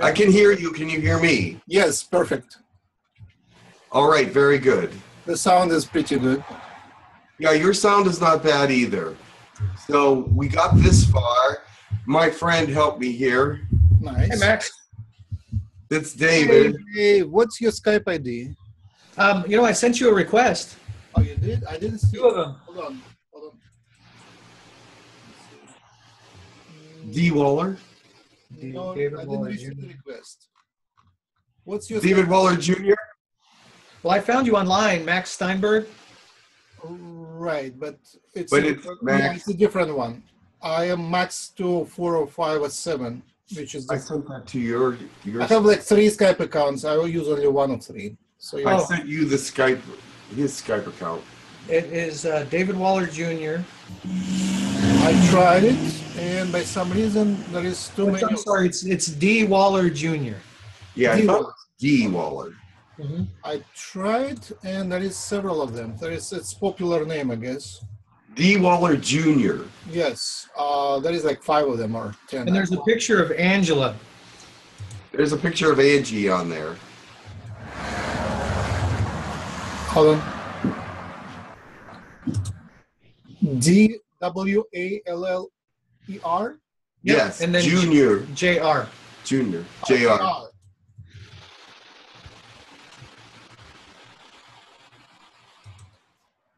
I can hear you. Can you hear me? Yes, perfect. All right, very good. The sound is pretty good. Yeah, your sound is not bad either. So we got this far. My friend helped me here. Nice. Hey, Max. It's David. Hey, what's your Skype ID? Um, you know, I sent you a request. Oh, you did? I didn't see Two of it. them. Hold on. Hold on. D. Waller. No, David I didn't Waller Jr. request. What's your David Skype- Waller Jr. Well, I found you online, Max Steinberg. Right, but it's, But a, it's different- Max. it's a different one. I am max two four or five or seven, which is I sent that to your. your I have like three Skype accounts. I will use only one of three. So I yeah. sent you the Skype, his Skype account. It is uh, David Waller Jr. I tried it, and by some reason there is too Which, many. I'm sorry, it's it's D Waller Jr. Yeah, I D. thought it was D. Waller. I tried, and there is several of them. There is it's popular name, I guess. D. Waller Jr. Yes, uh, there is like five of them or ten. And there's a picture of Angela. There's a picture of Angie on there. Hold on. D W A L L E R. Yes, and then Junior. Jr. Junior. Jr.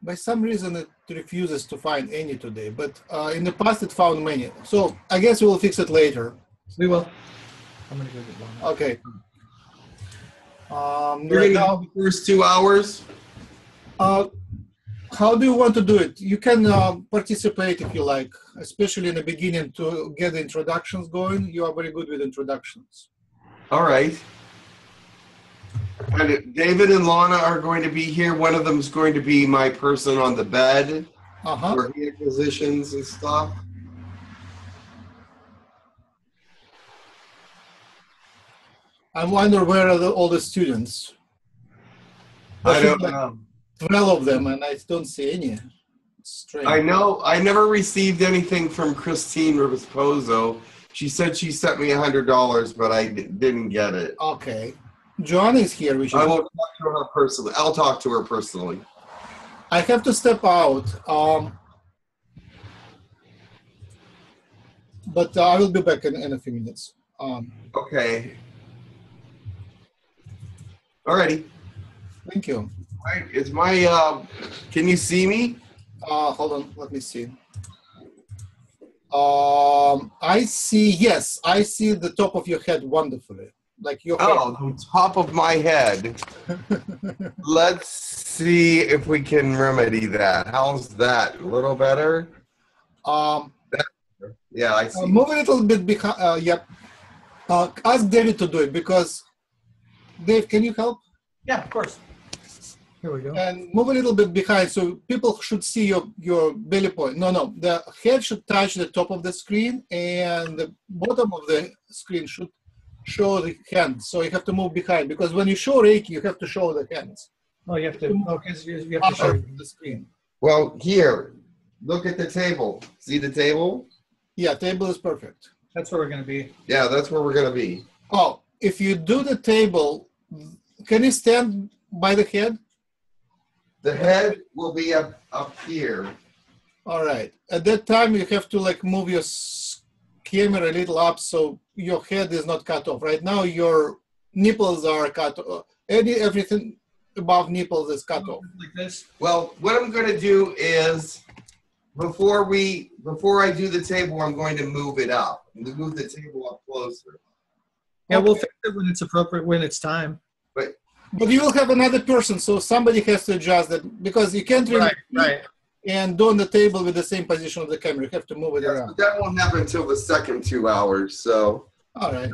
By some reason, it refuses to find any today, but uh, in the past it found many. So I guess we'll fix it later. We will. I'm gonna go get one. Okay. Um, We're right now, the first two hours. uh, how do you want to do it? You can uh, participate if you like, especially in the beginning to get the introductions going. You are very good with introductions. All right. And David and Lana are going to be here. One of them is going to be my person on the bed Uh huh. for hand positions and stuff. I wonder where are the, all the students? I don't know. Twelve of them, and I don't see any. Strange. I know. I never received anything from Christine Raposo. She said she sent me a hundred dollars, but I d- didn't get it. Okay. Joanna is here, which is I will talk to her personally. I'll talk to her personally. I have to step out. Um, but uh, I will be back in, in a few minutes. Um, Okay. Alrighty. thank you. Right. Is my uh can you see me? Uh, hold on, let me see. Um, I see, yes, I see the top of your head wonderfully. Like your head. Oh, the top of my head. Let's see if we can remedy that. How's that? A little better? Um, Yeah, I uh, see. move a little bit behind. Uh, yep. Uh, ask David to do it because, Dave, can you help? Yeah, of course. Here we go. and move a little bit behind so people should see your your belly point no no the head should touch the top of the screen and the bottom of the screen should show the hands so you have to move behind because when you show reiki you have to show the hands Oh, you have to. 'cause you you have to show. Ah, the screen Well, here. Look at the table. See the table? yeah table is perfect That's where we're gonna be. Yeah, that's where we're gonna be. oh if you do the table can you stand by the head The head will be up up here. all right at that time you have to like move your camera a little up so your head is not cut off right now your nipples are cut off any everything above nipples is cut off Like this. Well, what I'm gonna do is before we before I do the table, I'm going to move it up. Move the table up closer. Yeah, we'll fix it when it's appropriate, when it's time. but you will have another person so somebody has to adjust that because you can't really right. and do on the table with the same position of the camera you have to move it Yes, around but that won't happen until the second two hours. So all right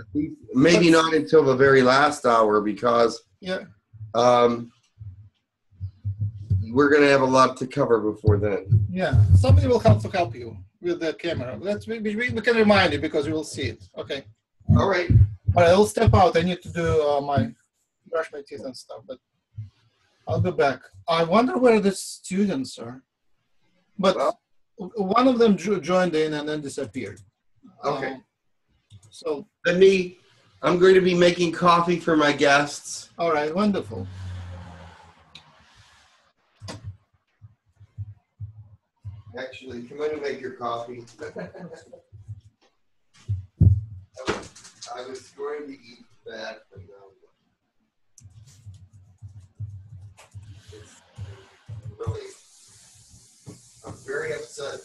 maybe not until the very last hour because yeah um, we're gonna have a lot to cover before then. yeah somebody will have to help you with the camera let's we, we, we can remind you because you will see it okay All right. All right, I'll step out. I need to do uh, my brush my teeth and stuff, but I'll be back. I wonder where the students are. But Well- one of them joined in and then disappeared. Okay. Um, so Let me I'm going to be making coffee for my guests. All right, wonderful. Actually, come in and make your coffee. I was going to eat that, but no. I'm very upset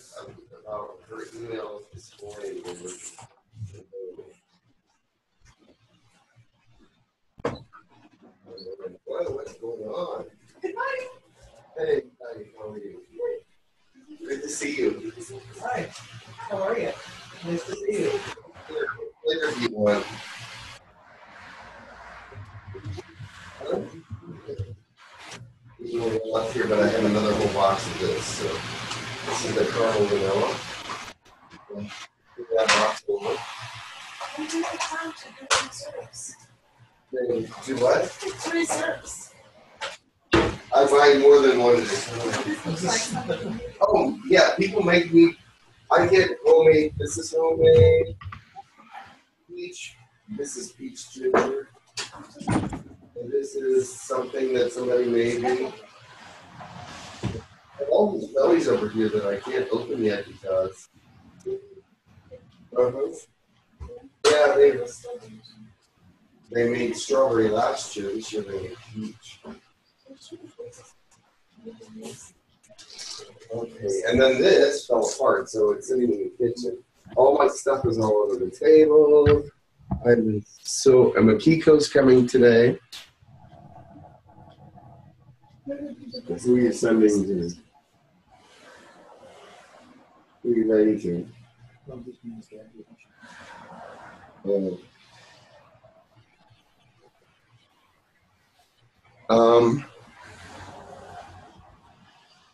about her email this morning. What's going on? Good morning. Hey, how are you? Good to see you. Hi. How are you? Nice to see you. Interview one. You know, left here, but I have another whole box of this, so this is the caramel vanilla. Give that box over. Then do what? Reserves. I buy more than one. of these. Oh, yeah, people make me, I get homemade, this is homemade. Peach, this is peach ginger. And this is something that somebody made me. All these bellies over here that I can't open yet because. Uh-huh. Yeah, they, they made strawberry last year, this year they made peach. Okay, and then this fell apart, so it's sitting in the kitchen. All my stuff is all over the table. I'm so, and coming today. Who are you sending to? Who are you writing to? Oh. Um.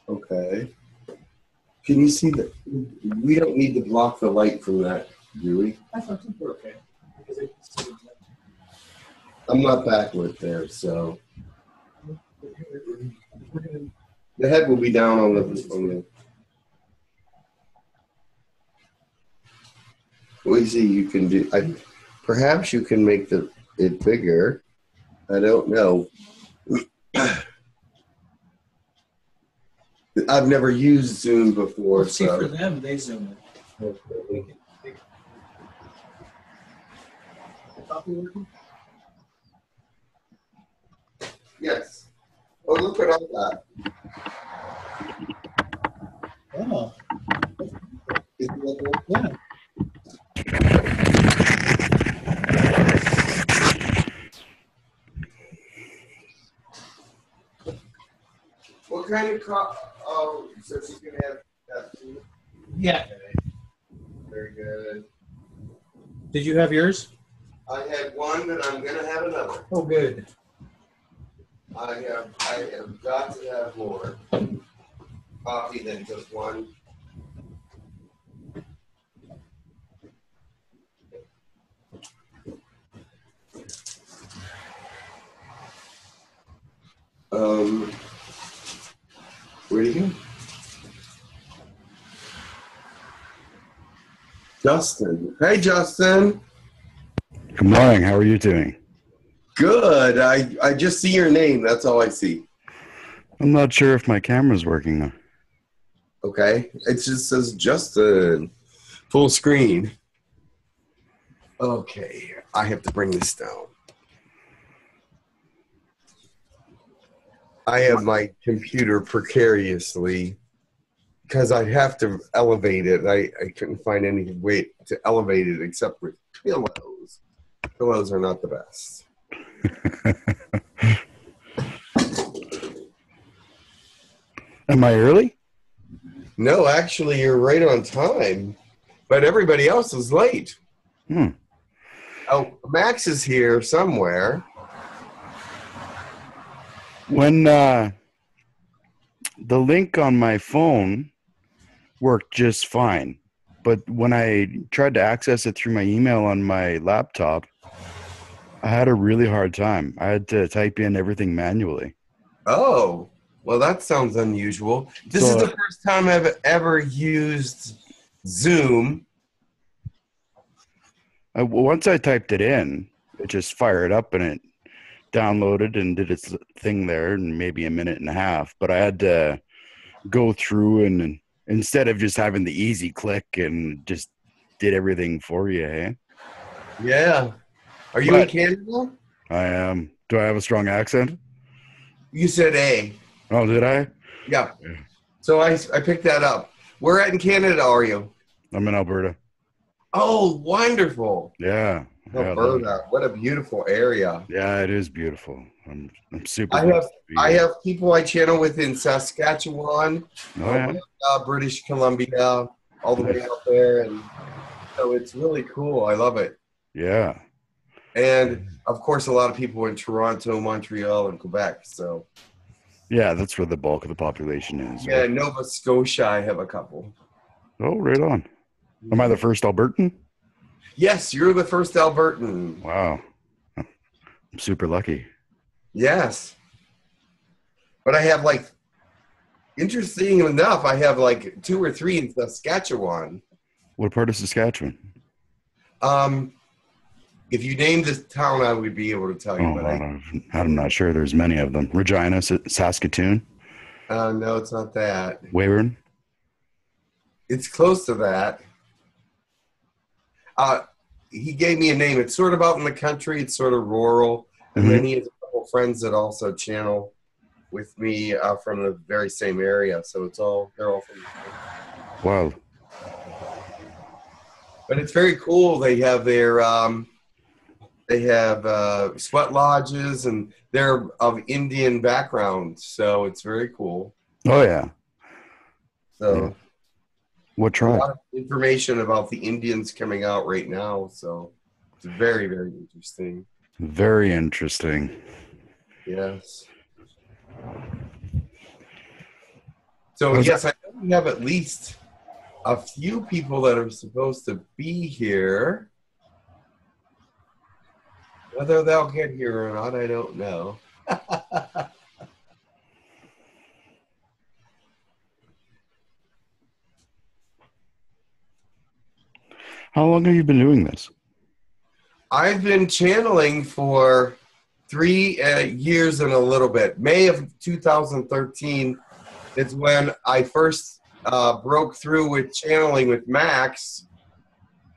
Okay. Can you see that? We don't need to block the light from that, do we? I thought we're okay. I'm not backward there, so the head will be down on the on the. Wheezy, you can do. I, perhaps you can make the it bigger. I don't know. I've never used Zoom before, see, for them, they zoom working? Yes. Oh, look what I got. Oh, that yeah. What kind of co- oh, so she's gonna have that too? Yeah. Very good. Did you have yours? I had one, but I'm gonna have another. Oh, good. I have, I have got to have more coffee than just one. Um, where'd he go? Justin. Hey, Justin. Good morning. How are you doing? Good. I, I just see your name. That's all I see. I'm not sure if my camera's working though. Okay. It just says Justin. Full screen. Okay. I have to bring this down. I have my computer precariously because I have to elevate it. I, I couldn't find any way to elevate it except with pillows. Pillows are not the best. Am I early? No, actually, you're right on time, but everybody else is late. Hmm. Oh, Max is here somewhere. When uh, the link on my phone worked just fine, but when I tried to access it through my email on my laptop, I had a really hard time. I had to type in everything manually. Oh, well, that sounds unusual. This is the first time I've ever used Zoom. I, once I typed it in, it just fired up and it downloaded and did its thing there in maybe a minute and a half. But I had to go through and, and instead of just having the easy click and just did everything for you. Hey, Yeah. Are you But- in Canada? I am. Do I have a strong accent? You said A. Oh, did I? Yeah. Yeah. So I, I picked that up. Where at in Canada are you? I'm in Alberta. Oh, wonderful. Yeah. Yeah, I love it. Alberta. What a beautiful area. Yeah, it is beautiful. I'm I'm super. I have- blessed to be I here. have people I channel with in Saskatchewan, Oh, yeah. uh, British Columbia, all the way out there. And so it's really cool. I love it. Yeah. And of course, a lot of people in Toronto, Montreal, and Quebec. So Yeah, that's where the bulk of the population is. yeah, Nova Scotia, I have a couple. Oh, right on. Am I the first Albertan? Yes, you're the first Albertan. Wow. I'm super lucky. Yes. But I have like, interesting enough, I have like two or three in Saskatchewan. What part of Saskatchewan? Um, if you name this town, I would be able to tell you, Oh, but I I'm not sure. There's many of them. Regina, Saskatoon, uh, no, it's not that. Weyburn. It's close to that. Uh, he gave me a name. It's sort of out in the country. It's sort of rural. And then he has a couple friends that also channel with me uh, from the very same area. So it's all they're all from. Wow. But it's very cool. They have their um, they have uh, sweat lodges and they're of Indian background. So it's very cool. Oh, yeah. So What a tribe? information about the Indians coming out right now. So it's very very interesting. Very interesting. Yes. So Was- yes, I have at least a few people that are supposed to be here. Whether they'll get here or not, I don't know. How long have you been doing this? I've been channeling for three uh, years and a little bit. May of 2013 is when I first uh, broke through with channeling with Max.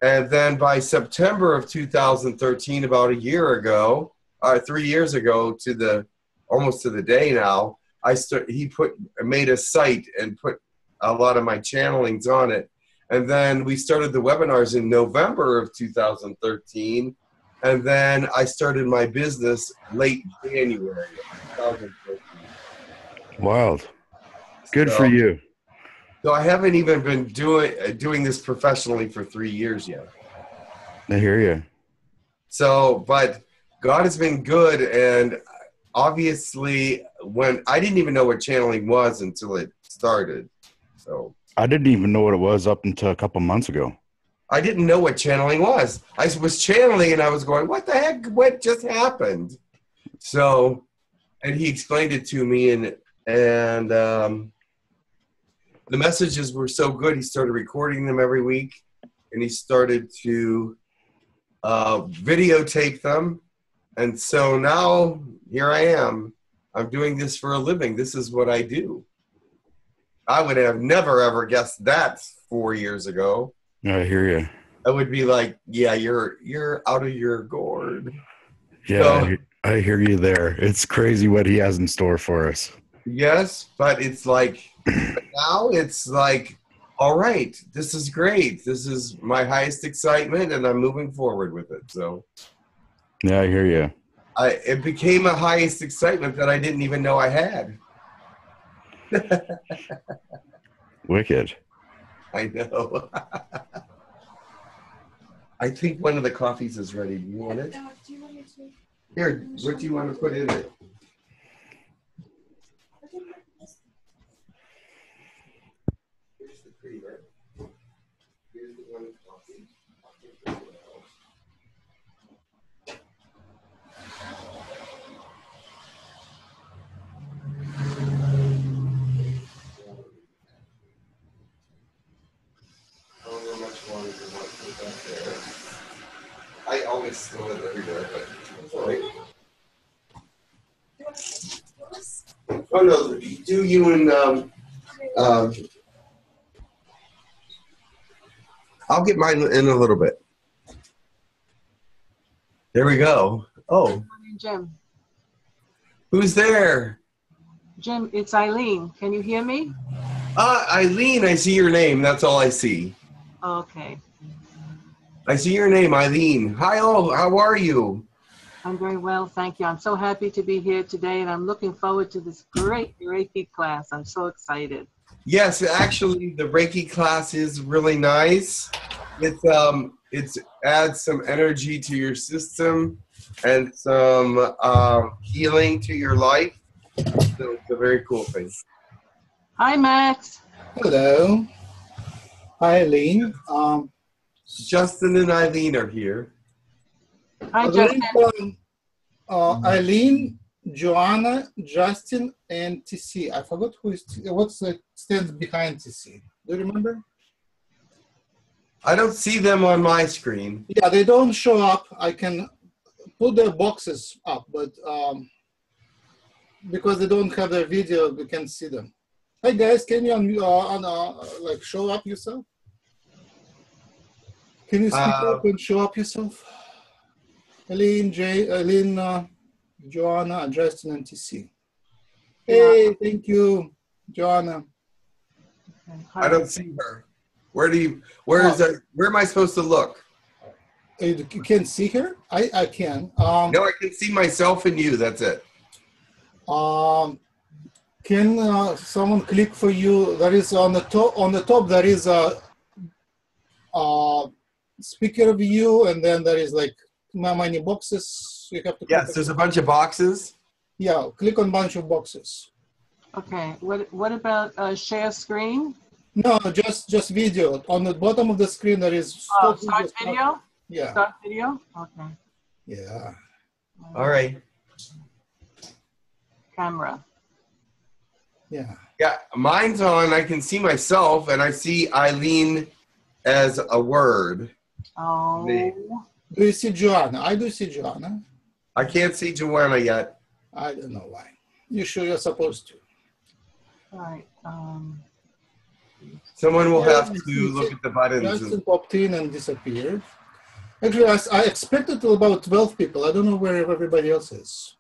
And then by September of 2013, about a year ago, uh, three years ago to the almost to the day now, I start, he put made a site and put a lot of my channelings on it. And then we started the webinars in November of 2013. And then I started my business late January of 2013. Wild. Good for you. So I haven't even been doing uh, doing this professionally for three years yet. I hear you. So, but God has been good, and obviously, when I didn't even know what channeling was until it started. So I didn't even know what it was up until a couple months ago. I didn't know what channeling was. I was channeling, and I was going, "What the heck? What just happened?" So, and he explained it to me, and and um, the messages were so good. He started recording them every week, and he started to uh, videotape them. And so now here I am. I'm doing this for a living. This is what I do. I would have never ever guessed that four years ago. I hear you. I would be like, yeah, you're you're out of your gourd. Yeah, So- I, I hear you there. It's crazy what he has in store for us. Yes, but it's like but now it's like, all right, this is great. This is my highest excitement, and I'm moving forward with it. So Yeah, I hear you. I it became a highest excitement that I didn't even know I had. Wicked. I know. I think one of the coffees is ready. Do you want it? Here, what do you want to put in it? Here's the creamer. Here's the one coffee. However much longer you want to put that there. I always store it everywhere, but That's all right. Oh no, do you and um, um, I'll get mine in a little bit. There we go. Oh, Jim. who's there? Jim, it's Eileen. Can you hear me? Uh, Eileen, I see your name. That's all I see. Okay. I see your name, Eileen. Hi, all. How are you? I'm very well, thank you. I'm so happy to be here today, and I'm looking forward to this great Reiki class. I'm so excited. Yes, actually, the Reiki class is really nice. It's um, it's adds some energy to your system and some um, healing to your life. So it's a very cool thing. Hi, Max. Hello. Hi, Eileen. Um, Justin and Eileen are here. Hi, there Justin. um, uh, Eileen, Joanna, Justin, and TC. I forgot who is T- what's the stands behind TC. Do you remember? I don't see them on my screen. Yeah, they don't show up. I can put their boxes up, but um, because they don't have their video, we can see them. Hey guys, can you uh, un- uh, like show up yourself? Can you speak Uh, up and show up yourself? Eileen, Jay, Eileen, uh, Joanna, Justin, and TC. Hey, thank you, Joanna. I don't see her. Where do you? Where is that? Where am I supposed to look? You you can see her? I, I can. Um, No, I can see myself and you. That's it. Um, can uh, someone click for you? There is on the top. On the top, there is a, uh speaker view, and then there is like how many boxes you have to. Yes, click there's a bunch of boxes. Yeah, click on bunch of boxes. Okay. What What about uh, share screen? No, just just video. On the bottom of the screen, there is. Oh, stop start video. Yeah, Start video. Okay. yeah. All right. Camera. Yeah. Yeah, mine's on. I can see myself, and I see Eileen as a word. Oh. Me. Do you see Joanna? I do see Joanna. I can't see Joanna yet. I don't know why. You sure you're supposed to? All right. Um, Someone will Yeah, have to look at the buttons. Justin and- popped in and disappeared. Actually, I, I expected about 12 people. I don't know where everybody else is.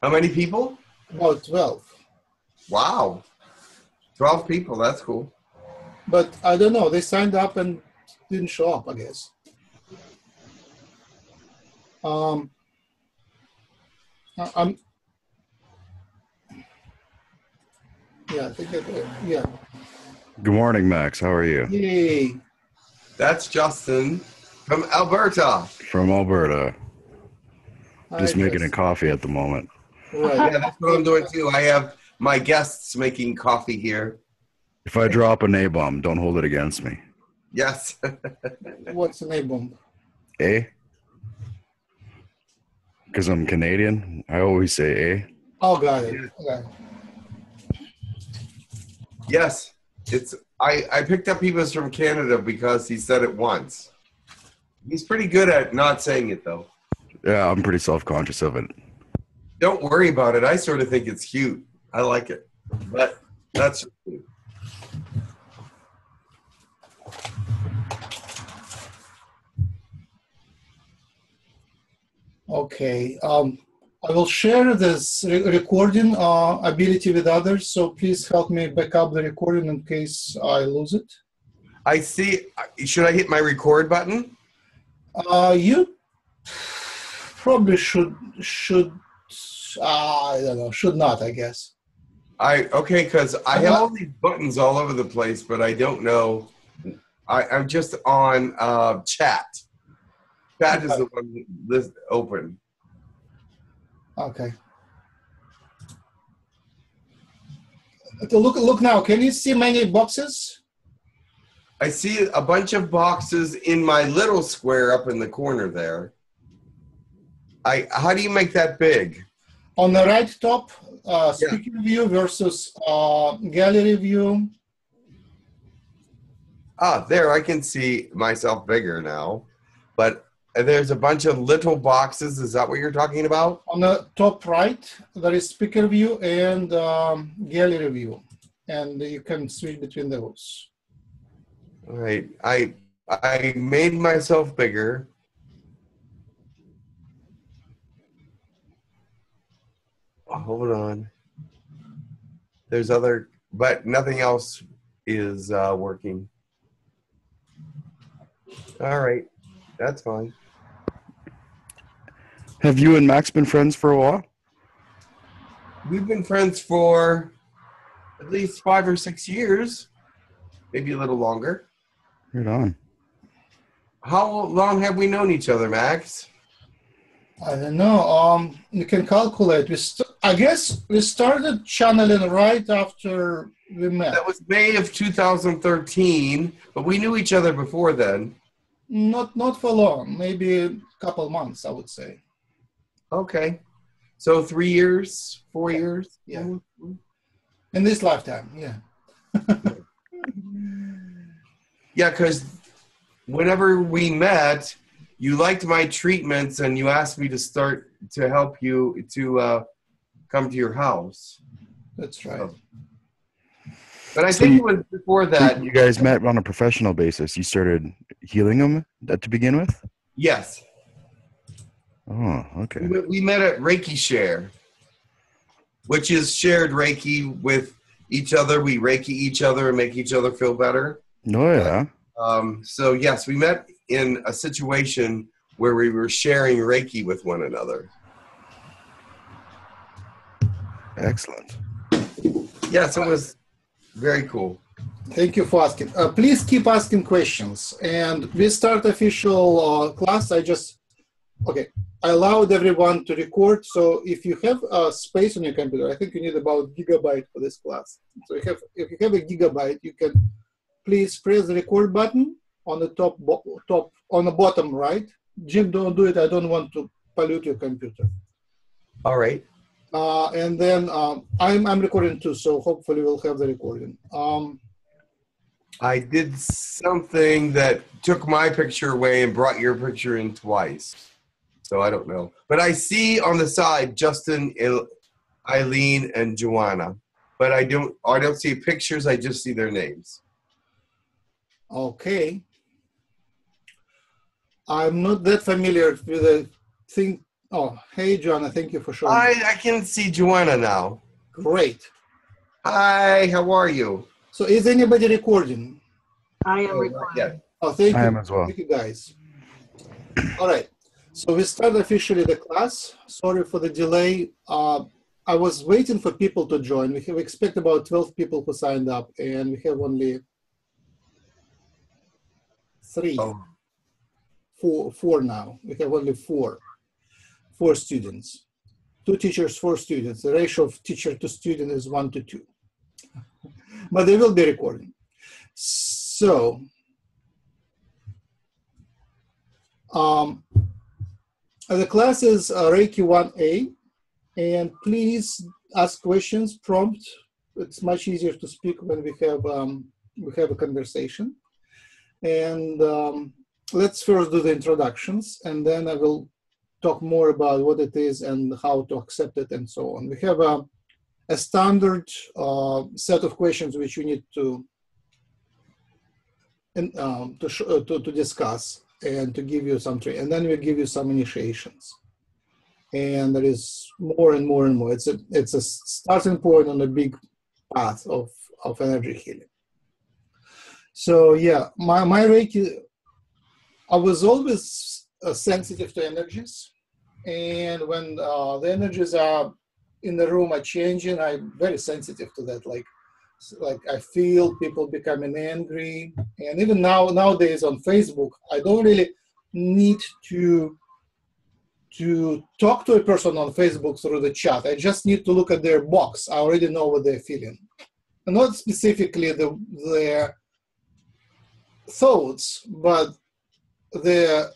How many people? About 12. Wow, twelve people. That's cool. But I don't know. They signed up and didn't show up, I guess. Um, I- I'm. Yeah, I think it, yeah. Good morning, Max. How are you? Yay. That's Justin from Alberta. From Alberta. Just Hi, making a coffee at the moment. Right. Yeah, that's what I'm doing too. I have my guests making coffee here. If I drop a A bomb, don't hold it against me. Yes. What's the name bomb? Eh? Because I'm Canadian, I always say eh. Oh, got it. Okay. yes. It's I, I picked up he was from Canada because he said it once. He's pretty good at not saying it though. Yeah, I'm pretty self conscious of it. Don't worry about it. I sort of think it's cute. I like it. But that's Okay. Um, I will share this re- recording uh, ability with others, so please help me back up the recording in case I lose it. I see should I hit my record button? Uh, you probably should should uh, I don't know should not I guess. I okay, because I have all these buttons all over the place, but I don't know. I, I'm just on uh, chat. Chat is the one that's open. Okay. Look look now. Can you see many boxes? I see a bunch of boxes in my little square up in the corner there. I how do you make that big? On the right top, uh, Yeah. speaker view versus uh, gallery view. Ah, there I can see myself bigger now, but there's a bunch of little boxes. Is that what you're talking about? On the top right, there is speaker view and um, gallery view, and you can switch between those. All right. I I made myself bigger. Hold on. There's other, but nothing else is uh, working. All right. That's fine. Have you and Max been friends for a while? We've been friends for at least five or six years, maybe a little longer. Right on. How long have we known each other, Max? I don't know. Um, you can calculate. We st- I guess we started channeling right after we met. That was May of 2013, but we knew each other before then. Not not for long. Maybe a couple months, I would say. Okay. So three years, four years? Yeah. In this lifetime, yeah. Yeah, because whenever we met, you liked my treatments and you asked me to start to help you to uh, come to your house. That's right. But I So think you- it was before that. you guys met on a professional basis. You started healing them to begin with. Yes. Oh, okay. We, we met at Reiki Share, which is shared Reiki with each other. We Reiki each other and make each other feel better. Oh yeah. Um, so yes, we met in a situation where we were sharing Reiki with one another. Excellent. Yes, it was very cool. Thank you for asking. Uh, please keep asking questions. And we start official uh, class. I just okay. I allowed everyone to record. So if you have uh, space on your computer, I think you need about gigabyte for this class. So you have if you have a gigabyte, you can please press the record button on the top bo- top on the bottom right. Jim, don't do it. I don't want to pollute your computer. All right. Uh, and then um, I'm I'm recording too, so hopefully we'll have the recording. Um, I did something that took my picture away and brought your picture in twice. So I don't know. But I see on the side Justin, Il- Eileen, and Joanna. But I don't I don't see pictures, I just see their names. Okay. I'm not that familiar with the thing. Oh, hey, Joanna, thank you for showing. I, I can see Joanna now. Great. Hi, how are you? So, is anybody recording? I am recording. yet. Oh, thank you. I am as well. Thank you, guys. All right. So we start officially the class. Sorry for the delay. Uh, I was waiting for people to join. We have expect about 12 people who signed up, and we have only three. Oh, four, four now. We have only four, four students. Two teachers, four students. The ratio of teacher to student is one to two. But they will be recording. So, um, the class is uh, Reiki 1A, and please ask questions, prompt. It's much easier to speak when we have um, we have a conversation. And um, let's first do the introductions and then I will talk more about what it is and how to accept it and so on. We have a, a standard uh, set of questions which you need to and, um, to, uh, to, to discuss and to give you some. And then we give you some initiations. And there is more and more and more. It's a, it's a starting point on a big path of, of energy healing. So yeah, my, my Reiki I was always uh, sensitive to energies, and when uh, the energies are in the room are changing, I'm very sensitive to that. Like, like I feel people becoming angry, and even now nowadays on Facebook, I don't really need to to talk to a person on Facebook through the chat. I just need to look at their box. I already know what they're feeling, and not specifically the their thoughts, but the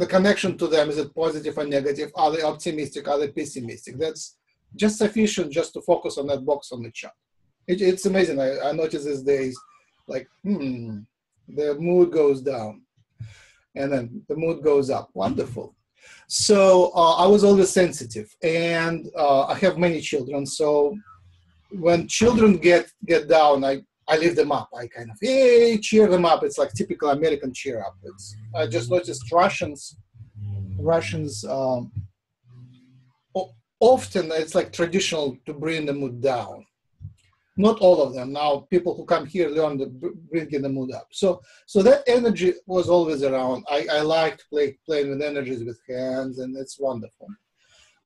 the connection to them is it positive or negative? Are they optimistic? Are they pessimistic? That's just sufficient just to focus on that box on the chart. It, it's amazing. I, I notice these days like hmm the mood goes down. And then the mood goes up. Wonderful. So uh, I was always sensitive, and uh, I have many children. So when children get get down, I I lift them up. I kind of hey cheer them up. It's like typical American cheer up. It's I just noticed Russians Russians um, often it's like traditional to bring the mood down. Not all of them. Now people who come here learn the br- bringing the mood up. So so that energy was always around. I, I liked play, playing with energies with hands, and it's wonderful.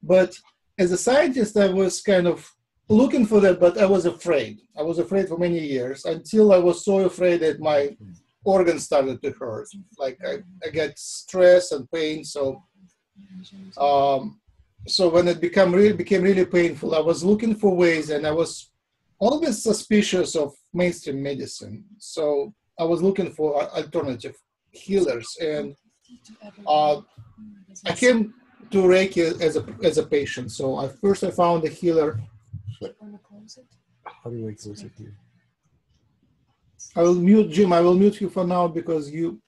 But as a scientist, I was kind of looking for that, but I was afraid. I was afraid for many years until I was so afraid that my organs started to hurt. Like I, I get stress and pain. So, um, so when it became really became really painful, I was looking for ways, and I was always suspicious of mainstream medicine. So I was looking for alternative healers, and uh, I came to Reiki as a as a patient. So I first I found a healer. How do I close it here? I will mute Jim. I will mute you for now because you.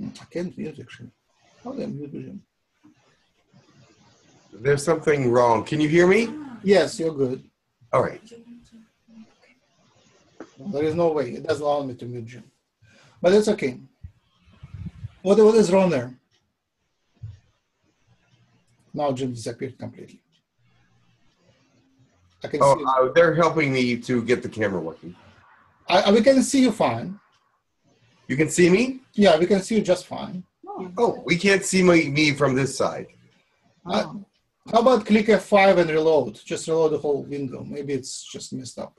I can't mute actually. How do I mute Jim? There's something wrong. Can you hear me? Ah. Yes, you're good. All right. There is no way. It doesn't allow me to mute Jim. But it's okay. What, what is wrong there? Now Jim disappeared completely. I can see. Oh, uh, they're helping me to get the camera working. I, I- we can see you fine. You can see me? Yeah, we can see you just fine. Oh, we can't see me, me from this side. Oh, How about click F5 and reload? Just reload the whole window. Maybe it's just messed up.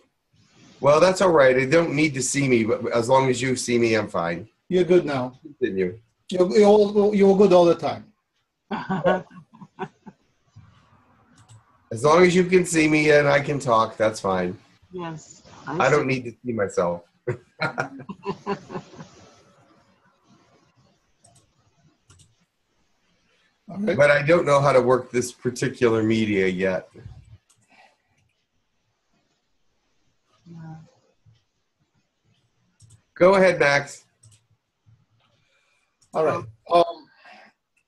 Well, that's all right. They don't need to see me, but as long as you see me, I'm fine. You're good now. Continue. You're, you're, all, you're good all the time. As long as you can see me and I can talk, that's fine. yes. I don't need to see myself. All right. But I don't know how to work this particular media yet. Yeah. Go ahead, Max. All right.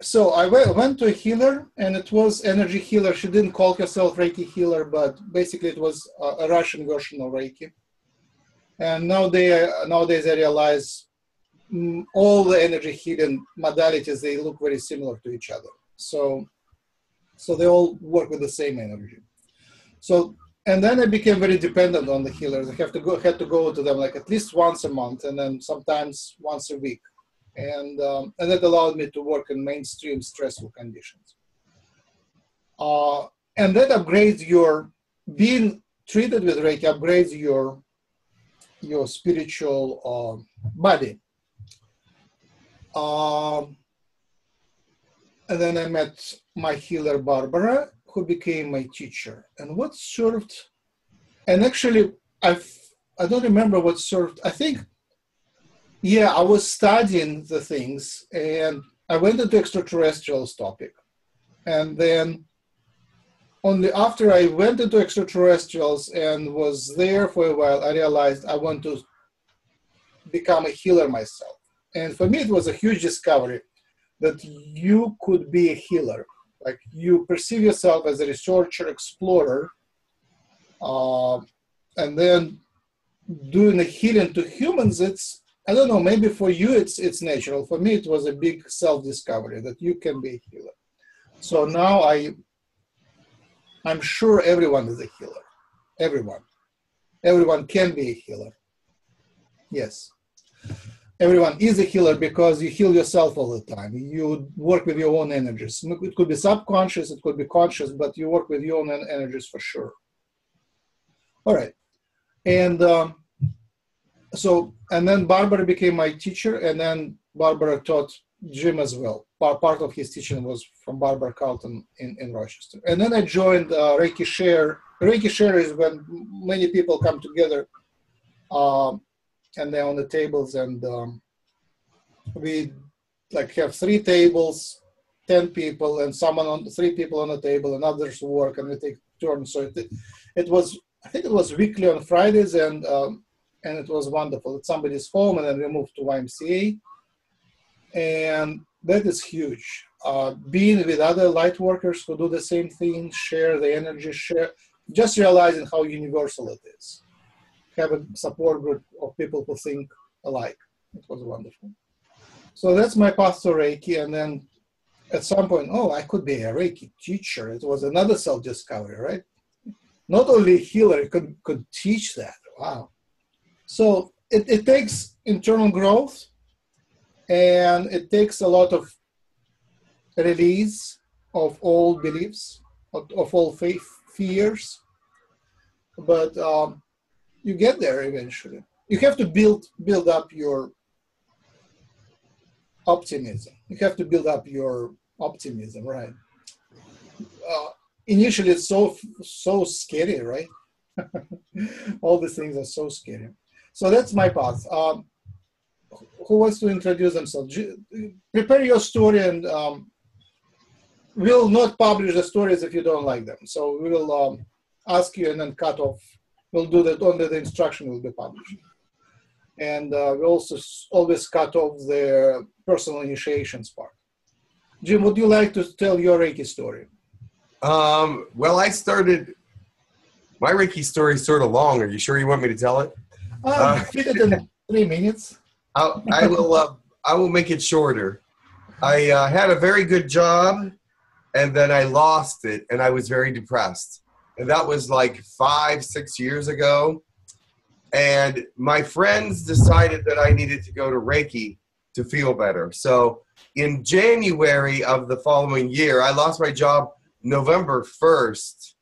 So I went, to a healer, and it was energy healer. She didn't call herself Reiki healer, but basically it was a, a Russian version of Reiki. And nowadays, nowadays I realize mm, all the energy healing modalities they look very similar to each other. So, so they all work with the same energy. So, and then I became very dependent on the healers. I have to go, had to go to them like at least once a month, and then sometimes once a week and um, and that allowed me to work in mainstream stressful conditions. Uh, and that upgrades your being treated with Reiki upgrades your your spiritual uh, body. Um, and then I met my healer Barbara, who became my teacher. And what served, and actually I I don't remember what served. I think yeah, I was studying the things and I went into extraterrestrials topic. And then only after I went into extraterrestrials and was there for a while, I realized I want to become a healer myself. And for me, it was a huge discovery that you could be a healer. Like you perceive yourself as a researcher, explorer, uh, and then doing the healing to humans, it's I don't know. Maybe for you it's it's natural. For me, it was a big self-discovery that you can be a healer. So now I, I'm sure everyone is a healer. Everyone, everyone can be a healer. Yes, everyone is a healer because you heal yourself all the time. You work with your own energies. It could be subconscious, it could be conscious, but you work with your own energies for sure. All right, and. Um, so and then Barbara became my teacher, and then Barbara taught Jim as well. Part, of his teaching was from Barbara Carlton in, in Rochester. And then I joined uh, Reiki Share. Reiki Share is when many people come together, um, and they're on the tables, and um, we like have three tables, ten people, and someone on three people on the table, and others work, and we take turns. So it, it was I think it was weekly on Fridays, and um, and it was wonderful. At somebody's home, and then we moved to YMCA. and that is huge. Uh, being with other light workers who do the same thing, share the energy, share, just realizing how universal it is. Have a support group of people who think alike. It was wonderful. So that's my path to Reiki, and then at some point, oh, I could be a Reiki teacher. It was another self-discovery, right? Not only healer could could teach that. Wow. So it, it takes internal growth and it takes a lot of release of all beliefs, of, of all faith, fears. But um, you get there eventually. You have to build build up your optimism. You have to build up your optimism, right? Uh, initially, it's so so scary, right? All these things are so scary. So that's my path. Um, who wants to introduce themselves? Prepare your story, and um, we'll not publish the stories if you don't like them. So we will um, ask you and then cut off. We'll do that only the instruction will be published. And uh, we also always cut off the personal initiations part. Jim, would you like to tell your Reiki story? Um, well, I started my Reiki story is sort of long. Are you sure you want me to tell it? Uh, Uh, it in three minutes. I'll, I will. Uh, I will make it shorter. I uh, had a very good job, and then I lost it, and I was very depressed. And that was like five, six years ago. And my friends decided that I needed to go to Reiki to feel better. So in January of the following year, I lost my job November 1st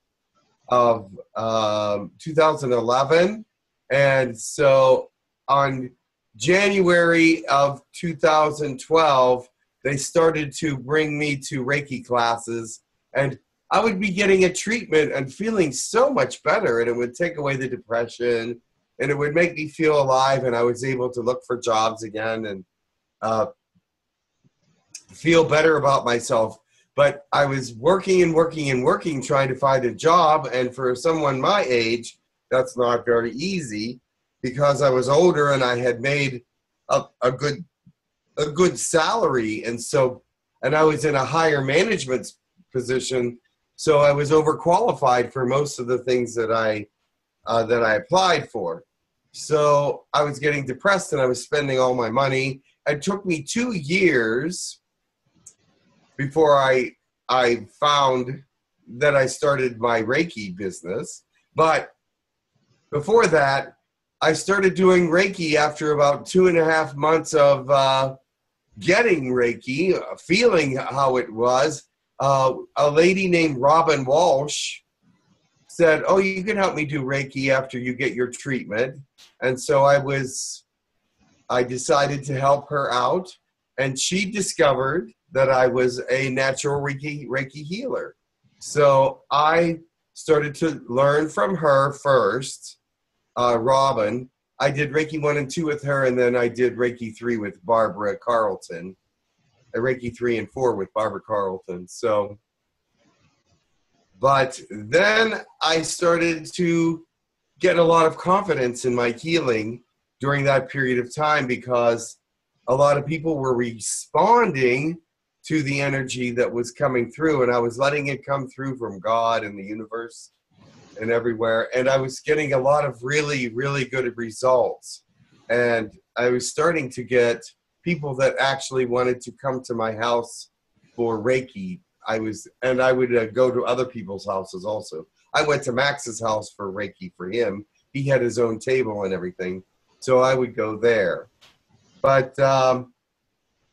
of um, 2011. And so on January of 2012, they started to bring me to Reiki classes, and I would be getting a treatment and feeling so much better, and it would take away the depression, and it would make me feel alive, and I was able to look for jobs again and uh, feel better about myself. But I was working and working and working trying to find a job, and for someone my age, that's not very easy because I was older and I had made a, a good a good salary. And so and I was in a higher management position. So I was overqualified for most of the things that I uh, that I applied for. So I was getting depressed and I was spending all my money. It took me 2 years before I I found that I started my Reiki business but before that I started doing Reiki after about two and a half months of uh, getting Reiki, uh, feeling how it was. Uh, a lady named Robin Walsh said, "Oh, you can help me do Reiki after you get your treatment," and so I was. I decided to help her out, and she discovered that I was a natural Reiki Reiki healer. So I started to learn from her first uh, Robin. I did Reiki 1 and 2 with her, and then I did Reiki 3 with Barbara Carlton. Uh, Reiki 3 and 4 with Barbara Carlton. So, but then I started to get a lot of confidence in my healing during that period of time because a lot of people were responding to the energy that was coming through, and I was letting it come through from God and the universe and everywhere. And I was getting a lot of really, really good results. And I was starting to get people that actually wanted to come to my house for Reiki. I was, and I would uh, go to other people's houses also. I went to Max's house for Reiki for him. He had his own table and everything. So I would go there. But um,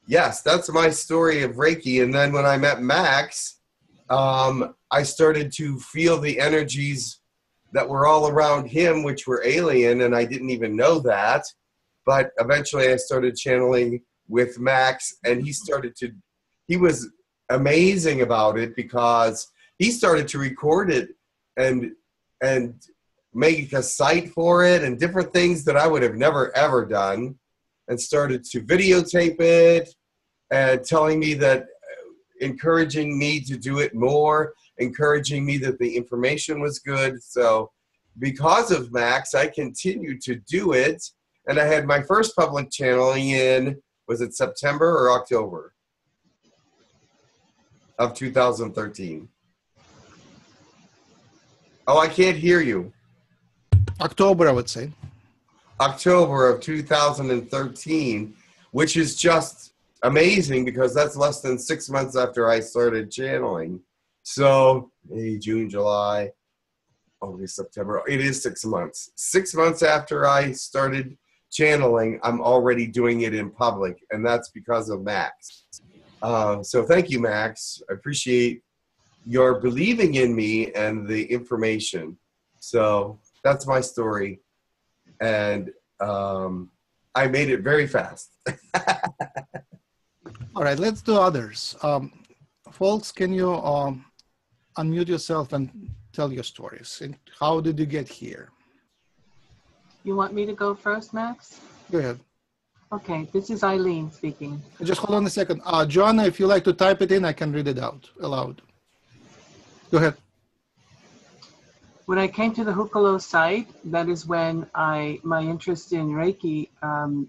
yes, that's my story of Reiki. And then when I met Max, um, I started to feel the energies that were all around him, which were alien, and I didn't even know that. But eventually, I started channeling with Max, and he started to. He was amazing about it because he started to record it and and make a site for it and different things that I would have never ever done, and started to videotape it and telling me that encouraging me to do it more, encouraging me that the information was good. So, because of Max, I continued to do it. And I had my first public channeling in Was it September or October of 2013? Oh, I can't hear you. October, I would say. October of 2013, which is just amazing because that's less than six months after I started channeling. So, June, July, August, September. It is six months. Six months after I started channeling, I'm already doing it in public, and that's because of Max. Uh, so, thank you, Max. I appreciate your believing in me and the information. So, that's my story. And um, I made it very fast. All right, let's do others. Um, folks, can you um, unmute yourself and tell your stories? And how did you get here? You want me to go first, Max? Go ahead. Okay, this is Eileen speaking. Just hold on a second. Uh, Joanna, if you like to type it in, I can read it out aloud. Go ahead. When I came to the Hucolo site, that is when I my interest in Reiki um,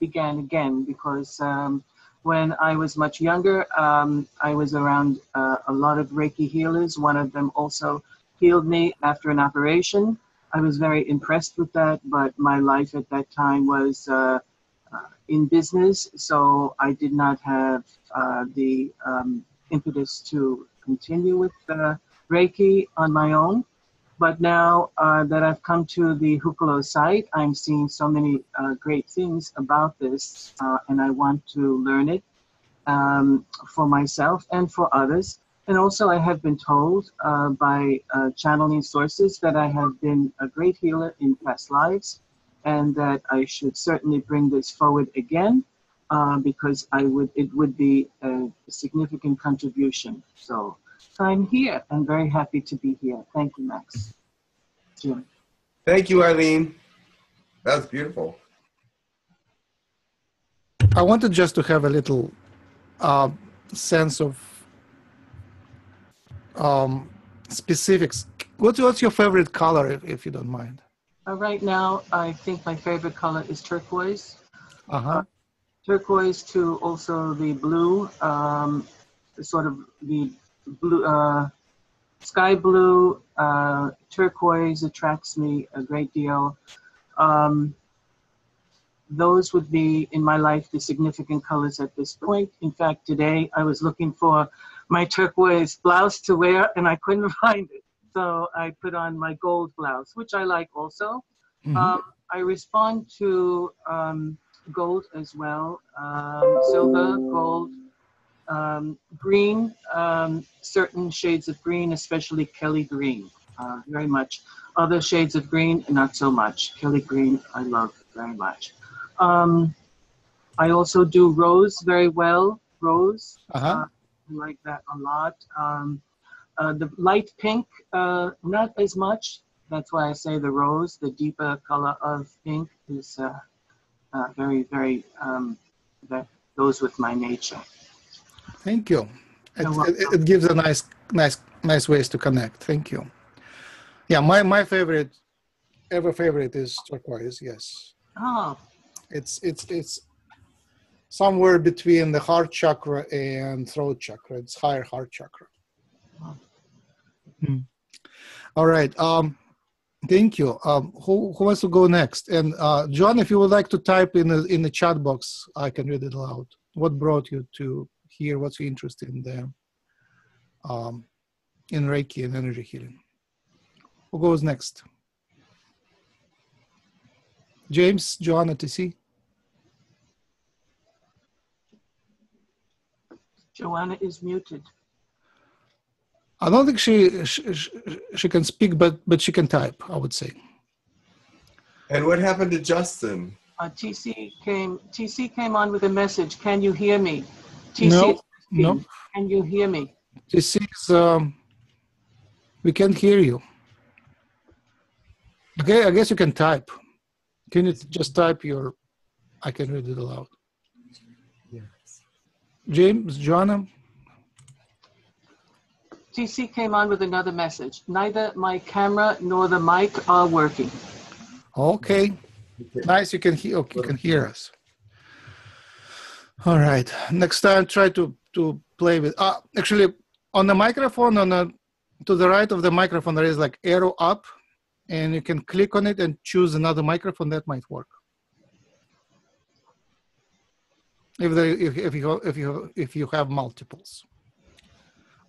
began again because um, when I was much younger, um, I was around uh, a lot of Reiki healers. One of them also healed me after an operation. I was very impressed with that, but my life at that time was uh, uh, in business, so I did not have uh, the um, impetus to continue with uh, Reiki on my own. But now uh, that I've come to the Hucolo site, I'm seeing so many uh, great things about this, uh, and I want to learn it um, for myself and for others. And also, I have been told uh, by uh, channeling sources that I have been a great healer in past lives, and that I should certainly bring this forward again uh, because I would it would be a significant contribution. So. I'm here. I'm very happy to be here. Thank you, Max. Jim. Thank you, Eileen. That was beautiful. I wanted just to have a little uh, sense of um, specifics. What's, what's your favorite color, if, if you don't mind? Uh, right now, I think my favorite color is turquoise. Uh-huh. Turquoise to also the blue, um, sort of the blue, uh, sky blue, uh, turquoise attracts me a great deal. Um, those would be in my life the significant colors at this point. In fact, today I was looking for my turquoise blouse to wear and I couldn't find it. So I put on my gold blouse, which I like also. Mhm. Um, I respond to um, gold as well, um, silver, gold, um, green, um, certain shades of green, especially Kelly green, uh, very much. Other shades of green, not so much. Kelly green, I love very much. Um, I also do rose very well. Rose, Uh-huh. I like that a lot. Um, uh, the light pink, uh, not as much. That's why I say the rose, the deeper color of pink, is uh, uh, very, very, um, that goes with my nature. Thank you. It, it, it gives a nice, nice, nice ways to connect. Thank you. Yeah, my, my favorite, ever favorite is turquoise. Yes, Oh, it's it's it's somewhere between the heart chakra and throat chakra. It's higher heart chakra. Hmm. All right. Um, thank you. Um, who who wants to go next? And uh, John, if you would like to type in the in the chat box, I can read it aloud. What brought you to here? What's your interest in the um, in Reiki and energy healing? Who goes next? James, Joanna, TC. Joanna is muted. I don't think she, she she- she can speak, but but she can type. I would say. And what happened to Justin? Uh, TC came. TC came on with a message. Can you hear me? TC, No, is asking, no. Can you hear me? This is um, we can't hear you. Okay, I guess you can type. Can you just type your? I can read it aloud. Yes. James, Joanna. TC came on with another message. Neither my camera nor the mic are working. Okay, nice. You can hear. Okay, you can hear us. All right. Next time, try to to play with. Uh, actually, on the microphone, on the to the right of the microphone, there is like arrow up, and you can click on it and choose another microphone. That might work. If they if, if you if you if you have multiples.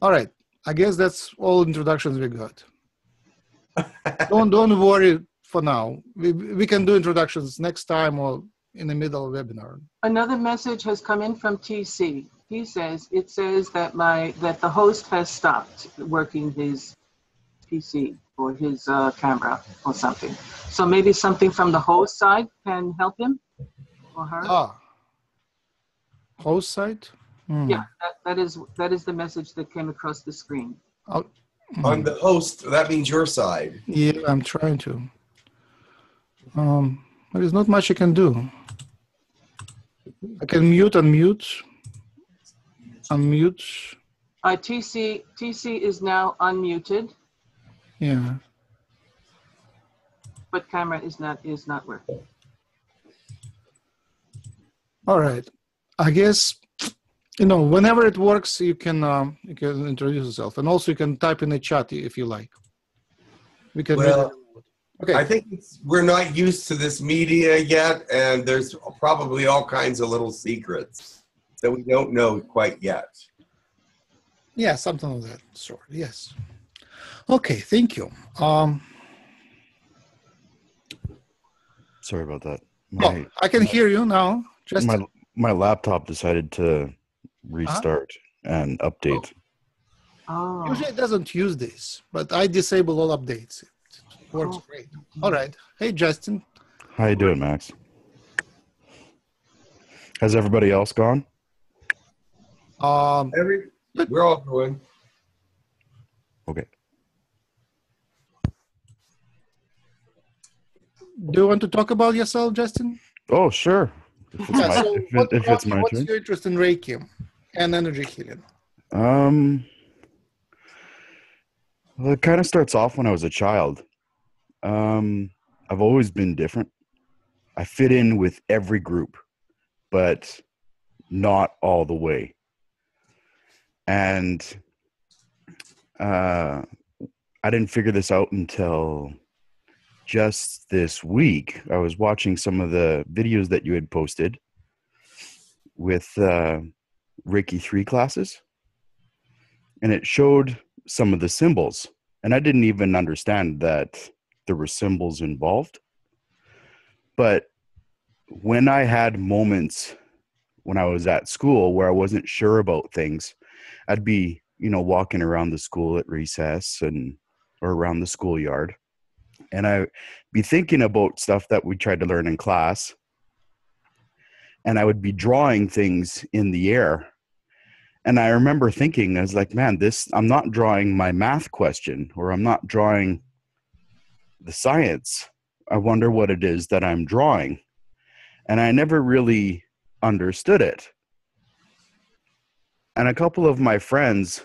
All right. I guess that's all introductions we got. don't don't worry for now. We we can do introductions next time or in the middle of webinar. Another message has come in from TC. He says, it says that my, that the host has stopped working his PC or his uh, camera or something. So maybe something from the host side can help him or her. Ah. Host side? Hmm. Yeah, that, that is, that is the message that came across the screen. Oh, hmm. On the host, that means your side. Yeah, I'm trying to. Um, there's not much I can do. I can mute, unmute, unmute. Uh, TC, TC is now unmuted, Yeah. but camera is not, is not working. All right. I guess you know whenever it works, you can um, you can introduce yourself, and also you can type in the chat if you like. We can. Well, okay. I think it's, we're not used to this media yet, and there's probably all kinds of little secrets that we don't know quite yet. Yeah, something of that sort. Yes. Okay. Thank you. Um, Sorry about that. oh, I can hear you now. Just my my laptop decided to restart and update. Oh, Usually it doesn't use this, but I disable all updates. It works Oh. great. All right. Hey, Justin. How you doing, Max? Has everybody else gone? Um, Every, we're all going. Okay. do you want to talk about yourself, Justin? Oh, sure. If it's Yeah, my, so if, it, what- if it's my what's turn. your interest in Reiki and energy healing? Um, well, it kind of starts off when I was a child. Um, I've always been different. I fit in with every group, but not all the way. And uh, I didn't figure this out until just this week. I was watching some of the videos that you had posted with uh, Reiki 3 classes and it showed some of the symbols and i didn't even understand that there were symbols involved. But when i had moments when i was at school where i wasn't sure about things i'd be you know walking around the school at recess and or around the schoolyard and I'd be thinking about stuff that we tried to learn in class and i would be drawing things in the air and I remember thinking, I was like, man, this, I'm not drawing my math question or I'm not drawing the science. I wonder what it is that I'm drawing. And I never really understood it. And a couple of my friends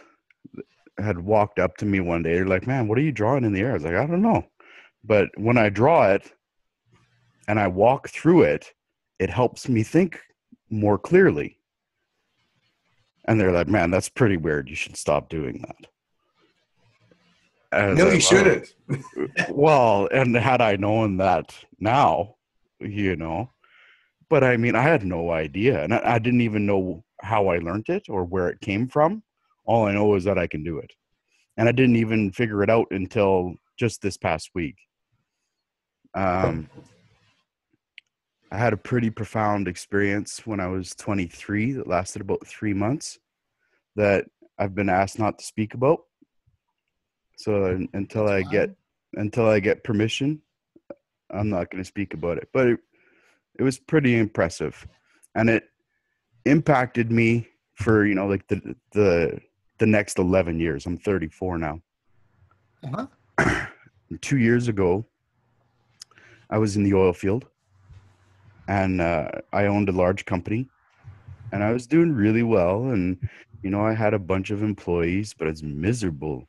had walked up to me one day. They're like, man, what are you drawing in the air? I was like, I don't know. But when I draw it and I walk through it, it helps me think more clearly. And they're like, man, that's pretty weird. You should stop doing that. And I was No, you shouldn't. Well, and had I known that now, you know, but I mean, I had no idea. And I, I didn't even know how I learned it or where it came from. All I know is that I can do it. And I didn't even figure it out until just this past week. Um, I had a pretty profound experience when I was 23 that lasted about three months that I've been asked not to speak about. So un- until I get until I get permission, I'm not going to speak about it. But it, it was pretty impressive, and it impacted me for you know like the the the next 11 years. I'm 34 now. Uh-huh. Two years ago, I was in the oil field, and uh, I owned a large company, and I was doing really well, and you know I had a bunch of employees, but it's miserable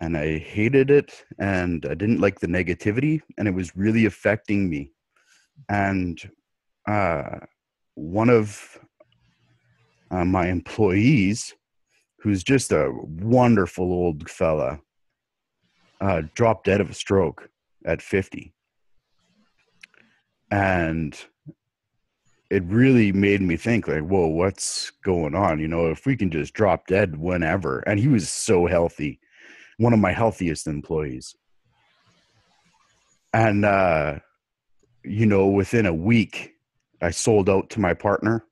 and I hated it and I didn't like the negativity and it was really affecting me. And uh, one of uh, my employees, who's just a wonderful old fella, uh, dropped dead of a stroke at 50. And it really made me think like whoa what's going on you know if we can just drop dead whenever and he was so healthy one of my healthiest employees. And uh you know within a week i sold out to my partner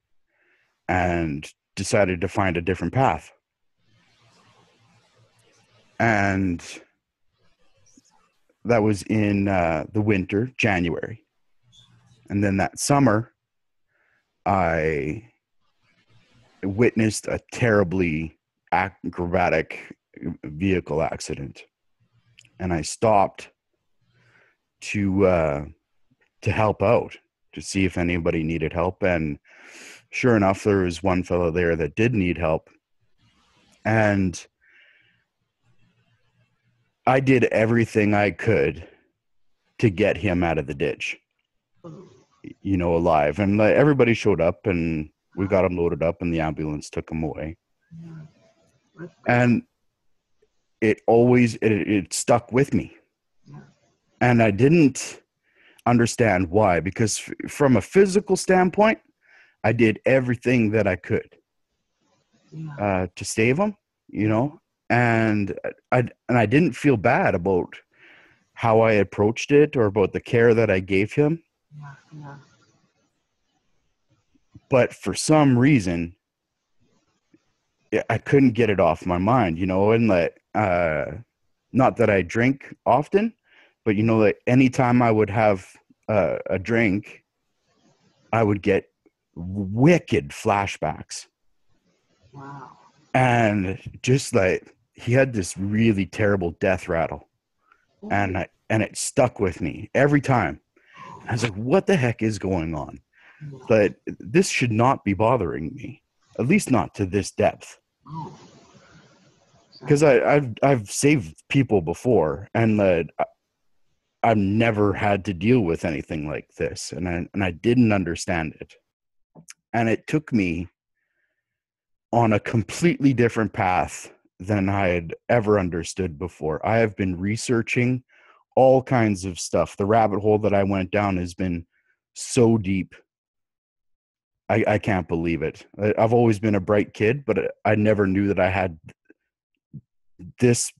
and decided to find a different path. And that was in uh, the winter january. And then that summer I witnessed a terribly acrobatic vehicle accident, and I stopped to uh, to help out to see if anybody needed help. And sure enough, there was one fellow there that did need help, and I did everything I could to get him out of the ditch you know, alive. And everybody showed up and we got him loaded up and the ambulance took him away. And it always, it, it stuck with me. And I didn't understand why, because f- from a physical standpoint, I did everything that I could uh, to save him, you know, and I and I didn't feel bad about how I approached it or about the care that I gave him Yeah, yeah. but for some reason i couldn't get it off my mind you know and like uh not that i drink often but you know like anytime i would have uh, a drink i would get wicked flashbacks. Wow. and just like he had this really terrible death rattle. And I, and it stuck with me every time. I was like what the heck is going on? But this should not be bothering me at least not to this depth. Oh. Because i've i've saved people before and I- i've never had to deal with anything like this and i and i didn't understand it. And it took me on a completely different path than i had ever understood before. I have been researching all kinds of stuff. The rabbit hole that i went down has been so deep. I, I can't believe it. I've always been a bright kid, but I never knew that I had this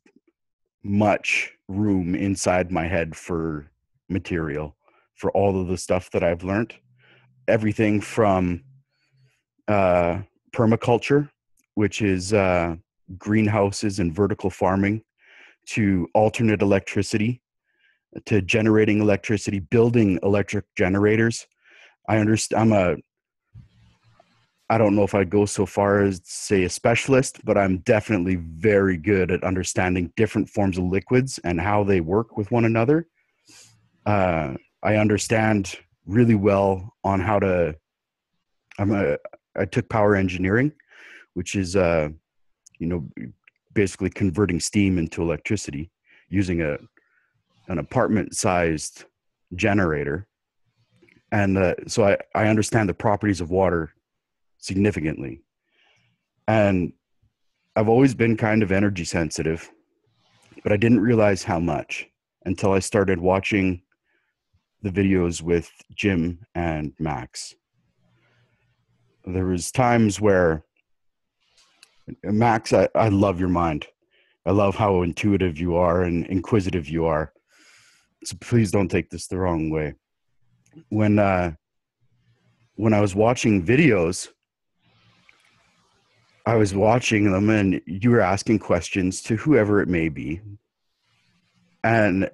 much room inside my head for material, for all of the stuff that I've learned. Everything from uh, permaculture, which is uh, greenhouses and vertical farming, to alternate electricity, to generating electricity, building electric generators. I understand. I'm a I don't know if I'd go so far as say a specialist, but I'm definitely very good at understanding different forms of liquids and how they work with one another. Uh, I understand really well on how to. I'm a. I took power engineering, which is, uh, you know, basically converting steam into electricity using a an apartment-sized generator, and uh, so I I understand the properties of water significantly. And I've always been kind of energy sensitive, but I didn't realize how much until I started watching the videos with Jim and Max. There was times where Max, I, I love your mind. I love how intuitive you are and inquisitive you are. So please don't take this the wrong way. When uh when I was watching videos I was watching them and you were asking questions to whoever it may be. And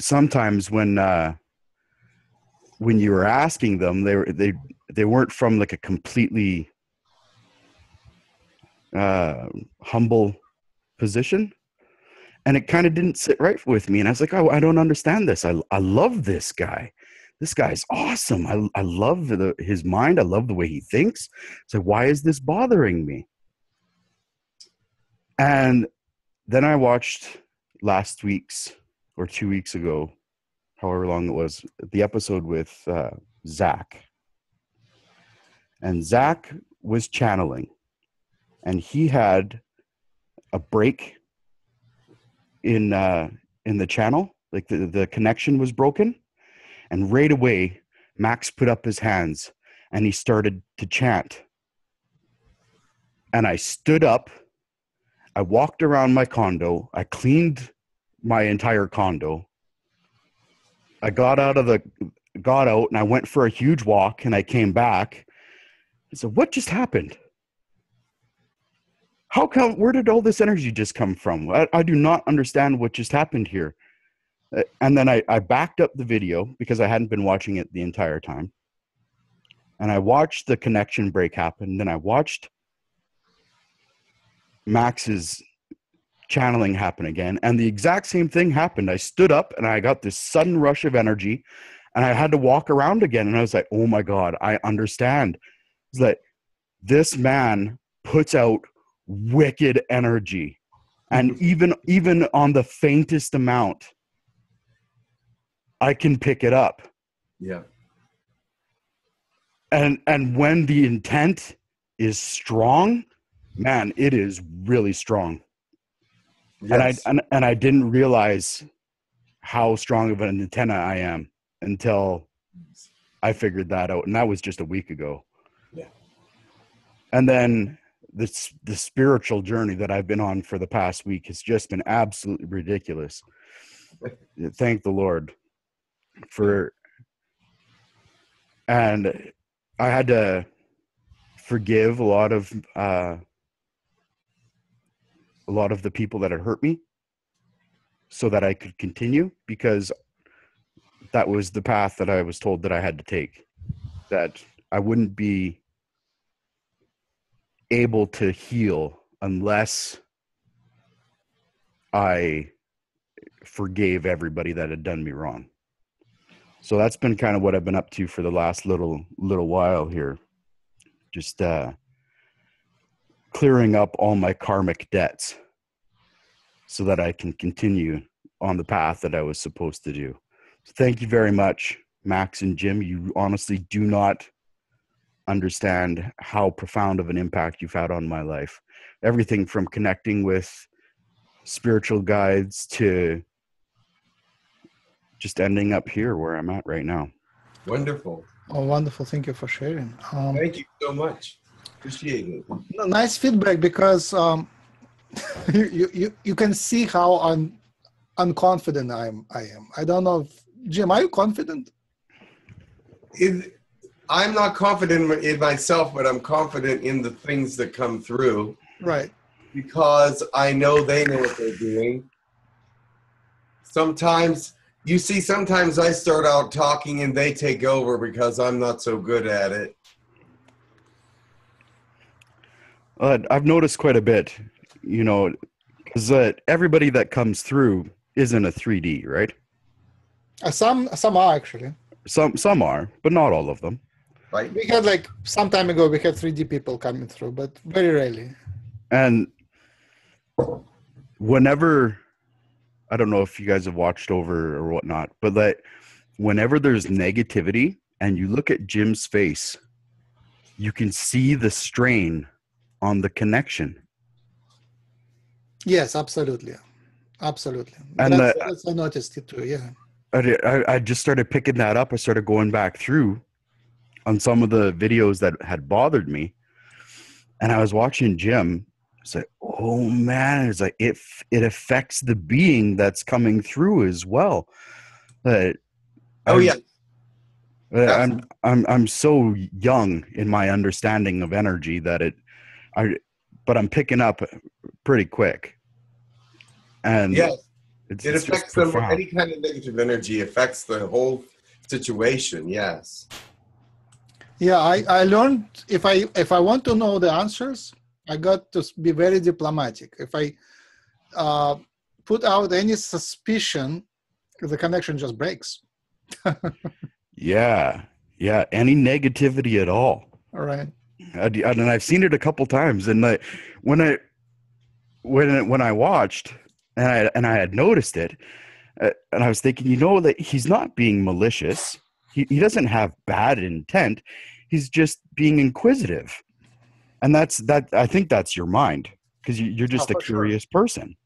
sometimes when uh when you were asking them they were they they weren't from like a completely uh humble position and it kind of didn't sit right with me and I was like oh I don't understand this. I I love this guy. This guy's awesome. I I love the, his mind. I love the way he thinks. So why is this bothering me? And then I watched last week's or two weeks ago, however long it was, the episode with uh, Zach. and Zach was channeling, and he had a break in uh, in the channel, like the, the connection was broken, and right away Max put up his hands and he started to chant. And I stood up, I walked around my condo, I cleaned my entire condo. I got out of the got out and I went for a huge walk and I came back. I said, What just happened? How come where did all this energy just come from? I, I do not understand what just happened here. Uh, And then I, I backed up the video because I hadn't been watching it the entire time. And I watched the connection break happen. Then I watched Max's channeling happen again. And the exact same thing happened. I stood up and I got this sudden rush of energy and I had to walk around again. And I was like, oh my God, I understand. It's like this man puts out wicked energy. And even even on the faintest amount, I can pick it up. Yeah. And and when the intent is strong, man, it is really strong. Yes. and I and, and I didn't realize how strong of an antenna I am until I figured that out, and that was just a week ago. Yeah. And then this the spiritual journey that I've been on for the past week has just been absolutely ridiculous. Thank the Lord for, and I had to forgive a lot of uh, a lot of the people that had hurt me so that I could continue because that was the path that I was told that I had to take. That I wouldn't be able to heal unless I forgave everybody that had done me wrong. So that's been kind of what I've been up to for the last little little while here. Just uh clearing up all my karmic debts so that I can continue on the path that I was supposed to do. So thank you very much, Max and Jim. You honestly do not understand how profound of an impact you've had on my life. Everything from connecting with spiritual guides to just ending up here where I'm at right now. Wonderful. Oh, wonderful. Thank you for sharing. Um, Thank you so much. Appreciate it. nice feedback because um, you, you, you, you can see how un, unconfident I'm, I am. I don't know if, Jim, are you confident? It, I'm not confident in myself, but I'm confident in the things that come through Right. because I know they know what they're doing. Sometimes you see, sometimes I start out talking and they take over because I'm not so good at it. Uh, I've noticed quite a bit, you know, because uh, everybody that comes through isn't a 3D, right? Uh, some, some are actually. Some some are, but not all of them. Right? We had like some time ago, we had 3D people coming through, but very rarely. And whenever I don't know if you guys have watched over or whatnot, but that whenever there's negativity and you look at Jim's face, you can see the strain on the connection. Yes, absolutely. Absolutely. And that's, the- that's- I noticed it too. Yeah. I, I, I just started picking that up. I started going back through on some of the videos that had bothered me, and I was watching Jim. It's like, oh man, it's like it it affects the being that's coming through as well. But Oh, I'm- yeah. I'm I'm I'm so young in my understanding of energy that it, I, but I'm picking up pretty quick. And Yes. it's, It it's affects them. profound. Any kind of negative energy affects the whole situation. Yes. Yeah, I, I learned if I if I want to know the answers, I got to be very diplomatic. If I uh, put out any suspicion, the connection just breaks. Yeah, yeah. Any negativity at all, All right. I, and I've seen it a couple times. And I, when I, when when I watched, and I and I had noticed it, uh, and I was thinking, you know, that he's not being malicious. He he doesn't have bad intent. he's just being inquisitive and that's that i think that's your mind because you, you're just Oh, a for sure. curious person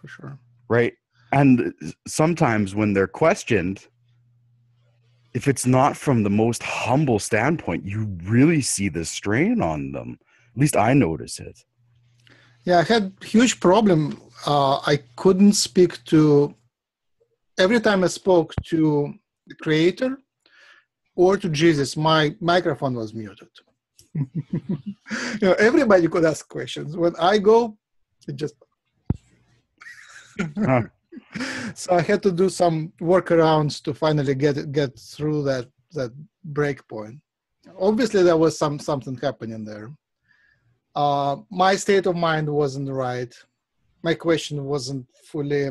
For sure. right and sometimes when they're questioned if it's not from the most humble standpoint you really see the strain on them at least i notice it Yeah, I had huge problem. Uh, I couldn't speak to. Every time I spoke to the creator or to Jesus, my microphone was muted. you know, everybody could ask questions. When I go, it just. Huh. so I had to do some workarounds to finally get get through that that break point. Obviously, there was some something happening there uh, my state of mind wasn't right. My question wasn't fully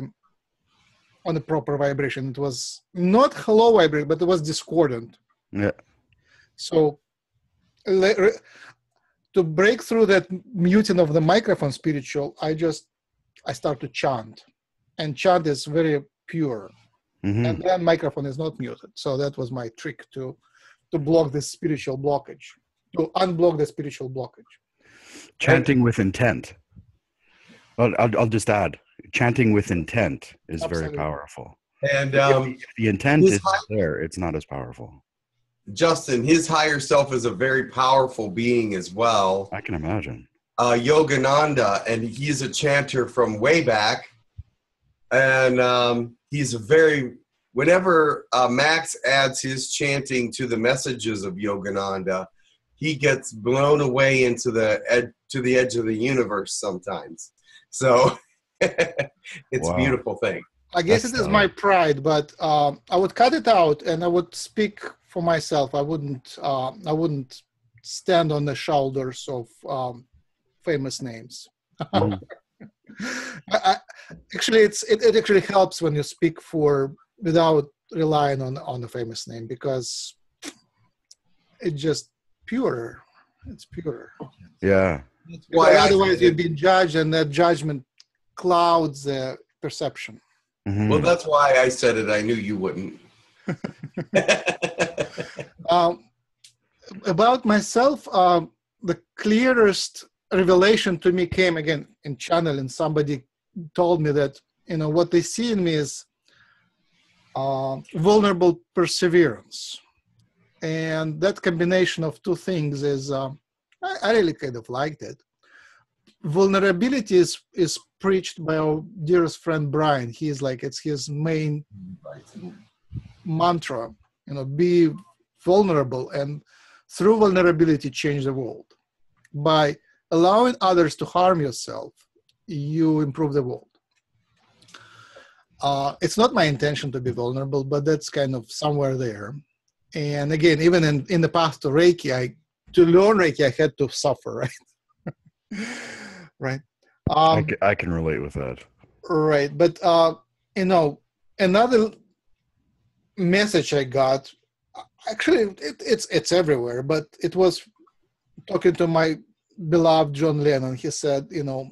on the proper vibration. It was not hello vibration, but it was discordant. yeah So to break through that muting of the microphone spiritual, I just I start to chant, and chant is very pure, Mhm. and then microphone is not muted. So that was my trick to to block this spiritual blockage, to unblock the spiritual blockage. chanting with intent I'll, I'll, I'll just add chanting with intent is very powerful And um, if the intent is high- there it's not as powerful Justin, his higher self is a very powerful being as well. i can imagine uh, Yogananda, and he's a chanter from way back. And um, he's a very, whenever uh, Max adds his chanting to the messages of Yogananda, he gets blown away into the ed- to the edge of the universe sometimes. So it's Wow. a beautiful thing. I guess That's it is the- my pride, but um, I would cut it out and I would speak for myself. I wouldn't. Uh, I wouldn't stand on the shoulders of um, famous names. Mhm. I, I, actually, it's it, it actually helps when you speak for without relying on on the famous name because it's just purer. It's purer. yeah Because Why I- otherwise, you've been judged, and that judgment clouds the perception. Mhm. Well, that's why I said it. I knew you wouldn't. Um, about myself, um, the clearest revelation to me came again in channel, and somebody told me that you know what they see in me is uh, vulnerable perseverance, and that combination of two things is uh, I, I really kind of liked it. Vulnerability is is preached by our dearest friend Brian. He's like it's his main mantra you know be vulnerable and through vulnerability change the world. By allowing others to harm yourself you improve the world. Uh, it's not my intention to be vulnerable but that's kind of somewhere there. And again even in, in the path to reiki i to learn reiki i had to suffer right? Right? I, um, ca- I can relate with that. Right, but uh, you know, another message I got. Actually, it, it's it's everywhere, but it was talking to my beloved John Lennon. He said, you know,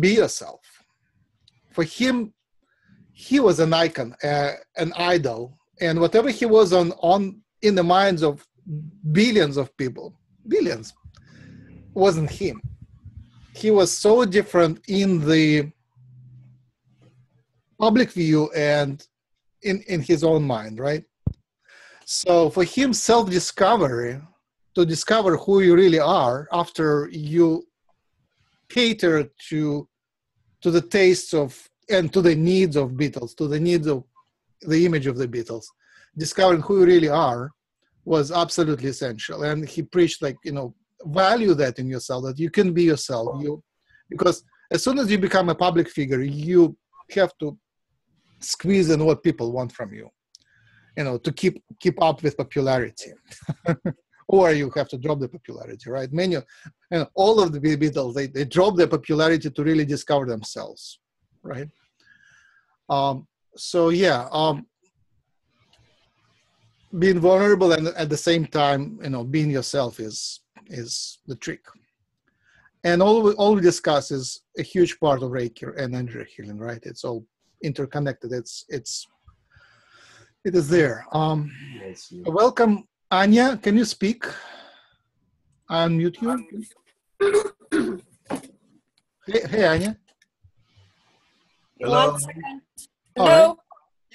be yourself. For him, he was an icon, uh, an idol, and whatever he was on on in the minds of billions of people, billions, wasn't him. He was so different in the public view and in, in his own mind, right? So for him, self discovery, to discover who you really are after you cater to to the tastes of and to the needs of Beatles, to the needs of the image of the Beatles, discovering who you really are was absolutely essential. And he preached like, you know, value that in yourself, that you can be yourself. You because as soon as you become a public figure, you have to squeeze in what people want from you you know to keep keep up with popularity. Or you have to drop the popularity right? Many and all of the beatles they, they drop their popularity to really discover themselves right? Um so yeah um being vulnerable and at the same time you know being yourself is is the trick. And all we, all we discuss is a huge part of reiki and energy healing right? It's all interconnected it's it's it is there um welcome Anya, can you speak? Unmute you. Hey, hey, Anya. Hello. One second. All Hello.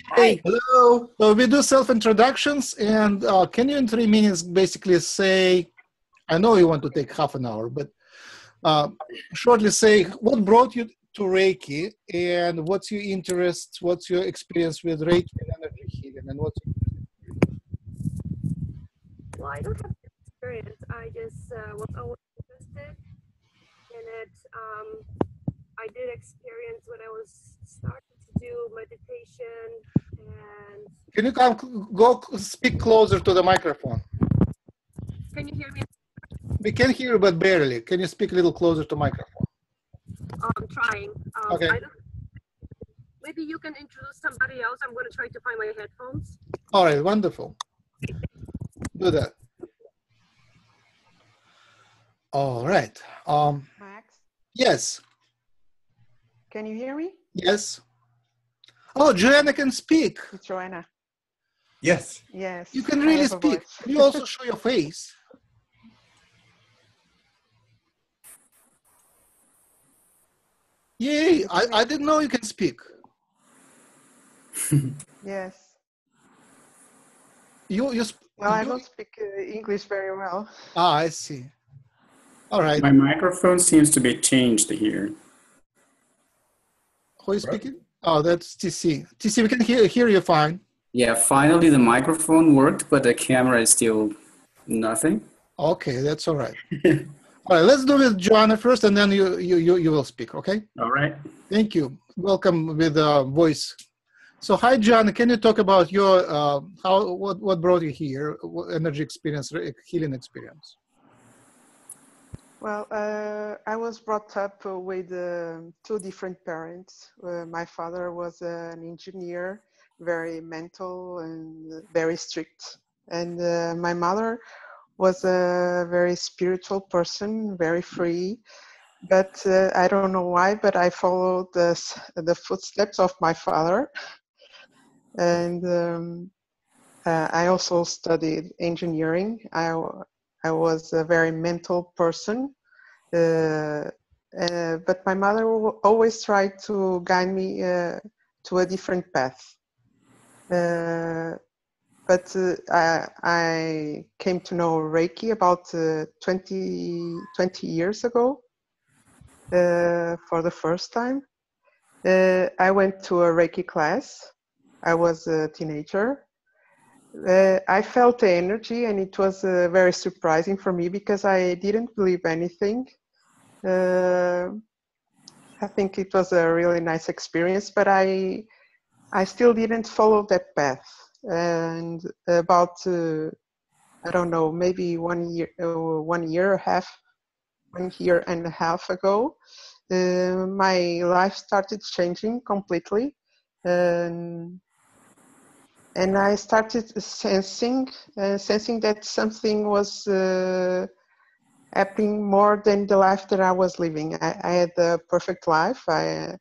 Hi. Hello. So we do self introductions, and uh, can you in three minutes basically say? I know you want to take half an hour, but uh, shortly say what brought you to Reiki, and what's your interest? What's your experience with Reiki and energy healing, and what's Well, I don't have experience. I just uh, was always interested in it. Um, I did experience when I was starting to do meditation, and Can you come go speak closer to the microphone? can you hear me? We can hear you, but barely. Can you speak a little closer to microphone? I'm trying. Um, Okay. I don't, maybe you can introduce somebody else. I'm going to try to find my headphones. All right, wonderful. Do that. All right. Um, Max, yes, can you hear me? yes. Oh, Joanna can speak. It's Joanna. Yes. Yes. You can I really have a speak. voice. You also show your face. Yay! I, I didn't know you can speak. yes. You you. sp- Well, I don't speak uh, English very well. Ah, I see. All right. My microphone seems to be changed here. Who is speaking? Oh, that's TC. TC, we can hear hear you fine. Yeah, finally the microphone worked, but the camera is still nothing. Okay, that's all right. all right, let's do with Joanna first, and then you you you, you will speak. Okay. All right. Thank you. Welcome with uh, voice. So, hi, John. Can you talk about your uh, how what what brought you here? What energy experience, healing experience? Well, uh, I was brought up uh, with uh, two different parents. Uh, my father was an engineer, very mental and very strict. And uh, my mother was a very spiritual person, very free. But uh, I don't know why, but I followed the, the footsteps of my father. And um, uh, I also studied engineering. I, I was a very mental person. Uh, uh, but my mother always tried to guide me uh, to a different path. But uh, I, I came to know Reiki about uh, 20, 20 years ago uh, for the first time. Uh, I went to a Reiki class. I was a teenager. Uh, I felt the energy, and it was uh, very surprising for me because I didn't believe anything. Uh, I think it was a really nice experience, but I I still didn't follow that path. And about uh, I don't know, maybe one year, uh, one year and a half, one year and a half ago, uh, my life started changing completely, and and I started sensing, uh, sensing that something was uh, happening more than the life that I was living. I, I had a perfect life. I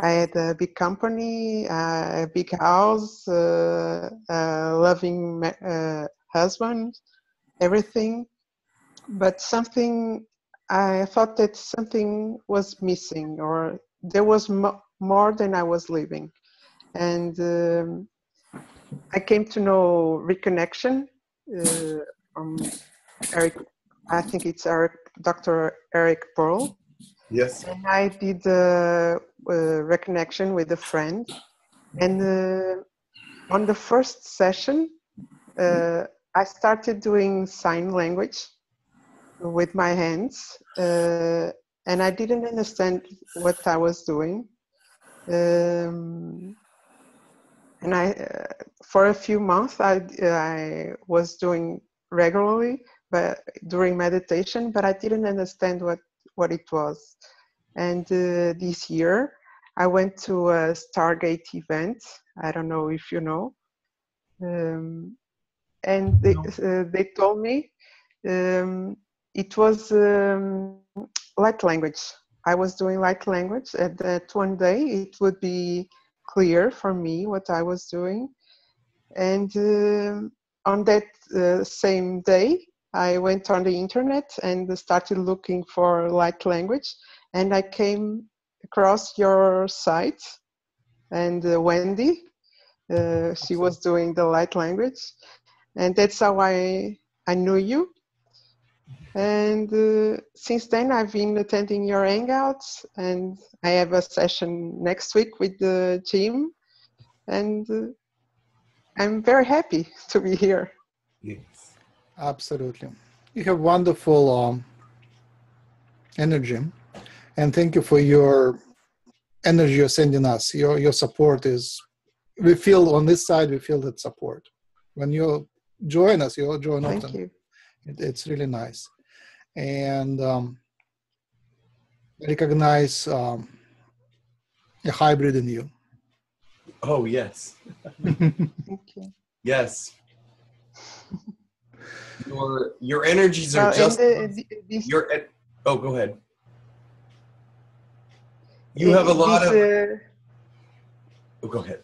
I had a big company, uh, a big house, uh, a loving uh, husband, everything. But something, I thought that something was missing, or there was mo- more than I was living. And um, I came to know reconnection uh, from Eric. I think it's Eric, Dr. Eric Pearl. Yes. And I did uh, uh, reconnection with a friend. And uh, on the first session, uh, I started doing sign language with my hands. Uh, and I didn't understand what I was doing. Um, and I, uh, for a few months, I, I was doing regularly, but during meditation, but I didn't understand what, what it was. And uh, this year, I went to a Stargate event. I don't know if you know. Um, and they, uh, they told me um, it was um, light language. I was doing light language, and that one day it would be clear for me what I was doing. And um on that uh, same day, I went on the internet and started looking for light language, and I came across your site and uh, Wendy. Uh, she was doing the light language, and that's how I I knew you. And uh, since then, I've been attending your hangouts, and I have a session next week with the team, and uh, I'm very happy to be here. Yes. Absolutely. You have wonderful um, energy. And thank you for your energy you're sending us. Your, your support is, we feel on this side, we feel that support. When you join us, you join Thank often. you. It, it's really nice. And um, recognize um, a hybrid in you. Oh yes. Thank you. Yes. Your your energies are just the- this, your oh go ahead. You have a lot this, of uh, oh, go ahead.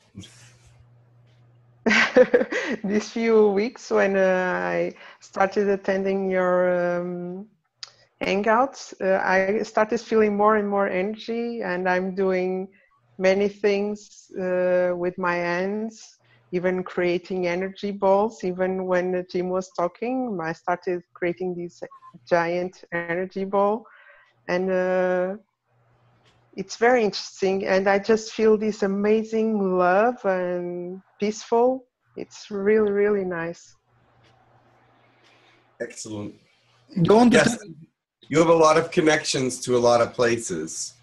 these few weeks when uh, I started attending your um, hangouts, uh, I started feeling more and more energy, and I'm doing many things uh, with my hands, even creating energy balls. Even when the team was talking, I started creating this giant energy ball, and uh, it's very interesting. And I just feel this amazing love and peaceful. It's really, really nice. Excellent. Don't Yes. You have a lot of connections to a lot of places.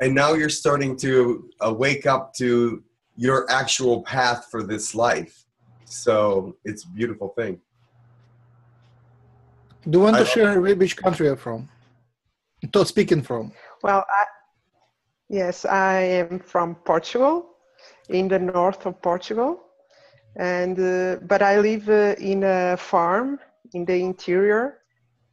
And now you're starting to uh, wake up to your actual path for this life. So it's a beautiful thing. do you want to I- share which country you're from? To speaking from. Well, I, yes, I am from Portugal, in the north of Portugal, and uh, but I live uh, in a farm in the interior.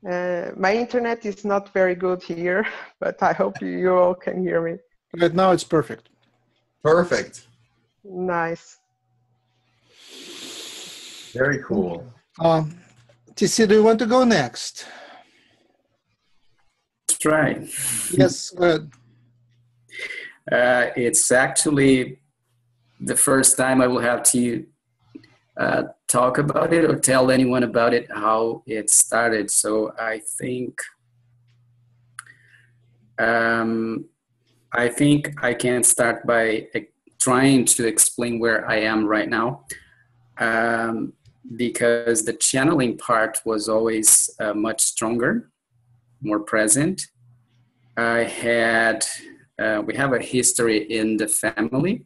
Uh, my internet is not very good here, but I hope you all can hear me. Right now, it's perfect. Perfect. Nice. Very cool. Um, TC, do you want to go next? Let's try. Yes, go ahead. Uh, it's actually the first time I will have to uh, talk about it or tell anyone about it, how it started. So I think, um, I think I can start by uh, trying to explain where I am right now, um, because the channeling part was always uh, much stronger, more present. I had uh, we have a history in the family,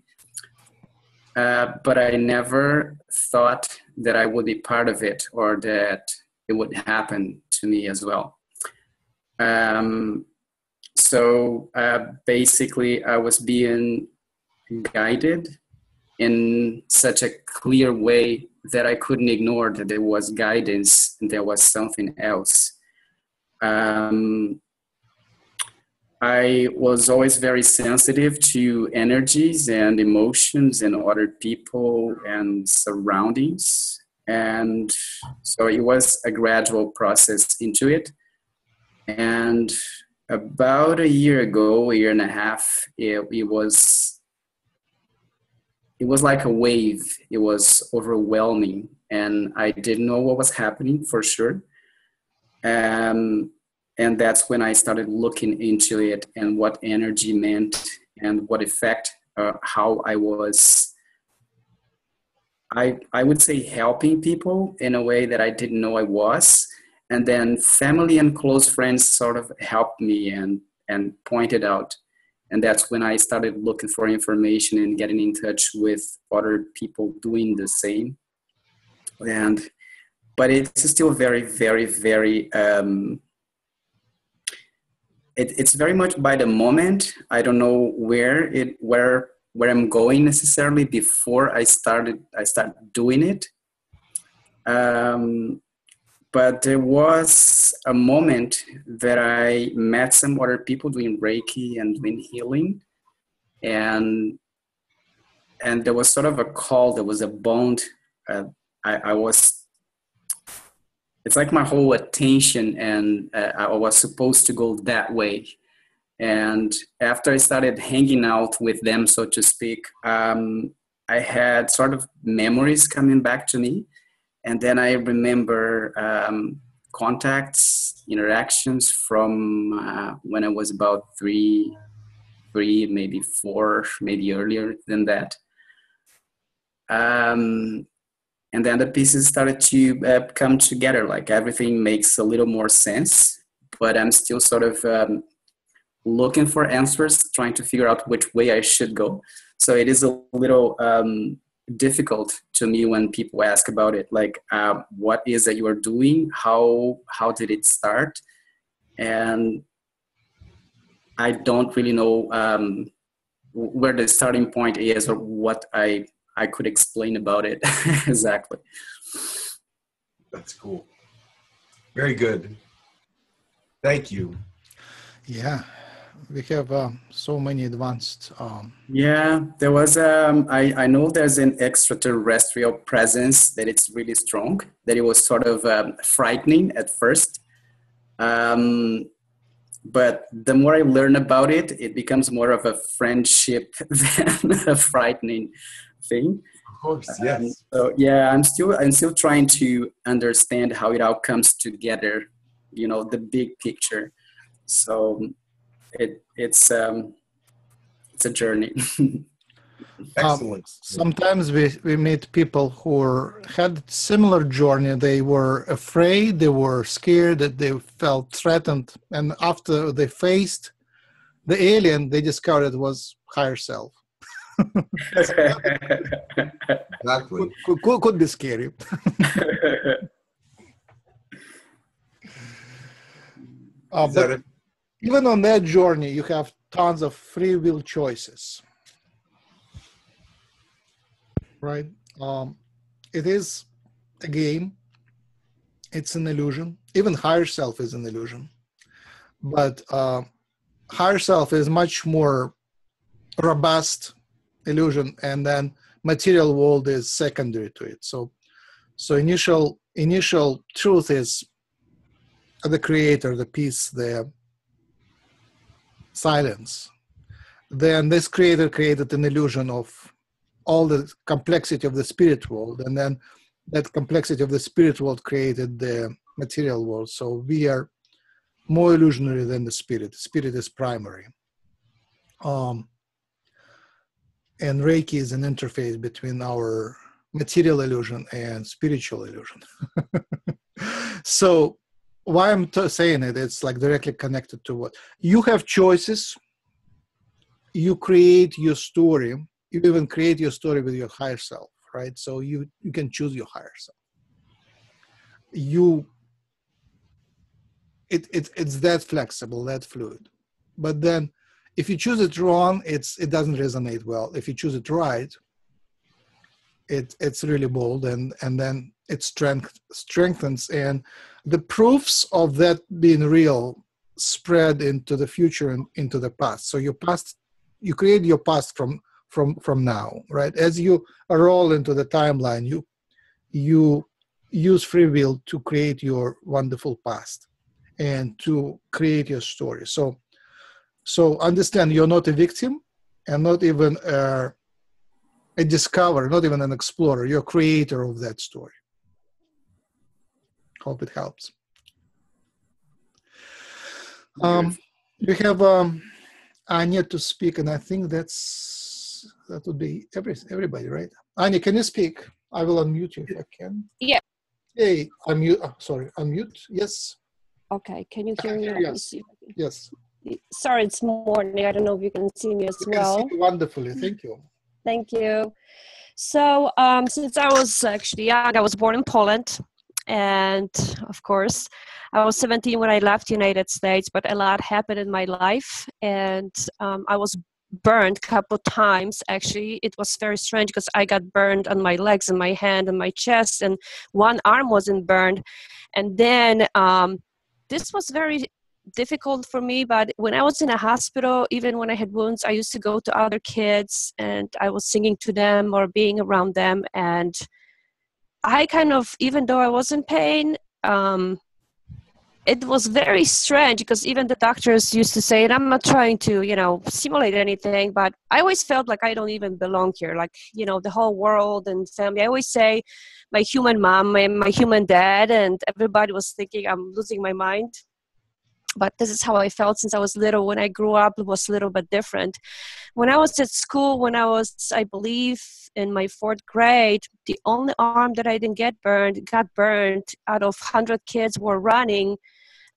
uh, but I never thought that I would be part of it or that it would happen to me as well. Um, so uh, basically, I was being guided in such a clear way that I couldn't ignore that there was guidance and there was something else. Um, I was always very sensitive to energies and emotions and other people and surroundings. And so it was a gradual process into it. And about a year ago, a year and a half, it, it was it was like a wave. It was overwhelming, and I didn't know what was happening for sure. Um, and that's when I started looking into it and what energy meant and what effect, uh, how I was, I I would say helping people in a way that I didn't know I was, and then family and close friends sort of helped me and and pointed out, and that's when I started looking for information and getting in touch with other people doing the same, and but it's still very very very. Um, it, it's very much by the moment. I don't know where it where where I'm going necessarily before I started I started doing it. Um, but there was a moment that I met some other people doing Reiki and doing healing, and and there was sort of a call. There was a bond. Uh, I, I was it's like my whole attention and uh, I was supposed to go that way. And after I started hanging out with them, so to speak, um, I had sort of memories coming back to me. And then I remember um, contacts, interactions from uh, when I was about three, three, maybe four, maybe earlier than that. Um, and then the pieces started to uh, come together like everything makes a little more sense but i'm still sort of um, looking for answers trying to figure out which way i should go so it is a little um, difficult to me when people ask about it like uh, what is that you are doing how how did it start and i don't really know um, where the starting point is or what i I could explain about it exactly. That's cool. Very good. Thank you. Yeah, we have uh, so many advanced. Um, yeah, there was. Um, I I know there's an extraterrestrial presence that it's really strong. That it was sort of um, frightening at first. Um, but the more I learn about it, it becomes more of a friendship than a frightening thing. Of course, yes. Um, so yeah, I'm still I'm still trying to understand how it all comes together. You know, the big picture. So it it's um it's a journey. Excellent. Um, sometimes we, we meet people who were, had similar journey. They were afraid, they were scared, that they felt threatened, and after they faced the alien, they discovered it was higher self exactly. Could, could, could be scary. uh, but even on that journey, you have tons of free will choices. Right? Um, it is a game, it's an illusion. Even higher self is an illusion. But uh, higher self is much more robust illusion and then material world is secondary to it so so initial initial truth is the creator the peace the silence. Then this creator created an illusion of all the complexity of the spirit world and then that complexity of the spirit world created the material world. So we are more illusionary than the spirit. Spirit is primary. Um, and Reiki is an interface between our material illusion and spiritual illusion. so why I'm t- saying it, it's like directly connected to what you have choices. You create your story. You even create your story with your higher self, right? So you you can choose your higher self. You it, it it's that flexible, that fluid. But then if you choose it wrong, it's it doesn't resonate well. If you choose it right, it it's really bold and and then it strength strengthens and the proofs of that being real spread into the future and into the past. So your past you create your past from from from now, right? As you roll into the timeline, you you use free will to create your wonderful past and to create your story. So so understand you're not a victim and not even a, a discoverer, not even an explorer. You're a creator of that story. Hope it helps. Um, we have um, Anya to speak, and I think that's that would be every, everybody, right? Anya, can you speak? I will unmute you if I can. Yeah. Hey, unmute. Oh, sorry, unmute. Yes. Okay. Can you hear me? Yes. Yes sorry, it's morning. I don't know if you can see me as you well. wonderfully. Thank you. Thank you. So, um, since I was actually young, I was born in Poland. And of course, I was 17 when I left United States, but a lot happened in my life. And um, I was burned a couple times actually it was very strange because i got burned on my legs and my hand and my chest and one arm wasn't burned and then um, this was very difficult for me but when i was in a hospital even when i had wounds i used to go to other kids and i was singing to them or being around them and i kind of even though i was in pain um, it was very strange because even the doctors used to say, and I'm not trying to, you know, simulate anything, but I always felt like I don't even belong here. Like, you know, the whole world and family. I always say, my human mom and my human dad, and everybody was thinking I'm losing my mind. But this is how I felt since I was little. When I grew up, it was a little bit different. When I was at school, when I was, I believe, in my fourth grade, the only arm that I didn't get burned got burned out of 100 kids were running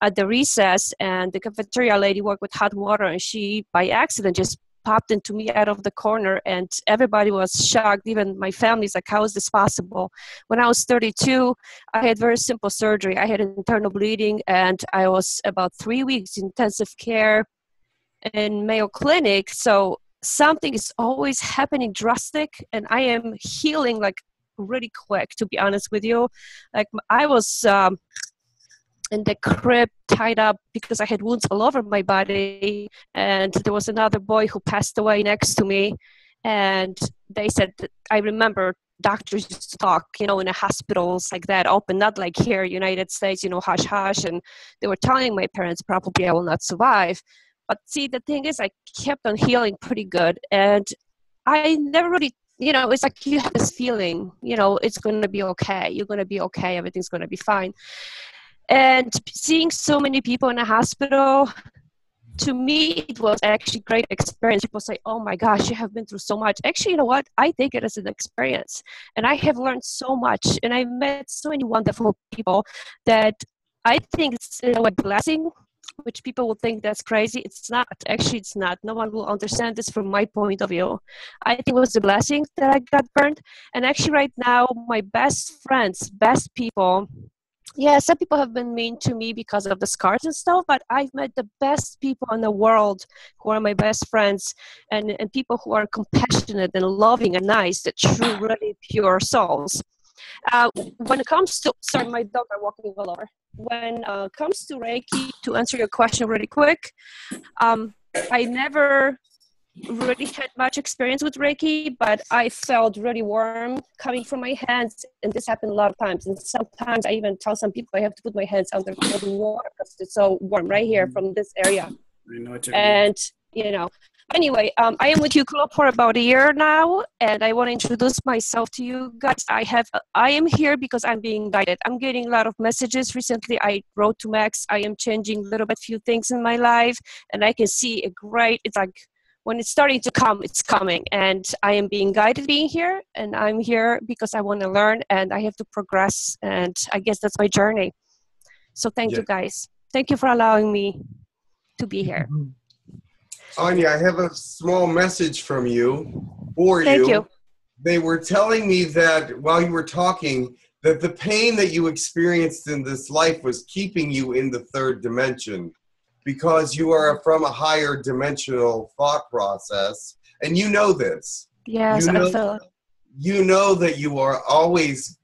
at the recess and the cafeteria lady worked with hot water and she by accident just popped into me out of the corner and everybody was shocked. Even my family's like how is this possible? When i was 32 i had very simple surgery. I had internal bleeding and i was about three weeks intensive care in mayo clinic. So something is always happening drastic and i am healing like really quick to be honest with you. Like i was um, in the crib tied up because I had wounds all over my body. And there was another boy who passed away next to me. And they said, I remember doctors used to talk, you know, in the hospitals like that, open, not like here, United States, you know, hush hush. And they were telling my parents probably I will not survive. But see, the thing is, I kept on healing pretty good. And I never really you know, it's like you have this feeling, you know, it's going to be okay. You're going to be okay. Everything's going to be fine. And seeing so many people in a hospital, to me, it was actually great experience. People say, "Oh my gosh, you have been through so much." Actually, you know what? I take it as an experience, and I have learned so much, and I met so many wonderful people that I think it's you know, a blessing. Which people will think that's crazy. It's not. Actually, it's not. No one will understand this from my point of view. I think it was a blessing that I got burned. And actually, right now, my best friends, best people, yeah, some people have been mean to me because of the scars and stuff, but I've met the best people in the world who are my best friends and, and people who are compassionate and loving and nice, the true, really pure souls. Uh, when it comes to, sorry, my dog are walking all over. When uh, comes to Reiki, to answer your question really quick, um, I never really had much experience with Reiki, but I felt really warm coming from my hands, and this happened a lot of times. And sometimes I even tell some people I have to put my hands under cold water because it's so warm right here from this area. and you know, anyway, um, I am with Hucolo for about a year now, and I want to introduce myself to you guys. I have, I am here because I'm being guided. I'm getting a lot of messages recently. I wrote to Max. I am changing a little bit few things in my life, and I can see a great. It's like when it's starting to come, it's coming. And I am being guided being here, and I'm here because I want to learn and I have to progress. And I guess that's my journey. So thank Yeah. you guys. Thank you for allowing me to be here. Mm-hmm. Anya, I have a small message from you for Thank you. They were telling me that while you were talking, that the pain that you experienced in this life was keeping you in the third dimension because you are from a higher dimensional thought process. And you know this. Yes, You know- I feel You know that you are always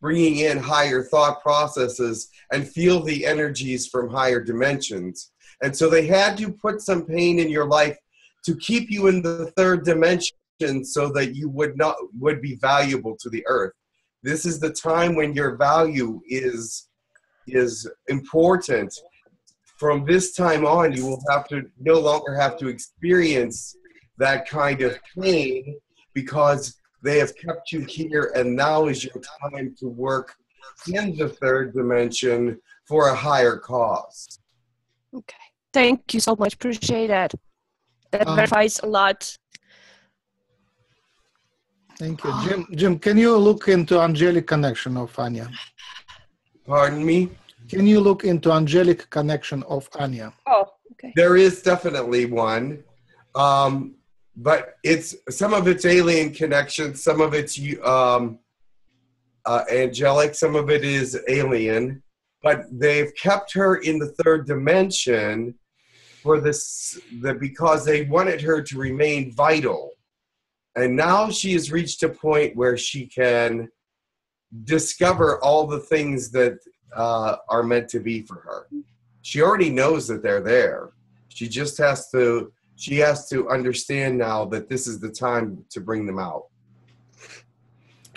bringing in higher thought processes and feel the energies from higher dimensions. And so they had to put some pain in your life to keep you in the third dimension so that you would not would be valuable to the earth. This is the time when your value is is important. From this time on, you will have to no longer have to experience that kind of pain because they have kept you here, and now is your time to work in the third dimension for a higher cause. okay. Thank you so much. Appreciate that. That Um, verifies a lot. Thank you. Jim, Jim, can you look into angelic connection of Anya? Pardon me? Can you look into angelic connection of Anya? Oh, okay. There is definitely one, um, but it's some of it's alien connection, some of it's um, uh, angelic, some of it is alien. But they've kept her in the third dimension for this, the, because they wanted her to remain vital. And now she has reached a point where she can discover all the things that uh, are meant to be for her. She already knows that they're there. She just has to she has to understand now that this is the time to bring them out.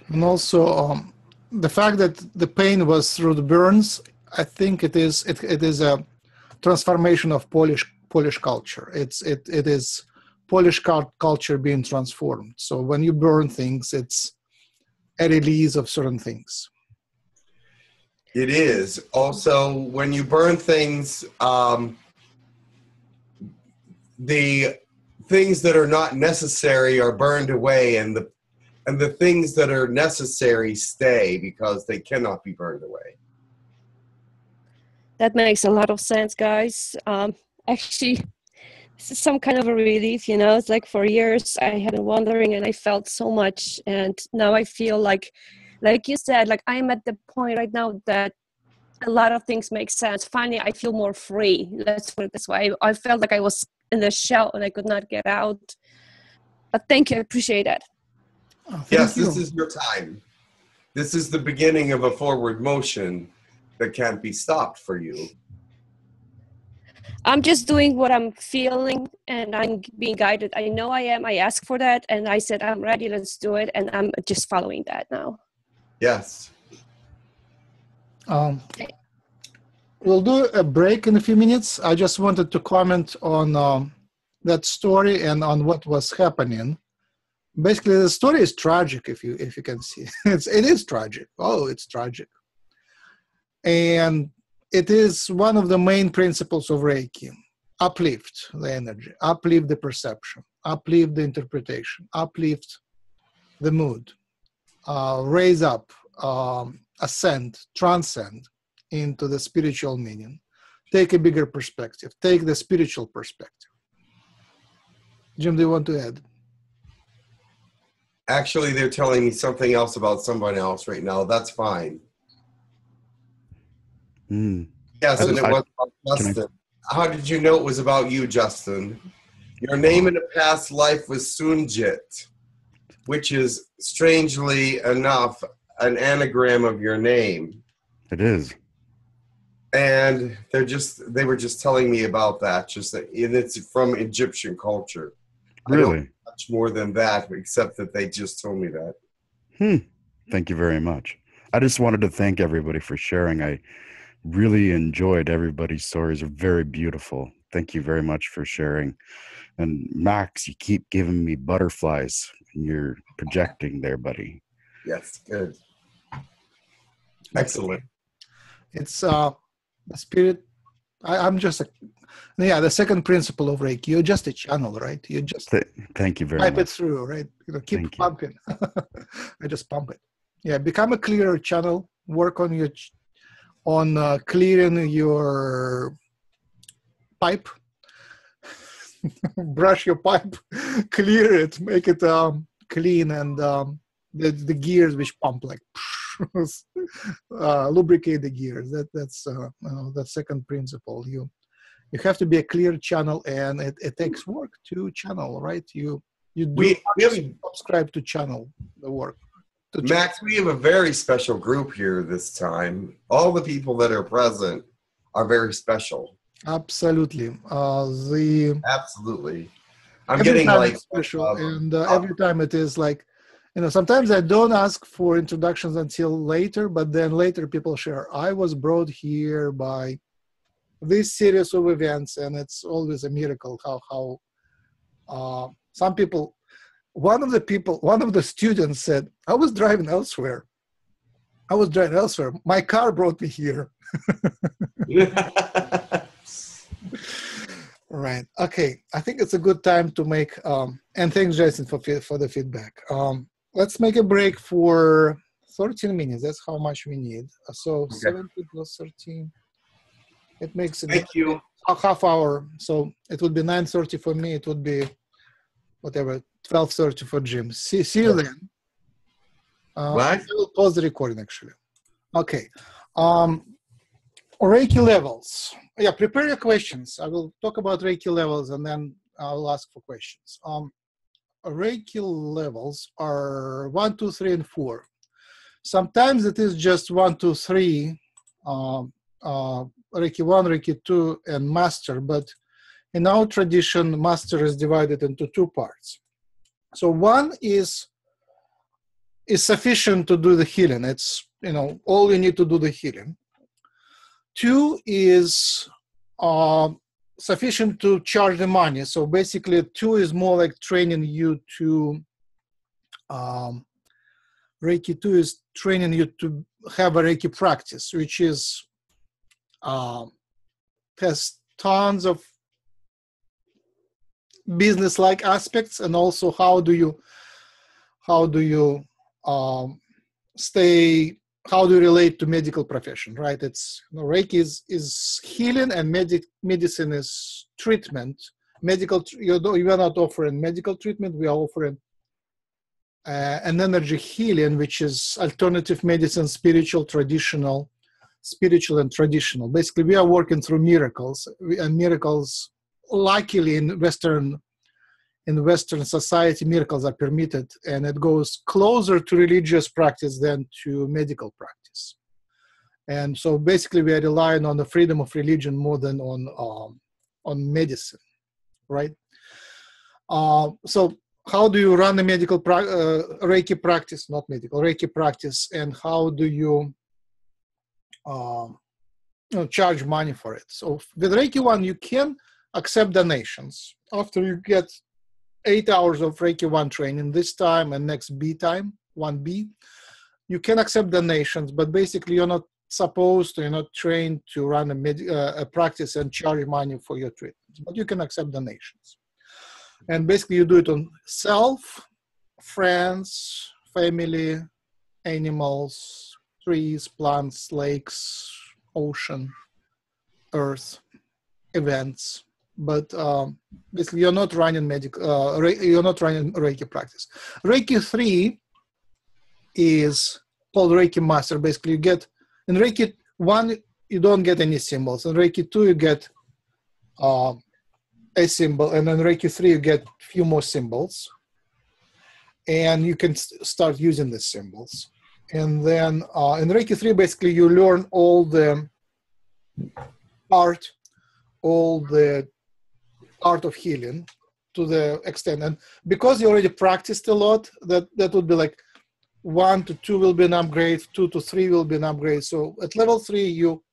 And also, um, the fact that the pain was through the burns, I think it is it, it is a transformation of Polish Polish culture. It's it it is Polish culture being transformed. So when you burn things, it's a release of certain things. It is. Also, when you burn things, um, the things that are not necessary are burned away, and the and the things that are necessary stay because they cannot be burned away. That makes a lot of sense, guys. Um, actually, this is some kind of a relief, you know. It's like for years I had been wondering, and I felt so much, and now I feel like, like you said, like I'm at the point right now that a lot of things make sense. Finally, I feel more free. Let's put it this way. I felt like I was in the shell and I could not get out. But thank you, I appreciate it. Oh, Yes, you. this is your time. This is the beginning of a forward motion that can't be stopped for you. I'm just doing what I'm feeling and I'm being guided. I know I am. I asked for that and I said, I'm ready, let's do it. And I'm just following that now. Yes. Um, we'll do a break in a few minutes. I just wanted to comment on um, that story and on what was happening. Basically, the story is tragic. If you if you can see, it's it is tragic. Oh, it's tragic, and it is one of the main principles of Reiki: uplift the energy, uplift the perception, uplift the interpretation, uplift the mood, uh, raise up, um, ascend, transcend into the spiritual meaning. Take a bigger perspective. Take the spiritual perspective. Jim, do you want to add? Actually, they're telling me something else about someone else right now. That's fine. Mm. Yes, and it was about Can I- Justin. How did you know it was about you, Justin? Your name in a past life was Sunjit, which is strangely enough an anagram of your name. It is. And they're just they were just telling me about that. Just that and it's from Egyptian culture. Really? much more than that, except that they just told me that. Hmm. Thank you very much. I just wanted to thank everybody for sharing. I really enjoyed everybody's stories. Are very beautiful. Thank you very much for sharing. And Max, you keep giving me butterflies. You're projecting there, buddy. Yes, good. Excellent. It's uh, the spirit. I, I'm just a, yeah. The second principle of Reiki: you're just a channel, right? You just Th- thank you very pipe much. it through, right? You know, keep Thank pumping. I just pump it. Yeah, become a clearer channel. Work on your ch- on uh, clearing your pipe. Brush your pipe, clear it, make it um, clean, and um, the the gears which pump like uh, lubricate the gears. That that's uh, uh, the second principle. You you have to be a clear channel, and it, it takes work to channel, right? You you do We, we have subscribe to channel the work. Max, we have a very special group here this time. All the people that are present are very special. Absolutely. Uh, the Absolutely. I'm every getting time like it's special, um, and uh, every time it is like, you know, sometimes I don't ask for introductions until later, but then later people share. I was brought here by this series of events, and it's always a miracle how how uh, some people. One of the people, one of the students said, "I was driving elsewhere. I was driving elsewhere. My car brought me here." Right. Okay. I think it's a good time to make. Um, and thanks, Jason, for for the feedback. Um, let's make a break for 13 minutes. That's how much we need. Uh, So 70 plus 13. It makes it Thank you. a half hour. So it would be 9:30 for me. It would be whatever 12:30 for Jim. See, see you then. Uh, What? I will pause the recording actually. Okay. Um, Reiki levels. Yeah, prepare your questions. I will talk about Reiki levels and then I'll ask for questions. Um, Reiki levels are one, two, three, and four. Sometimes it is just one, two, three, um, uh, Reiki one, Reiki two, and master. But in our tradition, master is divided into two parts. So one is is sufficient to do the healing. It's you know all you need to do the healing. Two is uh, sufficient to charge the money. So basically, two is more like training you to. Um, Reiki two is training you to have a Reiki practice, which is um, has tons of business-like aspects, and also how do you how do you um, stay how do you relate to medical profession right? It's you know, reiki is is healing and medic, medicine is treatment. Medical you are not offering medical treatment we are offering uh, an energy healing which is alternative medicine spiritual traditional spiritual and traditional. Basically we are working through miracles and miracles luckily in western in Western society, miracles are permitted, and it goes closer to religious practice than to medical practice. And so basically, we are relying on the freedom of religion more than on um, on medicine, right? Uh, so how do you run a medical pra- uh, Reiki practice, not medical Reiki practice, and how do you, um, you know, charge money for it? So with Reiki one, you can accept donations after you get eight hours of Reiki 1 training this time and next B time, 1B. You can accept donations, but basically you're not supposed to, you're not trained to run a, med, uh, a practice and charge money for your treatments, but you can accept donations. And basically you do it on self, friends, family, animals, trees, plants, lakes, ocean, earth, events, but um, basically you're not running medical, uh, you're not running Reiki practice. Reiki three is called Reiki Master. Basically, you get in Reiki one you don't get any symbols. In Reiki two you get uh, a symbol, and in Reiki three you get few more symbols, and you can start using the symbols. And then uh, in Reiki three, basically you learn all the art, all the art of healing to the extent. And because you already practiced a lot that that would be like one to two will be an upgrade two to three will be an upgrade. So at level three you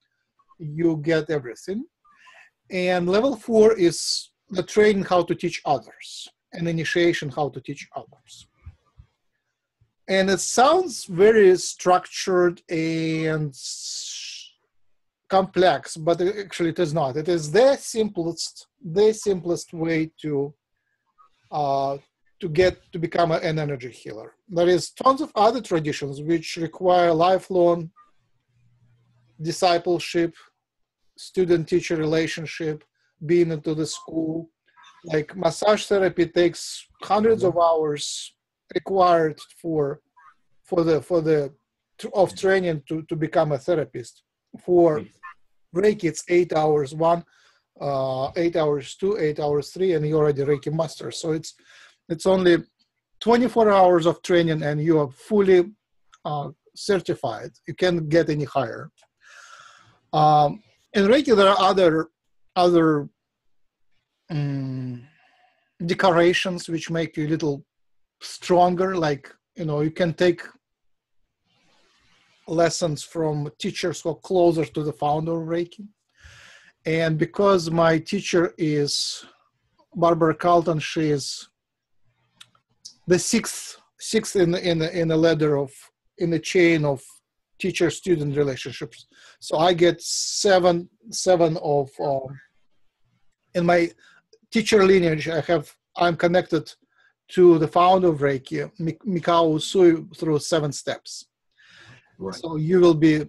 you get everything. And level four is the training how to teach others and initiation how to teach others. And it sounds very structured and complex, but actually it is not. It is the simplest, the simplest way to uh, to get to become an energy healer. There is tons of other traditions which require lifelong discipleship, student-teacher relationship, being into the school. Like massage therapy takes hundreds of hours required for for the for the of training to, to become a therapist for Reiki, it's eight hours one, uh, eight hours two, eight hours three, and you're already Reiki master. So it's it's only 24 hours of training, and you are fully uh, certified. You can't get any higher. Um, in Reiki, there are other other um, decorations which make you a little stronger. Like you know, you can take lessons from teachers who are closer to the founder of Reiki. And because my teacher is Barbara Carlton, she is the sixth sixth in in in a ladder of in the chain of teacher student relationships. So I get seven seven of um, in my teacher lineage. I have I'm connected to the founder of Reiki, Mikao Usui, through seven steps. Right. So you will be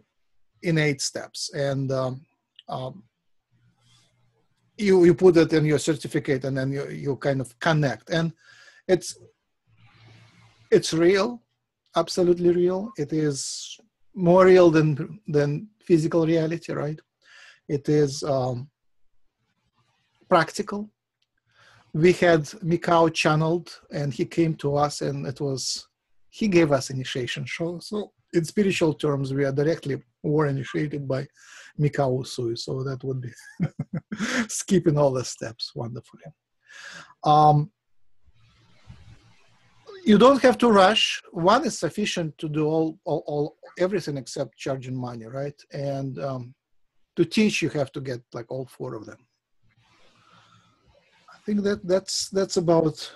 in eight steps, and um, um, you you put it in your certificate, and then you you kind of connect, and it's it's real, absolutely real. It is more real than than physical reality, right? It is um, practical. We had Mikao channeled, and he came to us, and it was he gave us initiation show. So in spiritual terms, we are directly were initiated by Mikao so that would be skipping all the steps wonderfully. Um, you don't have to rush. One is sufficient to do all, all, all everything except charging money, right? And um, to teach, you have to get like all four of them. I think that that's that's about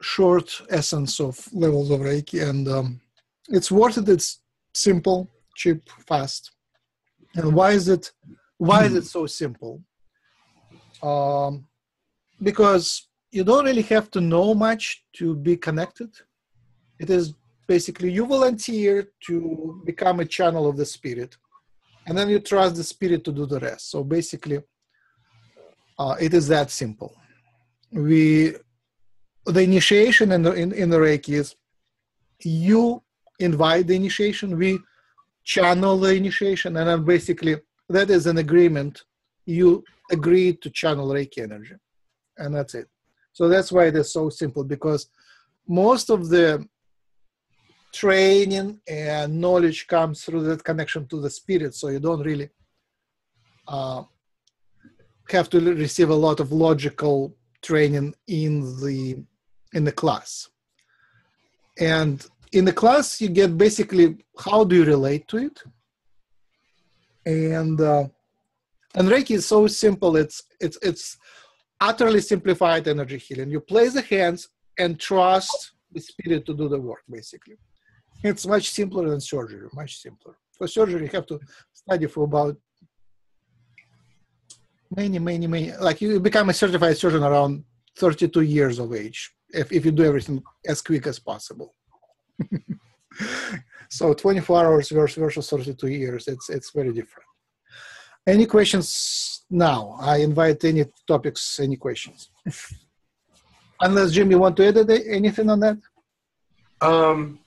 short essence of levels of Reiki, and um, it's worth it. It's simple, cheap, fast. And why is it? Why is it so simple? Um, because you don't really have to know much to be connected. It is basically you volunteer to become a channel of the spirit, and then you trust the spirit to do the rest. So basically, uh, it is that simple. We the initiation in the in, in the Reiki is you invite the initiation, we channel the initiation, and then basically that is an agreement. You agree to channel Reiki energy, and that's it. So that's why it is so simple because most of the training and knowledge comes through that connection to the spirit. So you don't really uh, have to receive a lot of logical training in the in the class. And in the class, you get basically how do you relate to it, and uh, and Reiki is so simple. It's it's it's utterly simplified energy healing. You place the hands and trust the spirit to do the work. Basically, it's much simpler than surgery. Much simpler. For surgery, you have to study for about many, many, many. Like you become a certified surgeon around 32 years of age if, if you do everything as quick as possible. so 24 hours versus, versus 32 years, it's, it's very different. Any questions now? I invite any topics, any questions. Unless Jim, you want to add anything on that? Um,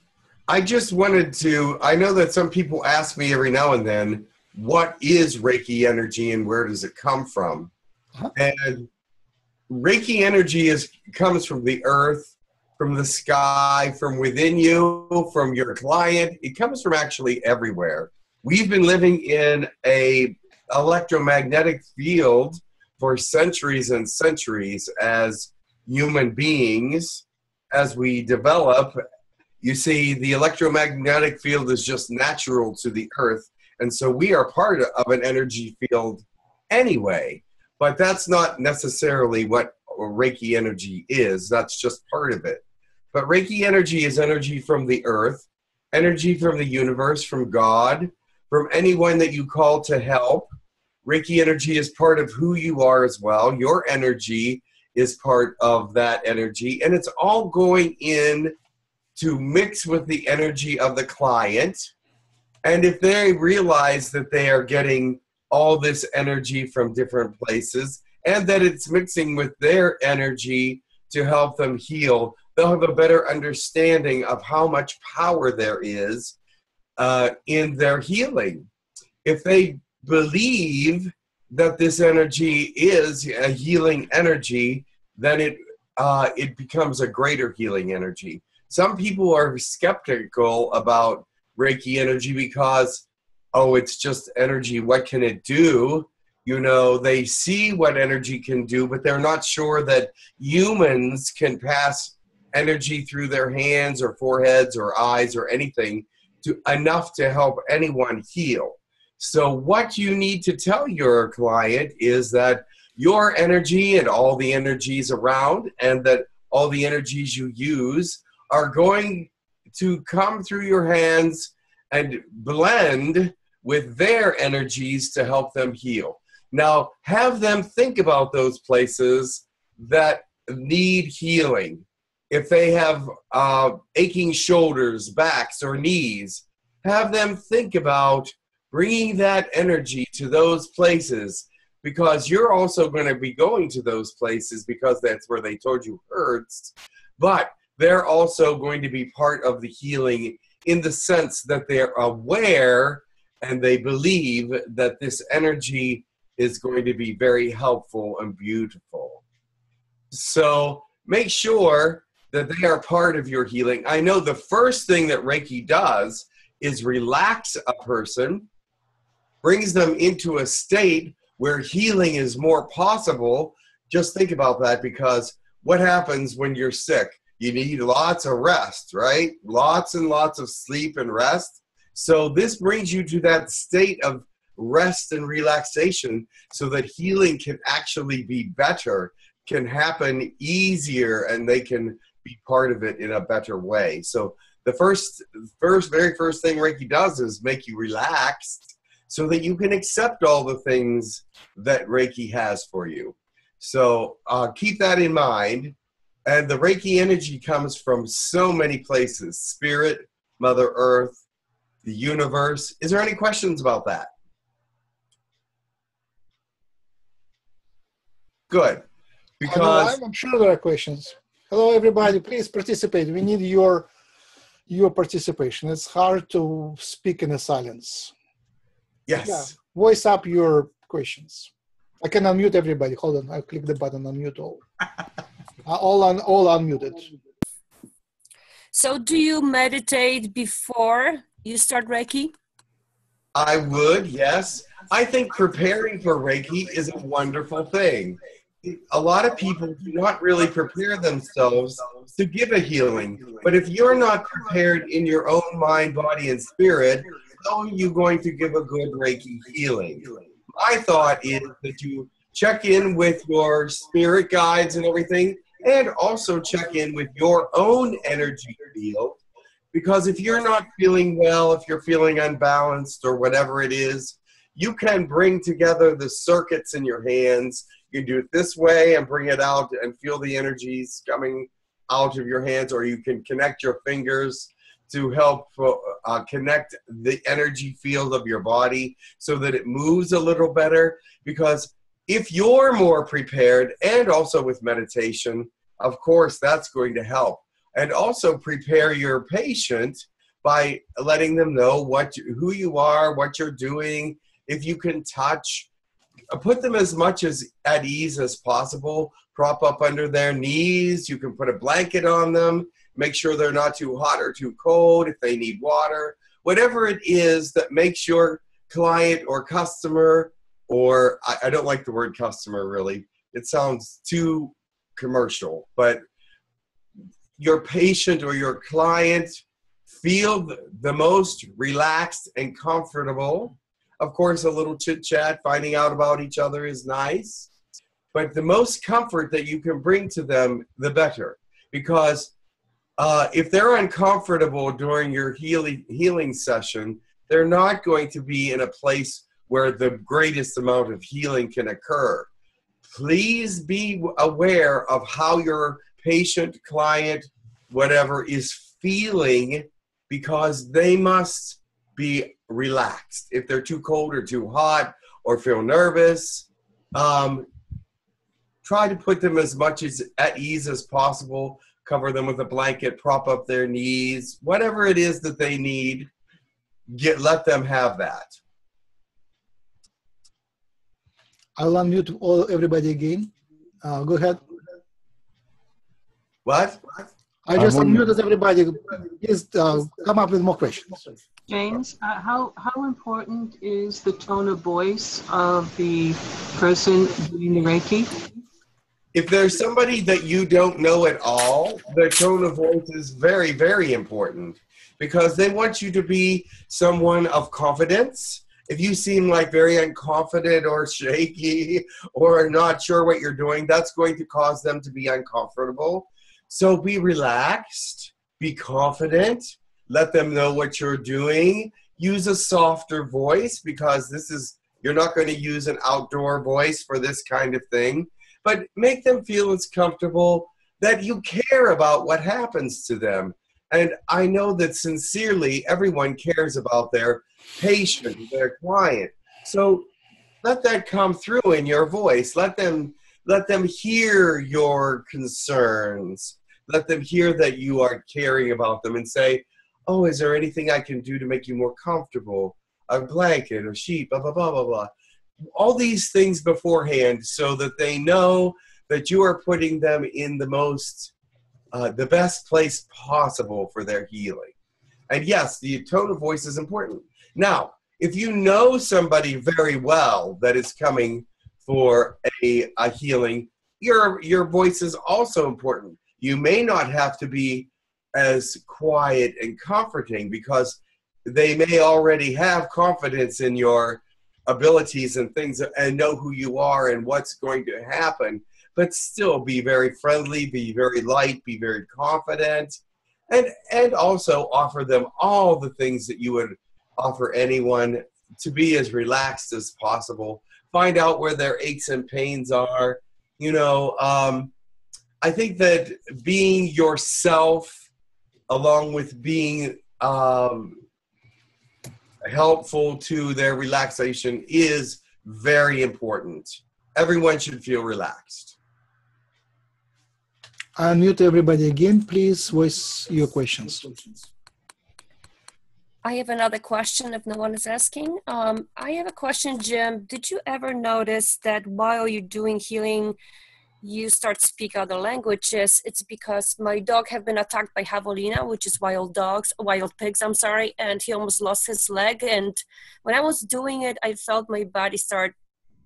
I just wanted to. I know that some people ask me every now and then, "What is Reiki energy and where does it come from?" Uh-huh. And Reiki energy is comes from the earth, from the sky, from within you, from your client. It comes from actually everywhere. We've been living in a electromagnetic field for centuries and centuries as human beings. As we develop, you see, the electromagnetic field is just natural to the earth. And so we are part of an energy field anyway. But that's not necessarily what Reiki energy is. That's just part of it. But Reiki energy is energy from the earth, energy from the universe, from God, from anyone that you call to help. Reiki energy is part of who you are as well. Your energy is part of that energy, and it's all going in to mix with the energy of the client. And if they realize that they are getting all this energy from different places and that it's mixing with their energy to help them heal, they'll have a better understanding of how much power there is uh, in their healing. If they believe that this energy is a healing energy, then it uh, it becomes a greater healing energy. Some people are skeptical about Reiki energy because oh, it's just energy. What can it do? You know, they see what energy can do, but they're not sure that humans can pass energy through their hands or foreheads or eyes or anything to enough to help anyone heal. So what you need to tell your client is that your energy and all the energies around and that all the energies you use are going to come through your hands and blend with their energies to help them heal. Now, have them think about those places that need healing. If they have uh, aching shoulders, backs, or knees, have them think about bringing that energy to those places because you're also going to be going to those places because that's where they told you hurts. But they're also going to be part of the healing in the sense that they're aware and they believe that this energy is going to be very helpful and beautiful. So make sure that they are part of your healing. I know the first thing that Reiki does is relax a person, brings them into a state where healing is more possible. Just think about that because what happens when you're sick? You need lots of rest, right? Lots and lots of sleep and rest. So this brings you to that state of rest and relaxation so that healing can actually be better, can happen easier, and they can be part of it in a better way. So the first, first, very first thing Reiki does is make you relaxed so that you can accept all the things that Reiki has for you. So uh, keep that in mind. And the Reiki energy comes from so many places spirit, Mother Earth, the universe. Is there any questions about that? Good. Because I'm, I'm sure there are questions. Hello, everybody. Please participate. We need your your participation. It's hard to speak in a silence. yes. Yeah. Voice up your questions. I can unmute everybody. Hold on. I'll click the button unmute all. Uh, all un, all unmuted. So, do you meditate before you start Reiki? I would, yes. I think preparing for Reiki is a wonderful thing. A lot of people do not really prepare themselves to give a healing. But if you're not prepared in your own mind, body, and spirit, how are you going to give a good Reiki healing? My thought is that you check in with your spirit guides and everything, and also check in with your own energy field because if you're not feeling well, if you're feeling unbalanced or whatever it is, you can bring together the circuits in your hands. You can do it this way and bring it out and feel the energies coming out of your hands, or you can connect your fingers to help uh, connect the energy field of your body so that it moves a little better. Because if you're more prepared and also with meditation, of course, that's going to help and also prepare your patient by letting them know what who you are, what you're doing. If you can touch, uh, put them as much as at ease as possible. Prop up under their knees. You can put a blanket on them. Make sure they're not too hot or too cold. If they need water, whatever it is that makes your client or customer, or I, I don't like the word customer really. It sounds too commercial, but your patient or your client feel the most relaxed and comfortable. Of course, a little chit chat, finding out about each other is nice. But the most comfort that you can bring to them, the better. Because uh, if they're uncomfortable during your healing, healing session, they're not going to be in a place where the greatest amount of healing can occur. Please be aware of how your patient, client, whatever is feeling because they must be relaxed. If they're too cold or too hot or feel nervous, um, try to put them as much as at ease as possible. Cover them with a blanket, prop up their knees, whatever it is that they need. Get let them have that. I'll unmute all everybody again. Uh, go ahead. What? I just I'm unmuted everybody. Please uh, come up with more questions. James, uh, how, how important is the tone of voice of the person doing the Reiki? if there's somebody that you don't know at all, their tone of voice is very, very important because they want you to be someone of confidence. If you seem like very unconfident or shaky or not sure what you're doing, that's going to cause them to be uncomfortable. So be relaxed, be confident, let them know what you're doing. Use a softer voice because this is, you're not going to use an outdoor voice for this kind of thing but make them feel as comfortable that you care about what happens to them. And I know that sincerely everyone cares about their patient, their client. So let that come through in your voice. Let them let them hear your concerns. Let them hear that you are caring about them and say, "Oh, is there anything I can do to make you more comfortable? A blanket, a sheet, blah blah blah blah blah." all these things beforehand so that they know that you are putting them in the most uh, the best place possible for their healing and yes the tone of voice is important now if you know somebody very well that is coming for a, a healing your your voice is also important you may not have to be as quiet and comforting because they may already have confidence in your abilities and things and know who you are and what's going to happen but still be very friendly be very light be very confident and and also offer them all the things that you would offer anyone to be as relaxed as possible. Find out where their aches and pains are. You know um, i think that being yourself along with being um, helpful to their relaxation is very important everyone should feel relaxed Unmute everybody again, please voice your questions. I have another question if no one is asking. Um, I have a question, Jim. Did you ever notice that while you're doing healing, you start to speak other languages? It's because my dog have been attacked by javelina, which is wild dogs, wild pigs. I'm sorry, and he almost lost his leg. And when I was doing it, I felt my body start.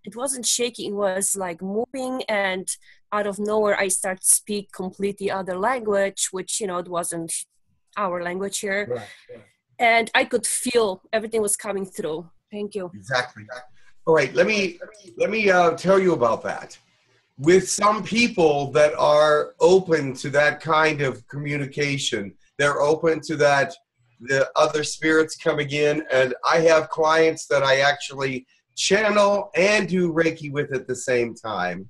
It wasn't shaking; it was like moving, and out of nowhere, I start speak completely other language, which you know it wasn't our language here. right, right. and I could feel everything was coming through. Thank you. Exactly. All right, let me let me uh, tell you about that. With some people that are open to that kind of communication, they're open to that the other spirits coming in, and I have clients that I actually channel and do Reiki with at the same time.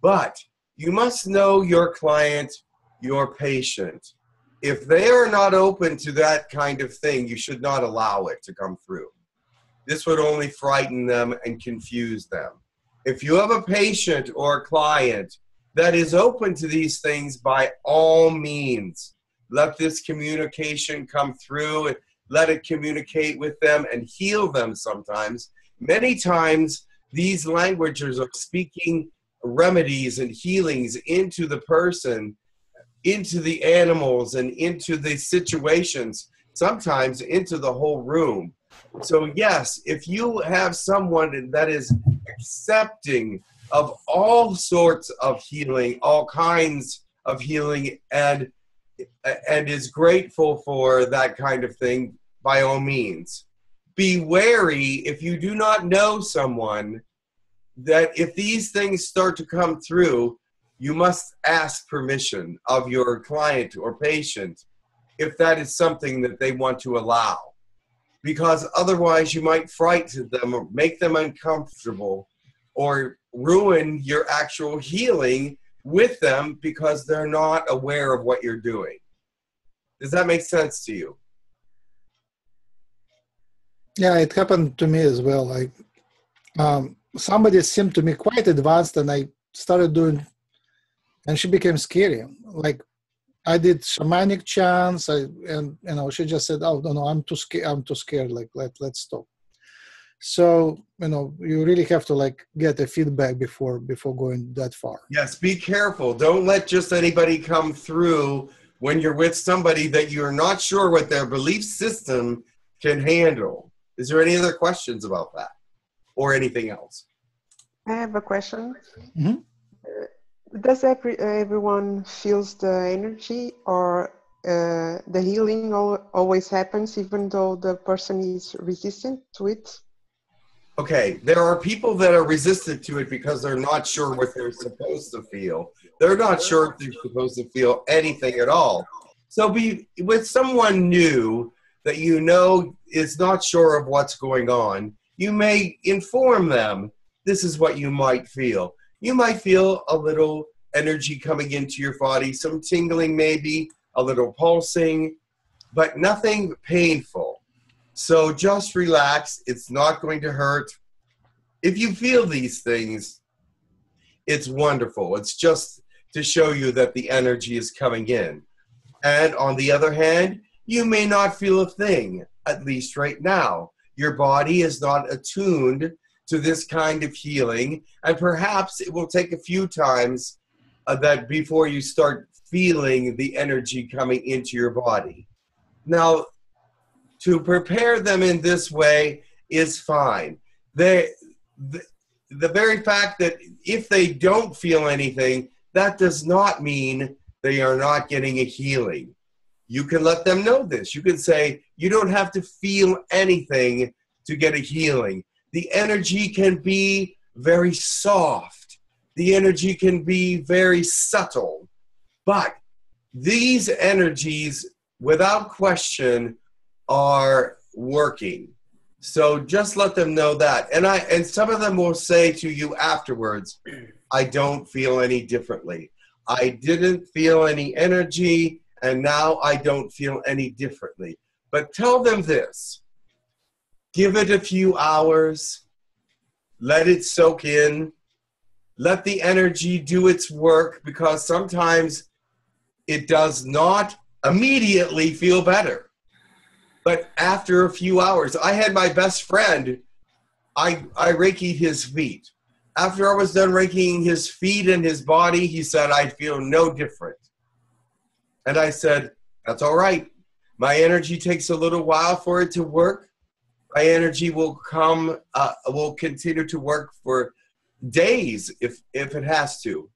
But you must know your client, your patient. If they are not open to that kind of thing, you should not allow it to come through. This would only frighten them and confuse them. If you have a patient or a client that is open to these things, by all means, let this communication come through and let it communicate with them and heal them sometimes. Many times, these languages are speaking remedies and healings into the person, into the animals, and into the situations, sometimes into the whole room. So, yes, if you have someone that is accepting of all sorts of healing, all kinds of healing, and and is grateful for that kind of thing, by all means. Be wary if you do not know someone that if these things start to come through, you must ask permission of your client or patient if that is something that they want to allow. Because otherwise, you might frighten them or make them uncomfortable or ruin your actual healing with them because they're not aware of what you're doing. Does that make sense to you? Yeah, it happened to me as well. Like um, somebody seemed to me quite advanced, and I started doing, and she became scary. Like I did shamanic chants, I, and you know, she just said, "Oh no, no, I'm too scared. I'm too scared. Like let let's stop." So you know, you really have to like get a feedback before before going that far. Yes, be careful. Don't let just anybody come through when you're with somebody that you're not sure what their belief system can handle. Is there any other questions about that or anything else? I have a question. Mhm. Uh, does every, everyone feels the energy or uh, the healing al- always happens even though the person is resistant to it? Okay, there are people that are resistant to it because they're not sure what they're supposed to feel. They're not sure if they're supposed to feel anything at all. So be with someone new that you know is not sure of what's going on, you may inform them this is what you might feel. You might feel a little energy coming into your body, some tingling maybe, a little pulsing, but nothing painful. So just relax. It's not going to hurt. If you feel these things, it's wonderful. It's just to show you that the energy is coming in. And on the other hand, you may not feel a thing, at least right now. Your body is not attuned to this kind of healing, and perhaps it will take a few times uh, that before you start feeling the energy coming into your body. Now, to prepare them in this way is fine. They, the, the very fact that if they don't feel anything, that does not mean they are not getting a healing. You can let them know this. You can say, you don't have to feel anything to get a healing. The energy can be very soft, the energy can be very subtle. But these energies, without question, are working. So just let them know that. And I and some of them will say to you afterwards, I don't feel any differently. I didn't feel any energy and now I don't feel any differently. But tell them this. Give it a few hours. Let it soak in. Let the energy do its work because sometimes it does not immediately feel better. But after a few hours, I had my best friend, I, I Reiki his feet. After I was done Reikiing his feet and his body, he said, I feel no different. And I said, That's all right. My energy takes a little while for it to work. My energy will come, uh, will continue to work for days if, if it has to.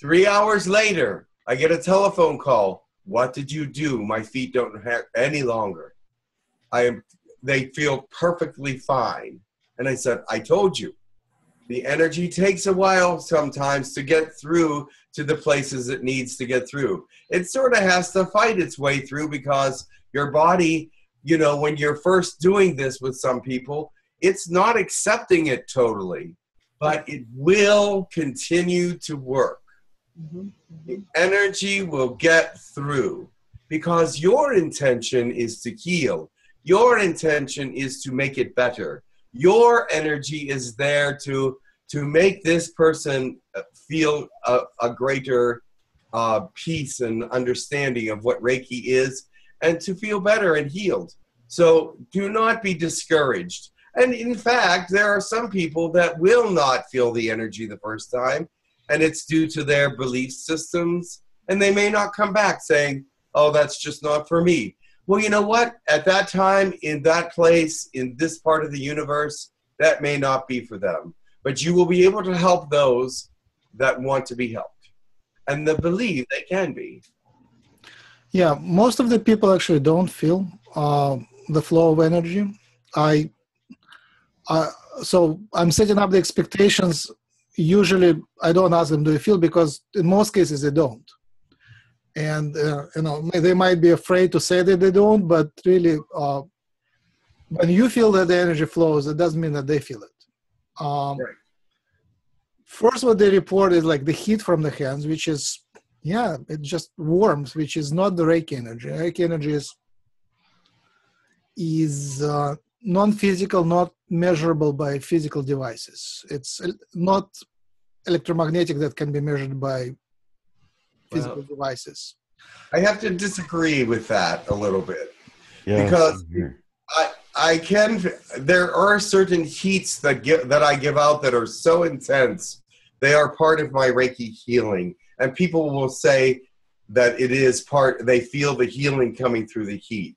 Three hours later, I get a telephone call. What did you do? My feet don't hurt any longer. I am, they feel perfectly fine. And I said, I told you. The energy takes a while sometimes to get through to the places it needs to get through. It sort of has to fight its way through because your body, you know, when you're first doing this with some people, it's not accepting it totally, but it will continue to work. The energy will get through because your intention is to heal. Your intention is to make it better. Your energy is there to to make this person uh, feel a, a greater uh, peace and understanding of what Reiki is, and to feel better and healed. So do not be discouraged. And in fact, there are some people that will not feel the energy the first time, and it's due to their belief systems, and they may not come back saying, "Oh, that's just not for me." Well, you know what? At that time, in that place, in this part of the universe, that may not be for them. But you will be able to help those that want to be helped and the believe they can be. Yeah, most of the people actually don't feel uh, the flow of energy. I, I, so I'm setting up the expectations. Usually, I don't ask them, "Do you feel?" Because in most cases, they don't and uh, you know they might be afraid to say that they don't but really uh, when you feel that the energy flows it doesn't mean that they feel it um, Right. first what they report is like the heat from the hands which is yeah it just warms which is not the reiki energy. Reiki energy is is uh, non-physical not measurable by physical devices. It's not electromagnetic that can be measured by physical devices. I have to disagree with that a little bit. Yeah, Because- I I can there are certain heats that give that I give out that are so intense. They are part of my Reiki healing and people will say that it is part they feel the healing coming through the heat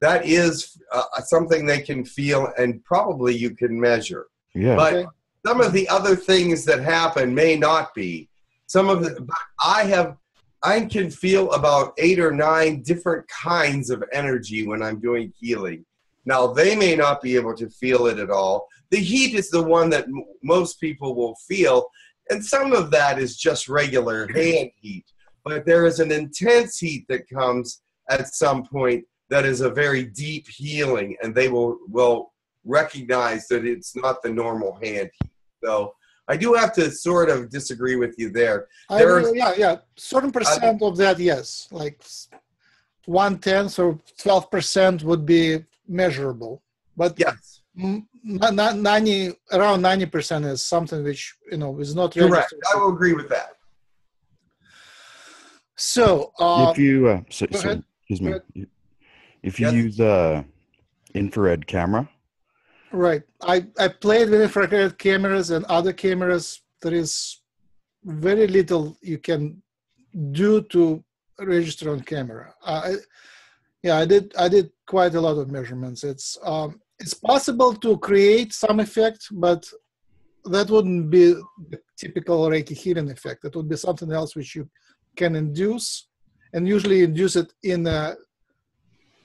that is uh, something they can feel and probably you can measure yeah. but Okay. some of the other things that happen may not be some of the but i have i can feel about eight or nine different kinds of energy when i'm doing healing now they may not be able to feel it at all the heat is the one that m- most people will feel and some of that is just regular hand heat but there is an intense heat that comes at some point that is a very deep healing and they will will recognize that it's not the normal hand heat so i do have to sort of disagree with you there I There will- are- yeah, yeah. Certain uh, percent of that, yes, like one tenth or twelve percent would be measurable, but yes mm, not, not ninety around ninety percent is something which you know is not correct registered. i will agree with that So, uh, if you, uh, so, so- excuse me, if you Yes. use a infrared camera, right, I I played with infrared cameras and other cameras. There is very little you can do to register on camera. I, yeah, I did. I did quite a lot of measurements. It's um, it's possible to create some effect, but that wouldn't be the typical Reiki healing effect. It would be something else which you can induce and usually induce it in a,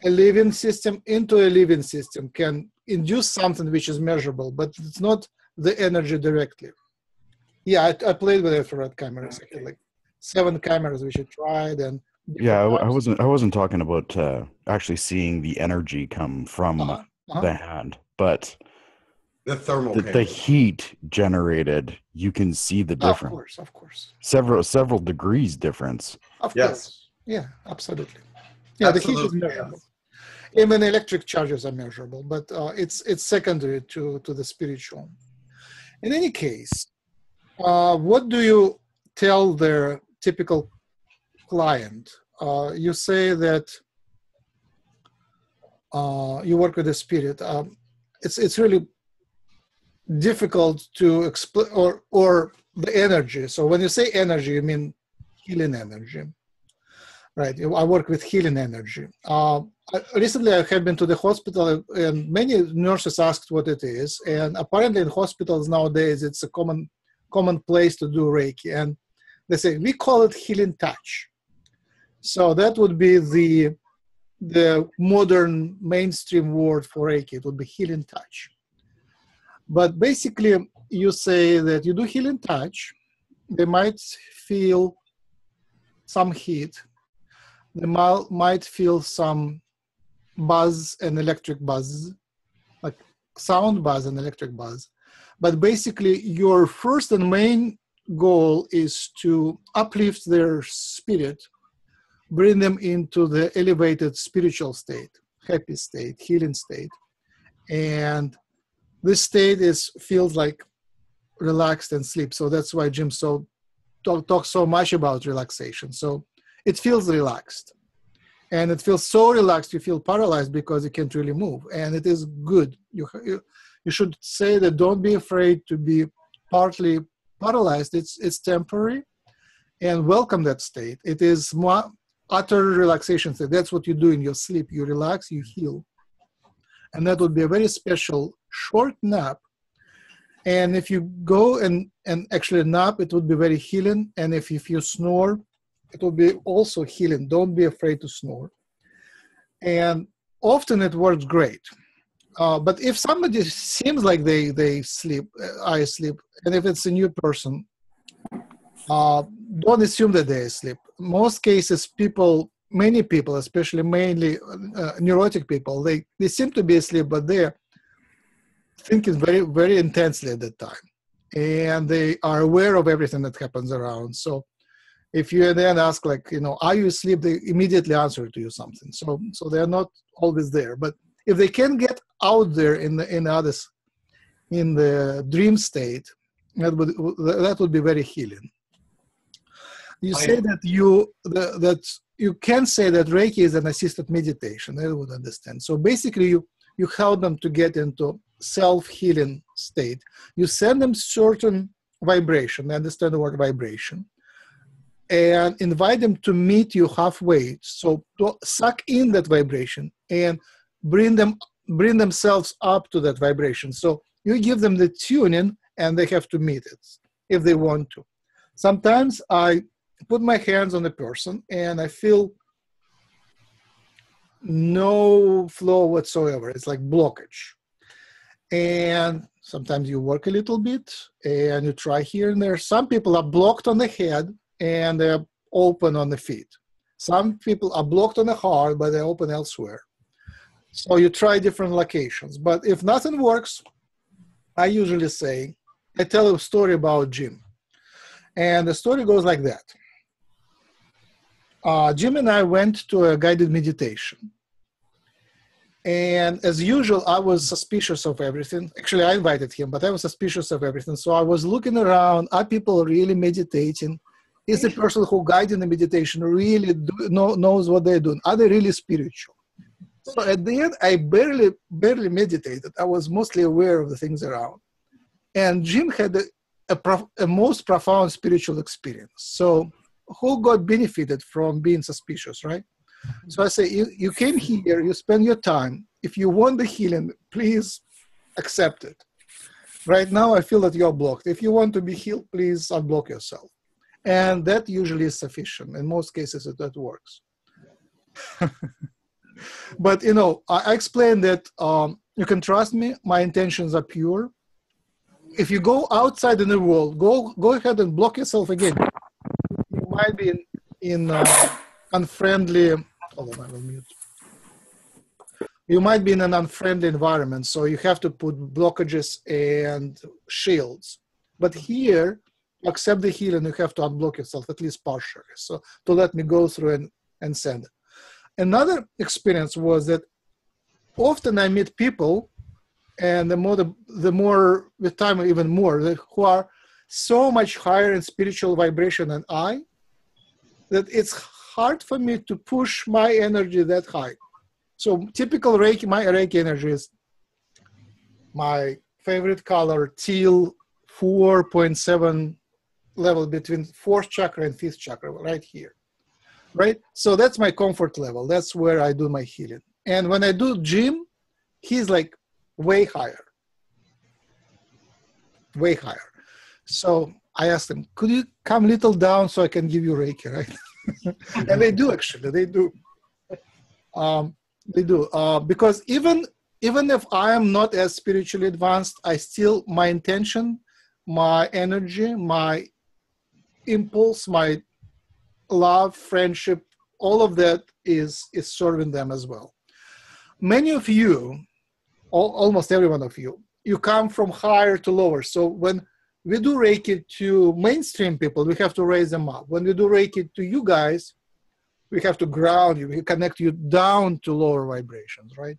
a living system into a living system can induce something which is measurable, but it's not the energy directly. Yeah, I, I played with infrared cameras, actually, like seven cameras which I tried, and Yeah, I, I wasn't. I wasn't talking about uh, actually seeing the energy come from Uh-huh, uh-huh. the hand, but The thermal the, the heat generated. You can see the difference. of course, of course, Several several degrees difference. of Yes. course. Yeah, absolutely. Yeah, the heat is Absolutely, measurable. Even electric charges are measurable, but uh, it's it's secondary to to the spiritual. In any case, uh, what do you tell their typical client? Uh, you say that uh, you work with the spirit. Um, it's it's really difficult to explain or or the energy. So when you say energy, you mean healing energy, right? I work with healing energy. Uh, I- recently, I have been to the hospital, and many nurses asked what it is. And apparently, in hospitals nowadays, it's a common common place to do Reiki, and they say we call it healing touch. So that would be the the modern mainstream word for Reiki. It would be healing touch. But basically, you say that you do healing touch. They might feel some heat. They might, might feel some buzz and electric buzz, like sound buzz and electric buzz. But basically, your first and main goal is to uplift their spirit, bring them into the elevated spiritual state, happy state, healing state. And this state is feels like relaxed and sleep. So that's why Jim so talk, talks so much about relaxation. So it feels relaxed. And it feels so relaxed, you feel paralyzed because you can't really move. And it is good. You, you, you should say that don't be afraid to be partly paralyzed. It's, it's temporary and welcome that state. It is more utter relaxation state. That's what you do in your sleep. You relax, you heal. And that would be a very special short nap. And if you go and, and actually nap, it would be very healing. And if, if you snore, it will be also healing. Don't be afraid to snore. And often it works great. Uh, but if somebody seems like they they sleep, I sleep, and if it's a new person, uh, don't assume that they sleep. Most cases, people, many people, especially mainly uh, neurotic people, they they seem to be asleep, but they're thinking very very intensely at that time, and they are aware of everything that happens around. So if you then ask like you know are you asleep? they immediately answer to you something. So so they're not always there. But if they can get out there in the in others in the dream state that would that would be very healing you I- say that you the, that you can say that reiki is an assisted meditation. I would understand. So basically you you help them to get into self-healing state. You send them certain vibration. They understand the word vibration. And invite them to meet you halfway. So to suck in that vibration and bring them bring themselves up to that vibration. So you give them the tuning and they have to meet it if they want to. Sometimes i put my hands on the person and i feel no flow whatsoever it's like blockage and sometimes you work a little bit and you try here and there some people are blocked on the head and they're open on the feet. Some people are blocked on the heart, but they're open elsewhere. So you try different locations. But if nothing works, I usually say, I tell a story about Jim. And the story goes like that. Uh, Jim and I went to a guided meditation. And as usual, I was suspicious of everything. Actually, I invited him, but I was suspicious of everything. So I was looking around. Are people really meditating? is the person who guiding the meditation really do, know, knows what they're doing are they really spiritual so at the end i barely barely meditated i was mostly aware of the things around and jim had a, a, prof, a most profound spiritual experience so who got benefited from being suspicious right so i say you, you came here you spend your time if you want the healing please accept it right now i feel that you're blocked if you want to be healed please unblock yourself and that usually is sufficient. In most cases, it, that works. but you know, I, I explained that um, you can trust me. My intentions are pure. If you go outside in the world, go go ahead and block yourself again. Might be in, in uh, unfriendly. On, I will mute. You might be in an unfriendly environment, so you have to put blockages and shields. But here, accept the healing, you have to unblock yourself at least partially. So to let me go through and, and send it. Another experience was that often I meet people, and the more the, the more with time even more, who are so much higher in spiritual vibration than I, that it's hard for me to push my energy that high. So typical Reiki, my Reiki energy is my favorite color, teal, 4.7 level between fourth chakra and fifth chakra, right here. Right? So that's my comfort level. That's where I do my healing. And when I do Jim, he's like way higher. Way higher. So I asked him, could you come little down so I can give you Reiki, right? and they do actually, they do. Um, they do. Uh, because even even if I am not as spiritually advanced, I still my intention, my energy, my impulse, my love, friendship, all of that is is serving them as well. Many of you, all, almost every one of you, you come from higher to lower. So when we do Reiki to mainstream people, we have to raise them up. When we do Reiki to you guys, we have to ground you, we connect you down to lower vibrations, right?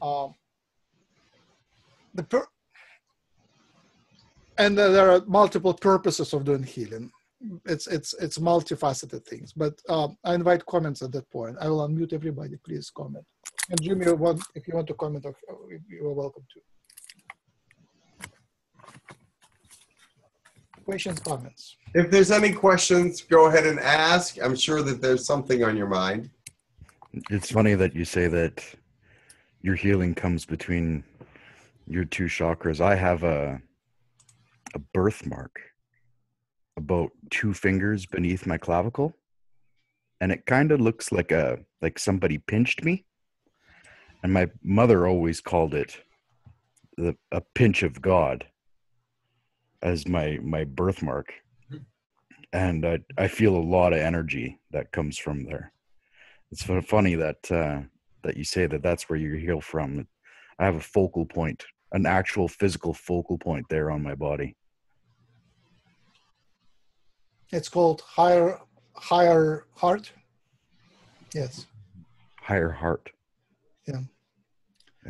Um, the per- and there are multiple purposes of doing healing. It's it's it's multifaceted things. But um, I invite comments at that point. I will unmute everybody. Please comment. And Jimmy, if you want to comment, you are welcome to. Questions, comments. If there's any questions, go ahead and ask. I'm sure that there's something on your mind. It's funny that you say that your healing comes between your two chakras. I have a a birthmark about two fingers beneath my clavicle and it kind of looks like a like somebody pinched me and my mother always called it the a pinch of god as my my birthmark and I, I feel a lot of energy that comes from there it's funny that uh, that you say that that's where you heal from i have a focal point an actual physical focal point there on my body It's called higher higher heart. Yes. Higher heart. Yeah.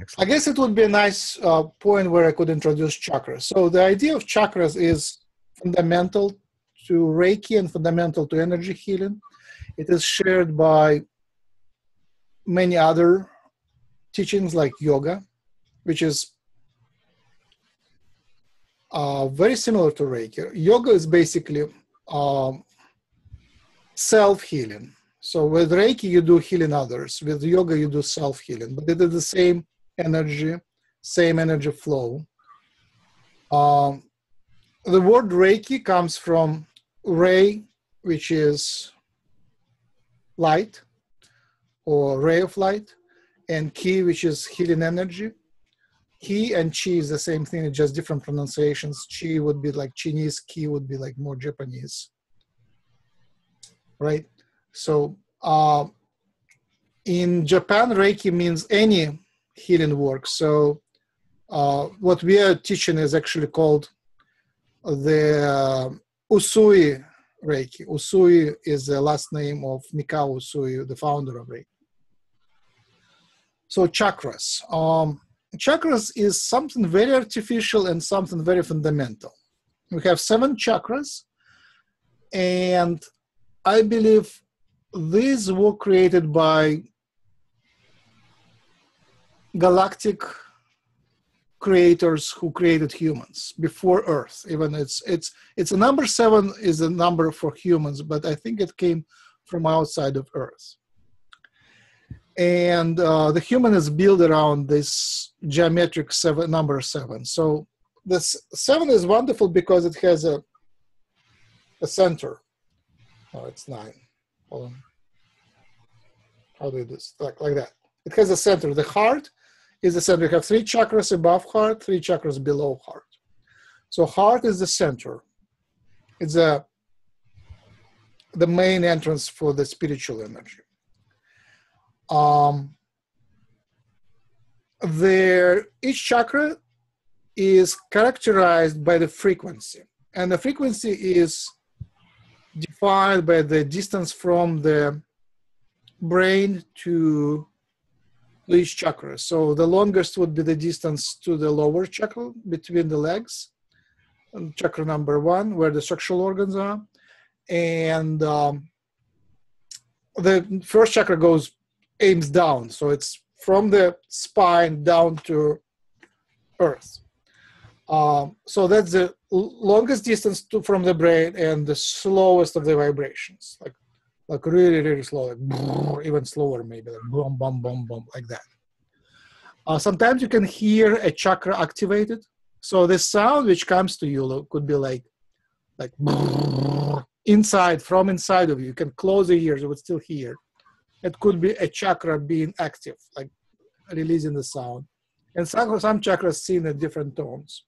Excellent. I guess it would be a nice uh, point where I could introduce chakras. So the idea of chakras is fundamental to Reiki and fundamental to energy healing. It is shared by many other teachings like yoga, which is uh, very similar to Reiki. Yoga is basically um, self healing. So with Reiki, you do healing others. With yoga, you do self healing, but it is the same energy, same energy flow. Um, the word Reiki comes from ray, which is light or ray of light, and ki, which is healing energy. He and chi is the same thing, it's just different pronunciations. Chi would be like Chinese, ki would be like more Japanese. Right? So uh, in Japan, Reiki means any healing work. So uh, what we are teaching is actually called the uh, Usui Reiki. Usui is the last name of Mikao Usui, the founder of Reiki. So chakras. Um, chakras is something very artificial and something very fundamental. We have seven chakras, and I believe these were created by galactic creators who created humans before earth even it's it's it's a number seven is a number for humans but i think it came from outside of earth and uh, the human is built around this geometric seven number seven so this seven is wonderful because it has a a center. Oh, it's nine. Hold on. How do you do this? Like, like that. It has a center. The heart is the center. We have three chakras above heart, three chakras below heart. So heart is the center. It's a the main entrance for the spiritual energy. Um, there, each chakra is characterized by the frequency, and the frequency is defined by the distance from the brain to each chakra. So the longest would be the distance to the lower chakra between the legs, chakra number one, where the sexual organs are, and um, the first chakra goes aims down, so it's from the spine down to earth. Um, so that's the longest distance to, from the brain and the slowest of the vibrations, like like really really slow, like even slower maybe, like boom boom boom boom like that. Uh, sometimes you can hear a chakra activated. So the sound which comes to you could be like like inside from inside of you. You can close the ears, you would still hear. It could be a chakra being active, like releasing the sound. And some, some chakras seen at different tones.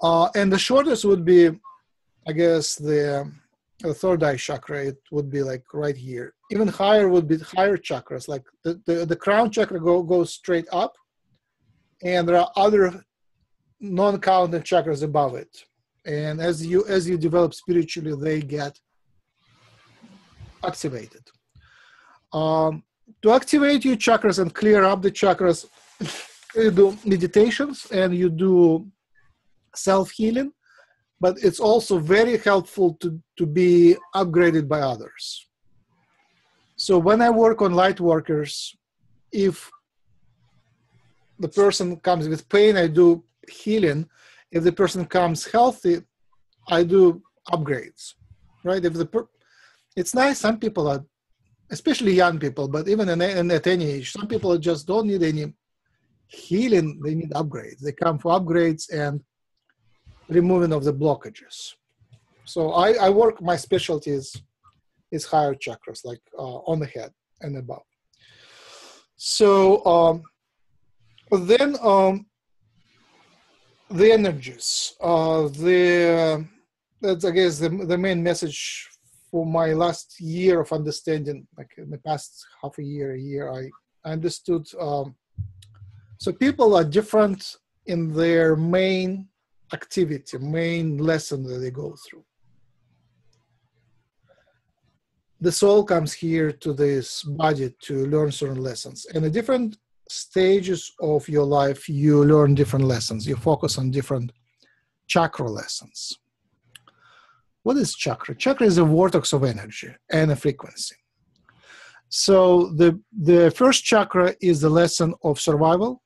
Uh, and the shortest would be, I guess, the, the third eye chakra. It would be like right here. Even higher would be higher chakras. Like the, the, the crown chakra go, goes straight up, and there are other non-counted chakras above it. And as you as you develop spiritually, they get activated. Um, to activate your chakras and clear up the chakras, you do meditations and you do self healing, but it's also very helpful to, to be upgraded by others. So when I work on light workers, if the person comes with pain, I do healing. If the person comes healthy, I do upgrades, right? If the per- it's nice. Some people are, especially young people, but even in, in, at any age, some people just don't need any healing. They need upgrades. They come for upgrades and removing of the blockages. So I, I work. My specialties is higher chakras, like uh, on the head and above. So um, then um, the energies, uh, the that's I guess the the main message for my last year of understanding, like in the past half a year, a year, I understood. Um, so people are different in their main activity, main lesson that they go through. The soul comes here to this body to learn certain lessons, and the different stages of your life, you learn different lessons. You focus on different chakra lessons. What is chakra? Chakra is a vortex of energy and a frequency. So the the first chakra is the lesson of survival.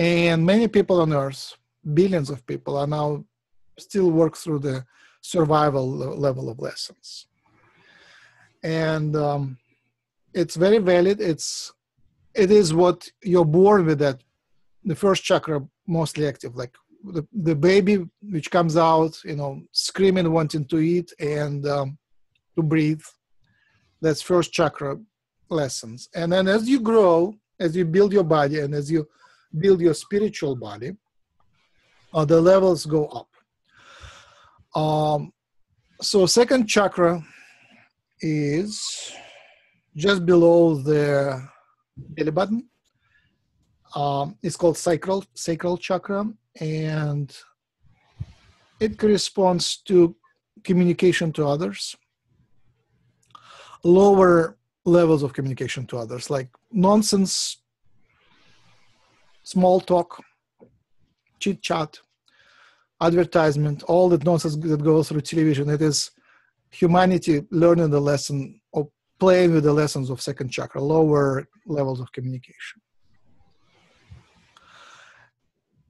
And many people on earth, billions of people are now still work through the survival level of lessons. And um, it's very valid. It's it is what you're born with that the first chakra mostly active, like the, the baby which comes out, you know, screaming, wanting to eat and um, to breathe. That's first chakra lessons. And then as you grow, as you build your body and as you build your spiritual body, uh, the levels go up. Um, so second chakra is just below the belly button. Um, it's called sacral sacral chakra, and it corresponds to communication to others, lower levels of communication to others, like nonsense, small talk, chit chat, advertisement, all that nonsense that goes through television. It is humanity learning the lesson or playing with the lessons of second chakra, lower levels of communication.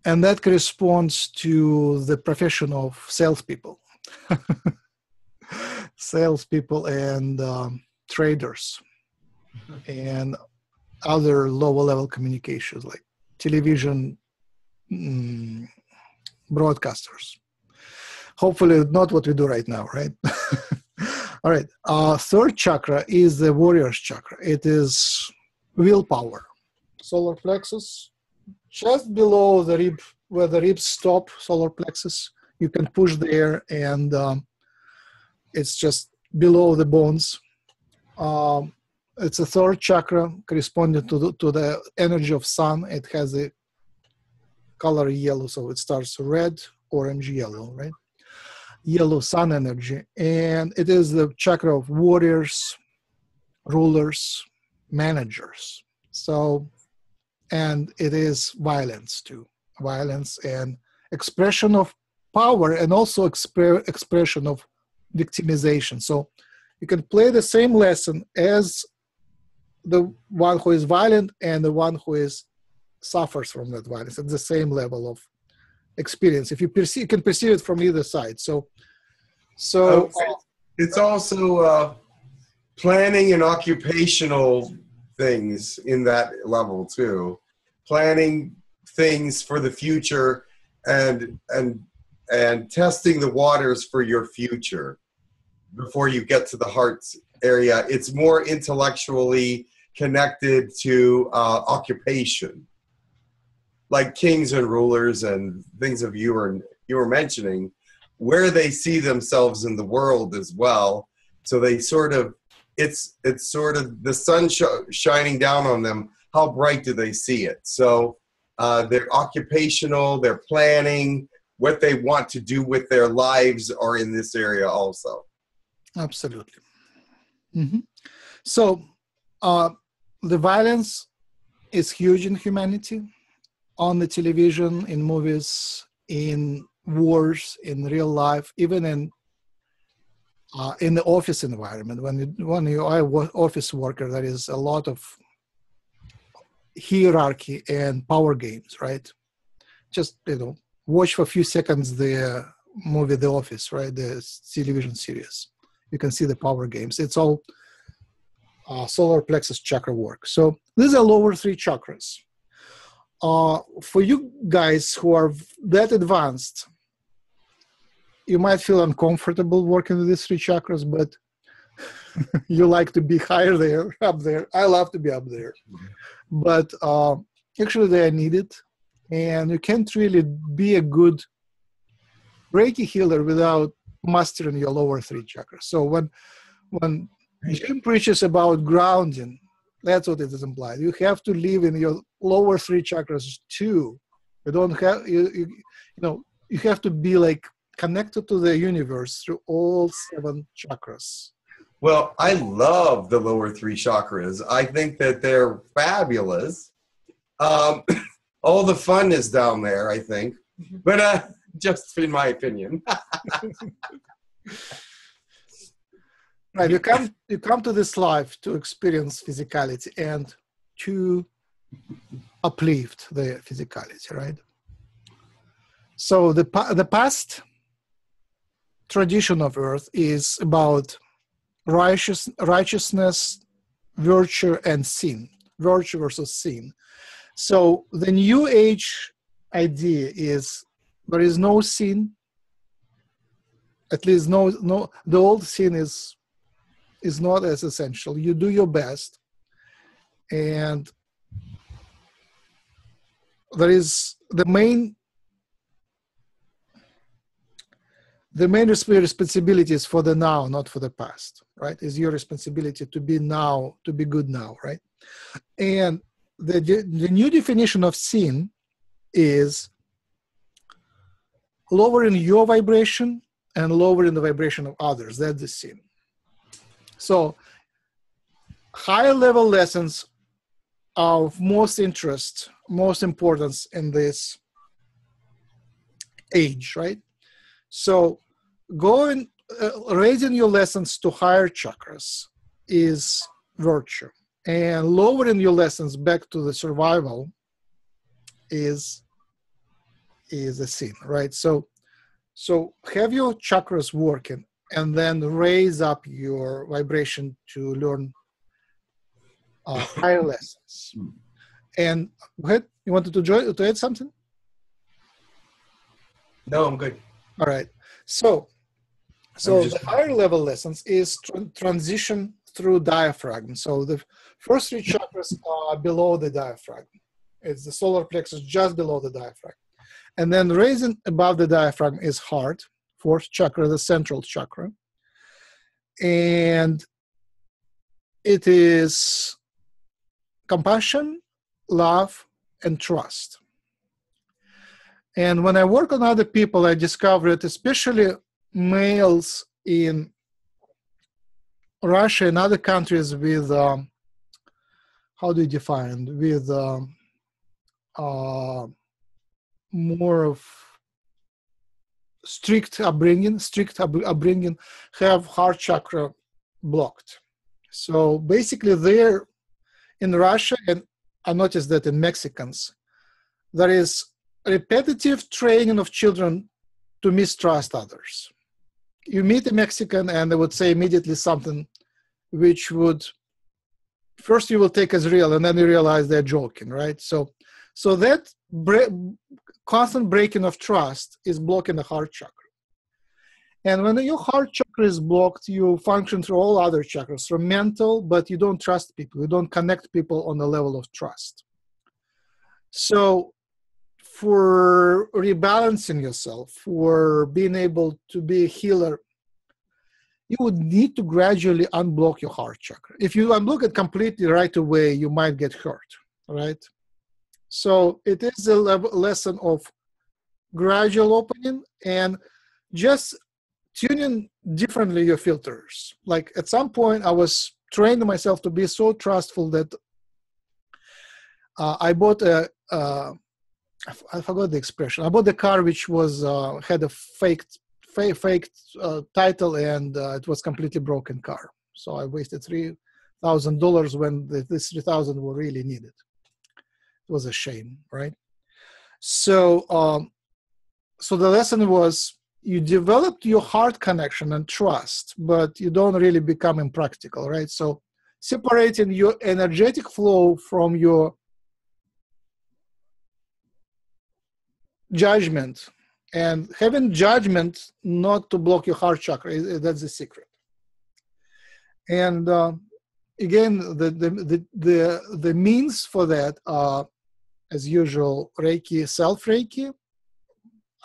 And that corresponds to the profession of salespeople, salespeople and um, traders, and other lower level communications like television, mm, broadcasters. Hopefully, not what we do right now, right? All right. Uh, third chakra is the warrior's chakra. It is willpower. Solar plexus, just below the rib, where the ribs stop, solar plexus. You can push there, and um, it's just below the bones. Um, it's a third chakra corresponding to the, to the energy of sun. It has a color yellow, so it starts red, orange, yellow, right? Yellow sun energy, and it is the chakra of warriors, rulers, managers. So, and it is violence too, violence and expression of power, and also expre- expression of victimization. So, you can play the same lesson as the one who is violent and the one who is suffers from that violence at the same level of experience if you perceive you can perceive it from either side so so Okay. It's also uh, planning and occupational things in that level too. Planning things for the future and and and testing the waters for your future before you get to the heart area. It's more intellectually connected to uh, occupation, like kings and rulers and things of you were you were mentioning where they see themselves in the world as well. So they sort of, it's it's sort of the sun sh- shining down on them. How bright do they see it? So uh, their occupational, their planning, what they want to do with their lives are in this area also. Absolutely. Mhm. So, uh, the violence is huge in humanity, on the television, in movies, in wars, in real life, even in uh, in the office environment. When you, when you are office worker, there is a lot of hierarchy and power games, right? Just you know, watch for a few seconds the movie The Office, right? The television series you can see the power games. It's all uh, solar plexus chakra work. So these are lower three chakras. Uh, for you guys who are that advanced, you might feel uncomfortable working with these three chakras, but you like to be higher there, up there. I love to be up there, but uh, actually they are needed, and you can't really be a good Reiki healer without mastering your lower three chakras. So when when Jim preaches about grounding, that's what it is implied. You have to live in your lower three chakras too. You don't have you, you you know you have to be like connected to the universe through all seven chakras. Well, I love the lower three chakras. I think that they're fabulous. Um, all the fun is down there, I think. But uh, just in my opinion. Right, you come you come to this life to experience physicality and to uplift the physicality, right? So the the past tradition of Earth is about righteous righteousness, virtue, and sin. Virtue versus sin. So the new age idea is there is no sin. At least no no the old sin is is not as essential. You do your best, and there is the main the main responsibility is for the now, not for the past. Right? Is your responsibility to be now, to be good now, right? And the the new definition of sin is lowering your vibration and lowering the vibration of others. That's the sin. So, higher level lessons are of most interest, most importance in this age, right? So, going uh, raising your lessons to higher chakras is virtue, and lowering your lessons back to the survival is is a sin, right? So, so have your chakras working and then raise up your vibration to learn uh, higher lessons. And go ahead. You wanted to join to add something? No, I'm good. All right. So, so just- the higher level lessons is tran- transition through diaphragm. So the first three chakras are below the diaphragm. It's the solar plexus just below the diaphragm. And then raising above the diaphragm is heart, fourth chakra, the central chakra. And it is compassion, love, and trust. And when I work on other people, I discover that especially males in Russia and other countries with, um, how do you define, with um, uh, more of strict upbringing, strict upbringing, have heart chakra blocked. So basically, there in Russia, and I noticed that in Mexicans, there is repetitive training of children to mistrust others. You meet a Mexican and they would say immediately something which would first you will take as real and then you realize they're joking, right? So so that constant breaking of trust is blocking the heart chakra. And when your heart chakra is blocked, you function through all other chakras, from mental, but you don't trust people. You don't connect people on the level of trust. So for rebalancing yourself, for being able to be a healer, you would need to gradually unblock your heart chakra. If you unblock it completely right away, you might get hurt, right? So it is a lesson of gradual opening and just tuning differently your filters. Like at some point, I was trained myself to be so trustful that uh, I bought a. Uh, forgot the expression. I bought the car which was uh, had a faked fa- faked uh, title and uh, it was completely broken car. So I wasted three thousand dollars when the, this three thousand were really needed. Was a shame, right? So um, so the lesson was you developed your heart connection and trust, but you don't really become impractical, right? So separating your energetic flow from your judgment and having judgment not to block your heart chakra that's the secret and uh, again the, the the the the means for that are as usual reiki self reiki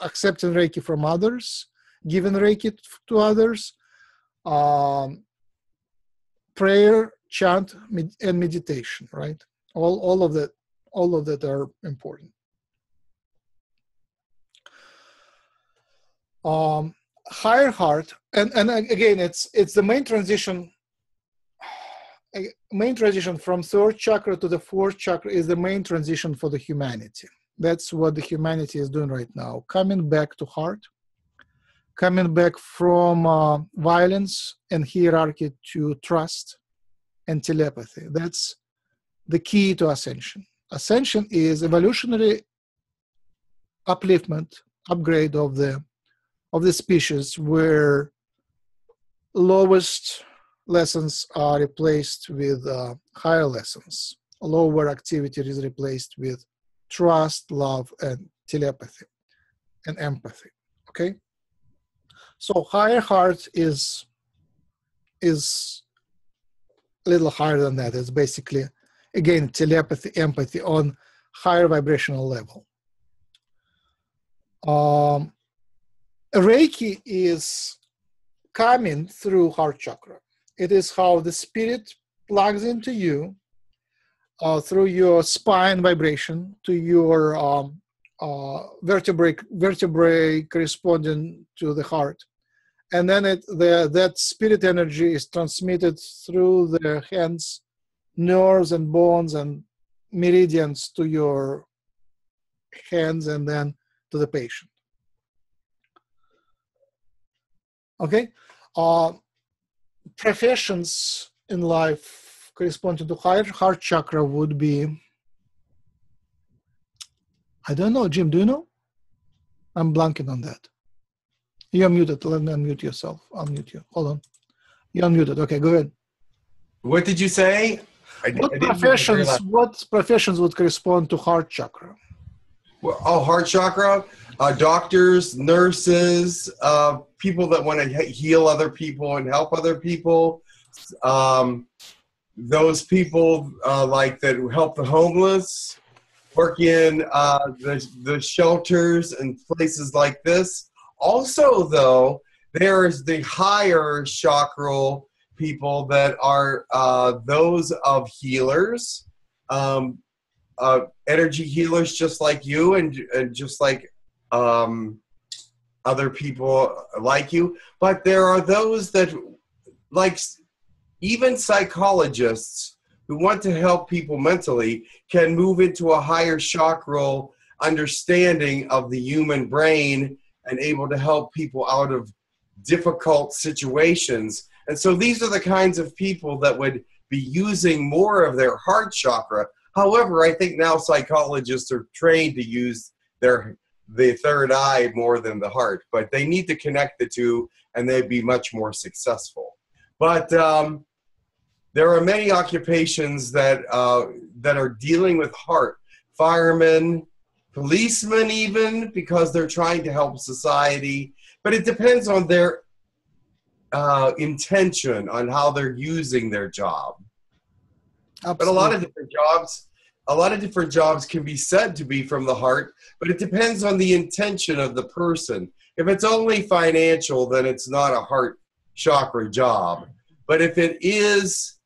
accepting reiki from others giving reiki to others um, prayer chant med- and meditation right? All all of that all of that are important. Um, higher heart and and again it's it's the main transition a- main transition from third chakra to the fourth chakra is the main transition for the humanity. That's what the humanity is doing right now. Coming back to heart coming back from uh, violence and hierarchy to trust and telepathy. That's the key to ascension. Ascension is evolutionary upliftment upgrade of the of the species where lowest lessons are replaced with uh, higher lessons. Lower activity is replaced with trust, love, and telepathy and empathy. Okay, so higher heart is is a little higher than that. It's basically again telepathy, empathy on higher vibrational level. Um, Reiki is coming through heart chakra. It is how the spirit plugs into you uh, through your spine vibration to your um, uh, vertebrae, vertebrae corresponding to the heart. And then it, the, that spirit energy is transmitted through the hands, nerves, and bones and meridians to your hands and then to the patient. Okay? Uh, professions in life corresponding to higher heart chakra would be I don't know, Jim, do you know? I'm blanking on that. You're muted. Let me unmute yourself. Unmute you. Hold on. You're unmuted. Okay, go ahead. What did you say? I, What I didn't hear the very professions what professions would correspond to heart chakra? Well, Oh, heart chakra. uh, doctors, nurses, uh, people that want to heal other people and help other people. Um, those people uh, like that help the homeless, work in uh, the, the shelters and places like this. Also, though, there's the higher chakral people that are uh, those of healers, um, uh, energy healers just like you and, and just like um, other people like you. But there are those that, like even psychologists who want to help people mentally, can move into a higher chakra understanding of the human brain and able to help people out of difficult situations. And so these are the kinds of people that would be using more of their heart chakra. However, I think now psychologists are trained to use their the third eye more than the heart, but they need to connect the two and they'd be much more successful. But um, there are many occupations that uh, that are dealing with heart. Firemen, policemen, even because they're trying to help society. But it depends on their uh, intention on how they're using their job. Absolutely. But a lot of different jobs, a lot of different jobs can be said to be from the heart, but it depends on the intention of the person. If it's only financial, then it's not a heart chakra job. But if it is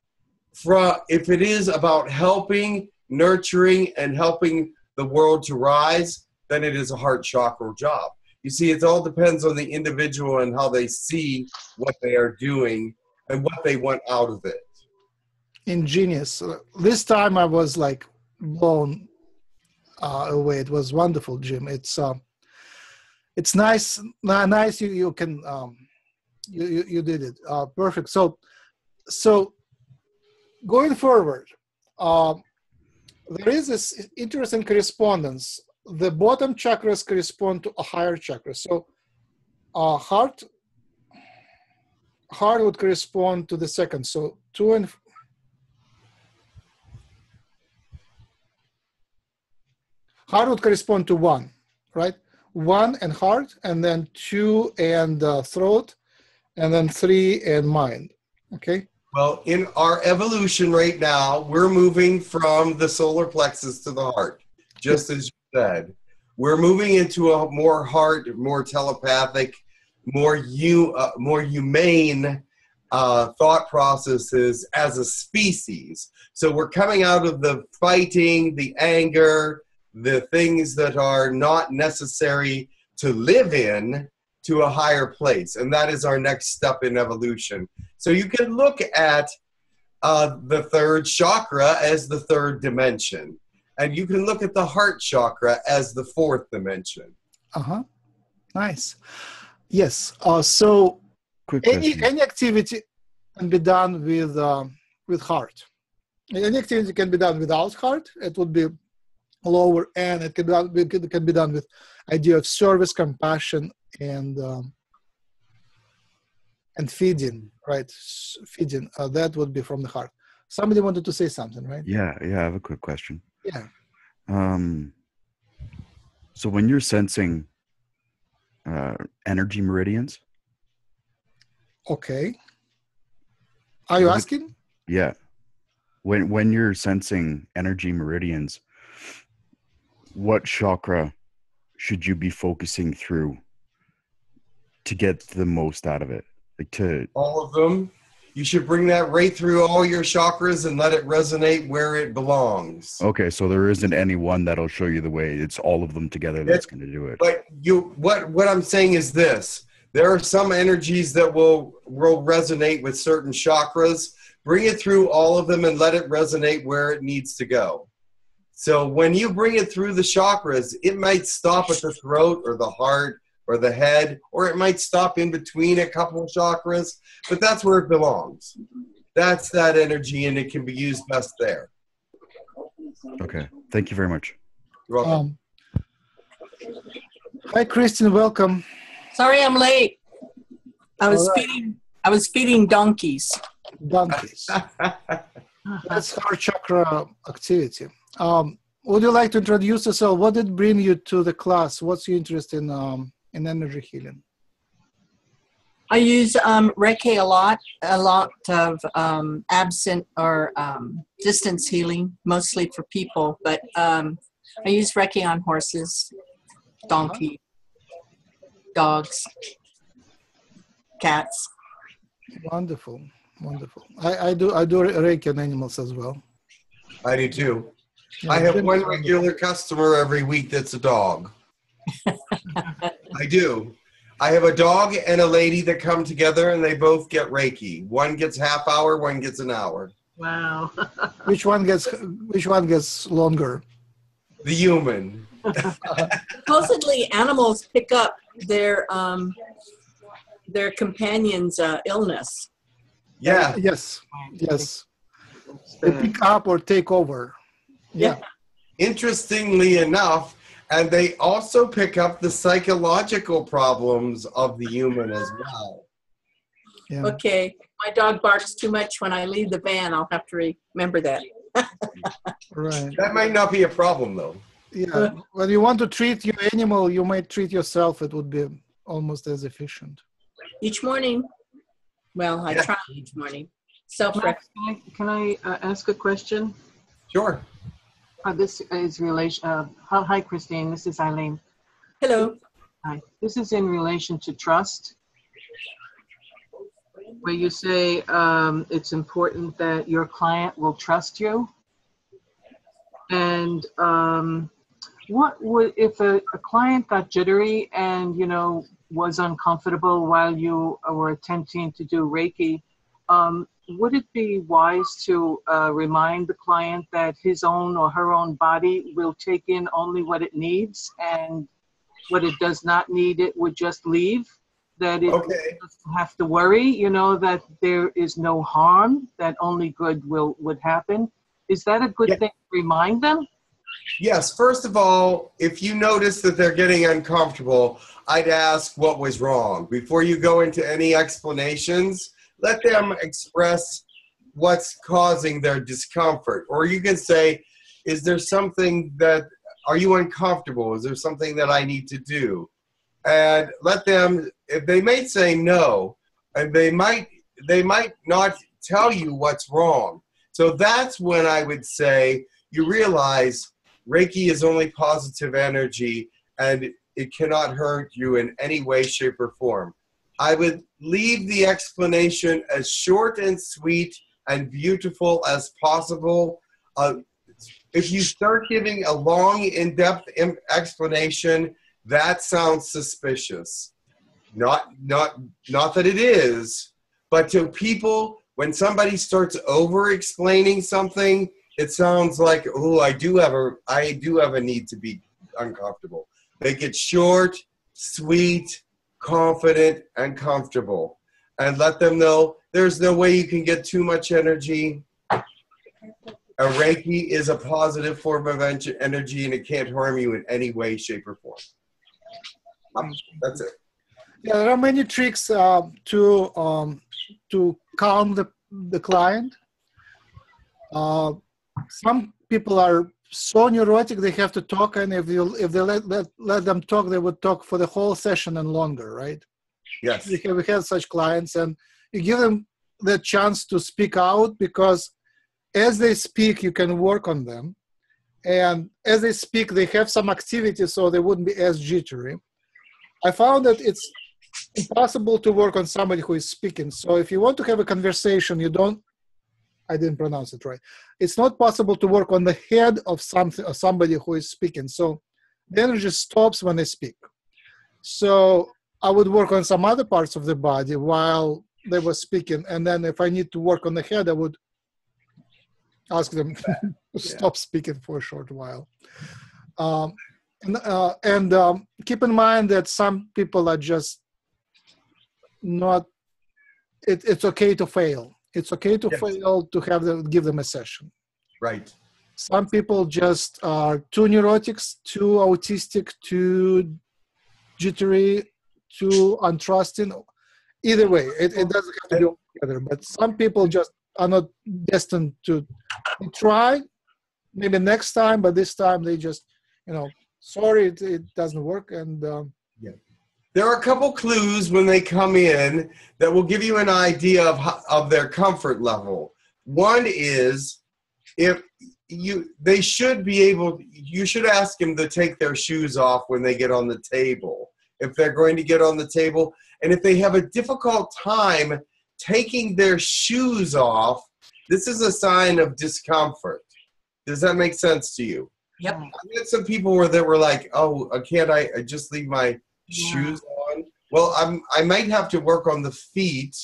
from if it is about helping, nurturing, and helping the world to rise, then it is a heart chakra job. You see, it all depends on the individual and how they see what they are doing and what they want out of it. Ingenious. This time I was like blown uh, away. It was wonderful, Jim. It's um, it's nice, nice. You you can um, you, you, you did it uh, perfect. So so going forward, uh, there is this interesting correspondence. The bottom chakras correspond to a higher chakra. So uh, heart heart would correspond to the second. So two and heart would correspond to one, right? One and heart, and then two and uh, throat, and then three and mind. Okay. Well, in our evolution right now, we're moving from the solar plexus to the heart, just as you said. We're moving into a more heart, more telepathic, more you, uh, more humane uh, thought processes as a species. So we're coming out of the fighting, the anger, the things that are not necessary to live in to a higher place. And that is our next step in evolution. So you can look at uh, the third chakra as the third dimension. And you can look at the heart chakra as the fourth dimension. Uh huh. Nice. Yes. Uh, so Quick any any activity can be done with uh, with heart. Any activity can be done without heart. It would be lower, and it can be done, it can be done with idea of service, compassion, and um, and feeding, right? Feeding. Uh, that would be from the heart. Somebody wanted to say something, right? Yeah, yeah. I have a quick question. Yeah. Um. So when you're sensing uh, energy meridians. Okay. Are you asking? Yeah. When when you're sensing energy meridians, what chakra should you be focusing through to get the most out of it? Like to all of them. You should bring that right through all your chakras and let it resonate where it belongs. Okay, so there isn't any one that'll show you the way. It's all of them together that's going to do it. But you, what what I'm saying is this: there are some energies that will will resonate with certain chakras. Bring it through all of them and let it resonate where it needs to go. So when you bring it through the chakras, it might stop at the throat or the heart or the head, or it might stop in between a couple of chakras, but that's where it belongs. That's that energy, and it can be used best there. Okay. Thank you very much. You're welcome. Um, hi, Kristen. Welcome. Sorry, I'm late. I was right. feeding. I was feeding donkeys. Donkeys. That's our chakra activity. Um, would you like to introduce yourself? What did bring you to the class? What's your interest in um, in energy healing? I use um, Reiki a lot, a lot of um, absent or um, distance healing, mostly for people. But um, I use Reiki on horses, donkey, dogs, cats. Wonderful, wonderful. I, I do I do Reiki on animals as well. I do too. Yeah, I have one regular customer every week that's a dog. I do. I have a dog and a lady that come together and they both get Reiki. One gets half hour, one gets an hour. Wow. Which one gets which one gets longer? The human. Supposedly, animals pick up their um, their companion's uh, illness. Yeah. Yes, yes. They pick up or take over. Yeah. Interestingly enough, and they also pick up the psychological problems of the human as well. Yeah. Okay, my dog barks too much when I leave the van. I'll have to remember that. Right. That might not be a problem though. Yeah. When you want to treat your animal, you might treat yourself. It would be almost as efficient. Each morning. Well, I Yeah. try each morning. Self Max, can I, can I uh, ask a question? Sure. Uh, this is relation. Uh, hi, Christine. This is Eileen. Hello. Hi. This is in relation to trust, where you say um, it's important that your client will trust you. And um, what would if a, a client got jittery and you know was uncomfortable while you were attempting to do Reiki? Um, would it be wise to uh, remind the client that his own or her own body will take in only what it needs and what it does not need, it would just leave? That it Okay. doesn't have to worry, you know, that there is no harm, that only good will would happen. Is that a good Yeah. thing to remind them? Yes, first of all, if you notice that they're getting uncomfortable, I'd ask what was wrong. Before you go into any explanations, let them express what's causing their discomfort. Or you can say, Is there something that, are you uncomfortable? Is there something that I need to do? And let them, if they may say no, and they might, they might not tell you what's wrong. So that's when I would say, you realize Reiki is only positive energy and it cannot hurt you in any way, shape, or form. I would leave the explanation as short and sweet and beautiful as possible. Uh, if you start giving a long, in depth explanation, that sounds suspicious. Not, not, not that it is, but to people, when somebody starts over explaining something, it sounds like oh i do have a i do have a need to be uncomfortable make it short sweet confident and comfortable. And let them know there's no way you can get too much energy. A reiki is a positive form of energy and it can't harm you in any way shape or form. Um, that's it. Yeah, there are many tricks uh, to um, to calm the the client. Uh, some people are so neurotic they have to talk, and if you if they let, let let them talk, they would talk for the whole session and longer, right? yes We have, we have such clients, and you give them the chance to speak out because as they speak, you can work on them, and as they speak, they have some activity, so they wouldn't be as jittery. I found that it's impossible to work on somebody who is speaking. So if you want to have a conversation, you don't. I didn't pronounce it right. It's not possible to work on the head of something of somebody who is speaking. So the energy stops when they speak. So I would work on some other parts of the body while they were speaking, and then if I need to work on the head, I would ask them to stop speaking for a short while. Um, and uh, and um, keep in mind that some people are just not. It, it's okay to fail. It's okay to Yes. fail to have them give them a session. right Some people just are too neurotics, too autistic, too jittery, too untrusting. Either way, it, it doesn't have to be together. But some people just are not destined to try, maybe next time, but this time they just, you know, sorry, it, it doesn't work. And um, There are a couple clues when they come in that will give you an idea of of their comfort level. One is if you they should be able you should ask them to take their shoes off when they get on the table if they're going to get on the table and if they have a difficult time taking their shoes off this is a sign of discomfort does that make sense to you Yep. I had some people where they were like, "Oh, can't I just leave my shoes on?" Well, I'm I might have to work on the feet,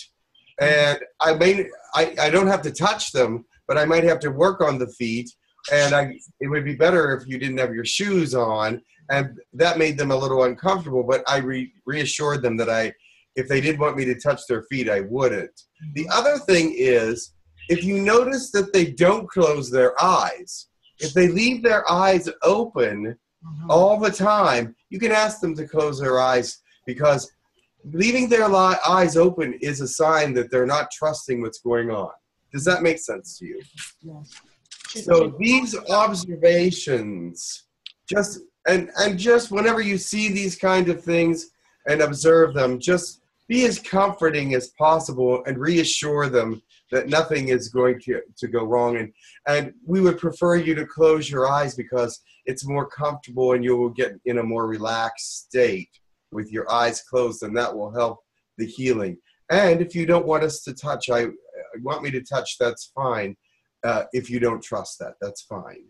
and I may I, I don't have to touch them, but I might have to work on the feet, and I it would be better if you didn't have your shoes on, and that made them a little uncomfortable. But I re- reassured them that I, if they did want me to touch their feet, I wouldn't. The mm-hmm. other thing is, if you notice that they don't close their eyes, if they leave their eyes open Mm-hmm. all the time, you can ask them to close their eyes because leaving their li- eyes open is a sign that they're not trusting what's going on. Does that make sense to you? Yes. So these observations, just and and just whenever you see these kind of things and observe them, just be as comforting as possible and reassure them that nothing is going to, to go wrong. And and we would prefer you to close your eyes because it's more comfortable and you will get in a more relaxed state with your eyes closed, and that will help the healing. And if you don't want us to touch, I, I want me to touch, that's fine. Uh, if you don't trust that, that's fine.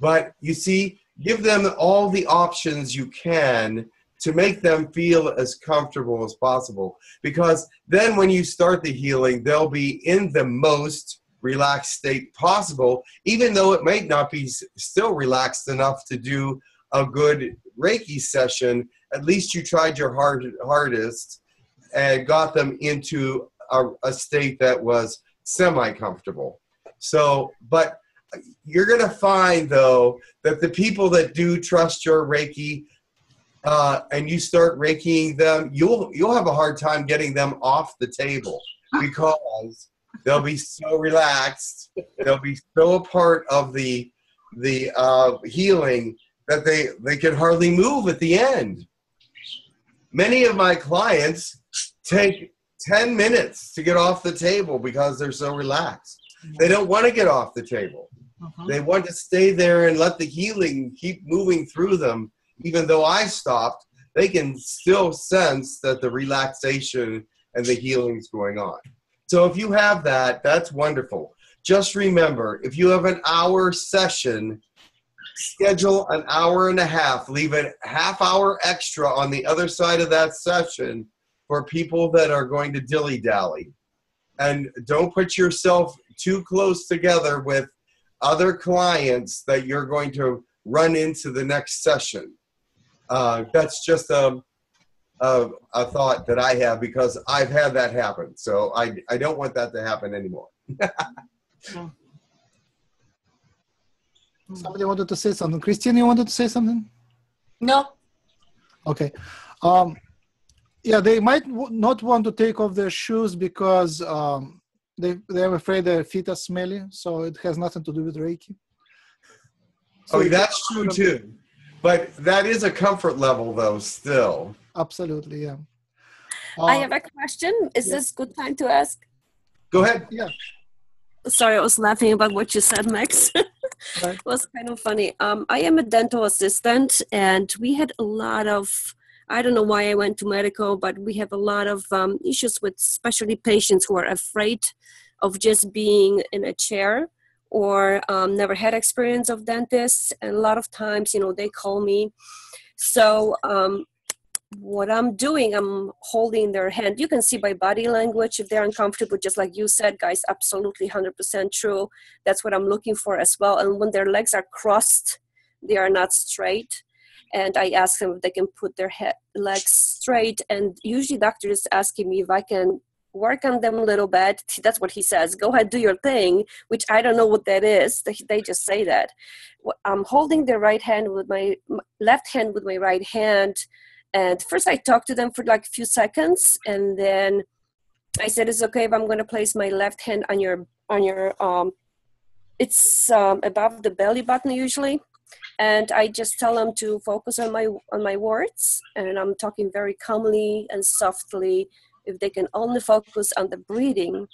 But you see, give them all the options you can to make them feel as comfortable as possible. Because then when you start the healing, they'll be in the most relaxed state possible, even though it might not be still relaxed enough to do a good Reiki session. At least you tried your hard, hardest and got them into a, a state that was semi comfortable. So, but uh, you're going to find though that the people that do trust your Reiki uh, and you start raking them, you'll you'll have a hard time getting them off the table because they'll be so relaxed, they'll be so a part of the the uh, healing that they they can hardly move at the end. Many of my clients take 10 minutes to get off the table because they're so relaxed. They don't want to get off the table. They want to stay there and let the healing keep moving through them. Even though I stopped, they can still sense that the relaxation and the healing is going on. So if you have that, that's wonderful. Just remember, if you have an hour session, schedule an hour and a half, leave a half hour extra on the other side of that session for people that are going to dilly dally. And don't put yourself too close together with other clients that you're going to run into the next session. Uh, that's just a, a, a thought that I have because I've had that happen. So I, I don't want that to happen anymore. somebody wanted to say something. Christian, you wanted to say something? No. Okay. Um, yeah, they might w- not want to take off their shoes because um, they they're afraid their feet are smelly. So it has nothing to do with Reiki. So oh, that's true too. But that is a comfort level, though, still. Absolutely, yeah. I Uh, have a question. Is yeah. this good time to ask? Go ahead. Yeah. Sorry, I was laughing about what you said, Max. Right. it was kind of funny. Um, I am a dental assistant, and we had a lot of. I don't know why I went to medical, but we have a lot of um, issues with especially patients who are afraid of just being in a chair or um, never had experience of dentists. And a lot of times, you know, they call me. So um, what I'm doing, I'm holding their hand. You can see by body language if they're uncomfortable, just like you said, guys, absolutely 100% true. That's what I'm looking for as well. And when their legs are crossed, they are not straight. And I ask them if they can put their head, legs straight. And usually, doctor is asking me if I can work on them a little bit. That's what he says. Go ahead, do your thing, which I don't know what that is. They, just say that. I'm holding the right hand with my left hand with my right hand and first I talked to them for like a few seconds, and then I said, "It's okay if I'm going to place my left hand on your on your um it's um, above the belly button usually and i just tell them to focus on my on my words and i'm talking very calmly and softly if they can only focus on the breathing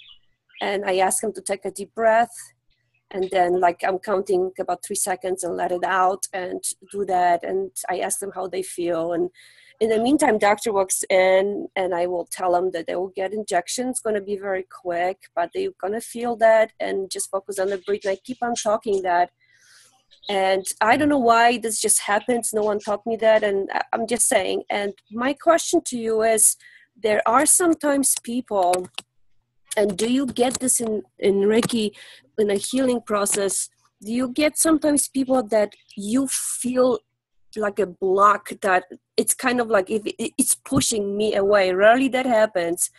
and i ask them to take a deep breath and then like i'm counting about three seconds and let it out and do that and i ask them how they feel and in the meantime doctor walks in and i will tell them that they will get injections going to be very quick but they're going to feel that and just focus on the breathing. I keep on talking that and i don't know why this just happens. No one taught me that and i'm just saying. And my question to you is there are sometimes people and do you get this in in reiki in a healing process? Do you get sometimes people that you feel like a block that it's kind of like if it's pushing me away? Rarely that happens.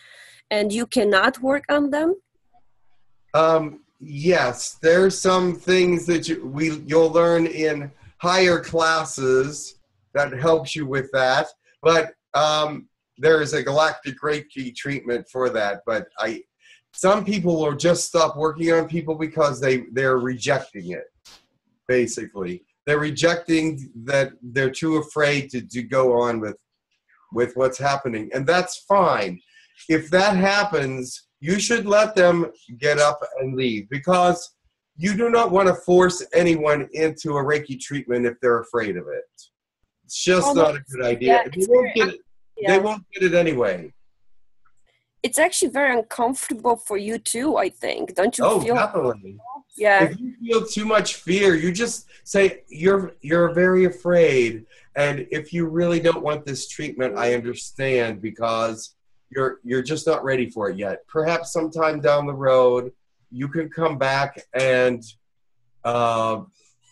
And you cannot work on them? Um, yes, there's some things that you, we you'll learn in higher classes that helps you with that. But um, there is a galactic Reiki treatment for that. But I, some people will just stop working on people because they they're rejecting it. Basically, they're rejecting that they're too afraid to, to go on with with what's happening, and that's fine. If that happens, you should let them get up and leave because you do not want to force anyone into a Reiki treatment if they're afraid of it. It's just Oh, not a good idea. yeah, they, won't get it, yeah. they won't get it anyway. it's actually very uncomfortable for you too i think don't you Oh, feel definitely. yeah If you feel too much fear, you just say you're you're very afraid, and if you really don't want this treatment, I understand because you're you're just not ready for it yet. Perhaps sometime down the road, you can come back and uh,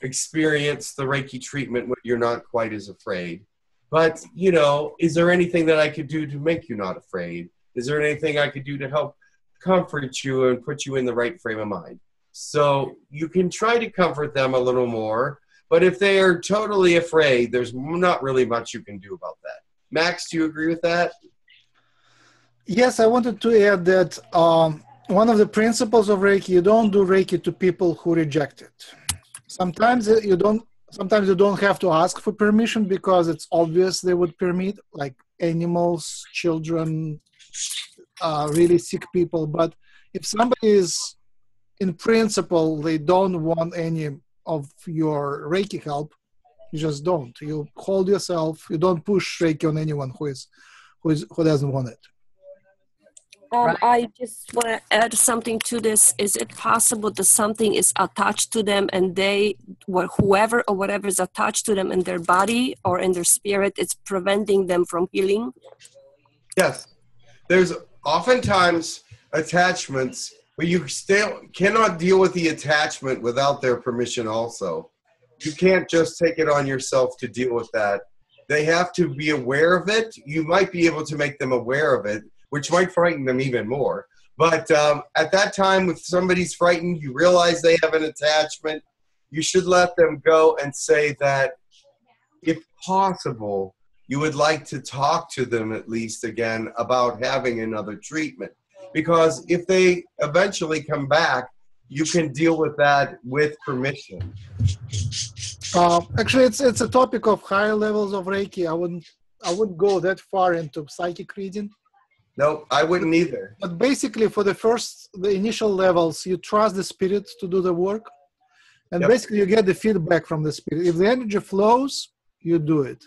experience the Reiki treatment when you're not quite as afraid. But you know, is there anything that I could do to make you not afraid? Is there anything I could do to help comfort you and put you in the right frame of mind? So you can try to comfort them a little more, but if they are totally afraid, there's not really much you can do about that. Max, do you agree with that? Yes, I wanted to add that um, one of the principles of Reiki, you don't do Reiki to people who reject it. Sometimes you don't. Sometimes you don't have to ask for permission because it's obvious they would permit, like animals, children, uh, really sick people. But if somebody is, in principle, they don't want any of your Reiki help, you just don't. You hold yourself. You don't push Reiki on anyone who is, who is, who doesn't want it. Um, I just want to add something to this. Is it possible that something is attached to them and they, wh- whoever or whatever is attached to them in their body or in their spirit, it's preventing them from healing? Yes. There's oftentimes attachments, but you still cannot deal with the attachment without their permission, also. You can't just take it on yourself to deal with that. They have to be aware of it. You might be able to make them aware of it, which might frighten them even more. But um, at that time, if somebody's frightened, you realize they have an attachment, you should let them go and say that if possible, you would like to talk to them at least again about having another treatment. Because if they eventually come back, you can deal with that with permission. Uh, actually, it's it's a topic of higher levels of Reiki. I wouldn't I wouldn't go that far into psychic reading. No, I wouldn't either. But basically, for the first, the initial levels, you trust the spirit to do the work, and Yep. basically you get the feedback from the spirit. If the energy flows, you do it.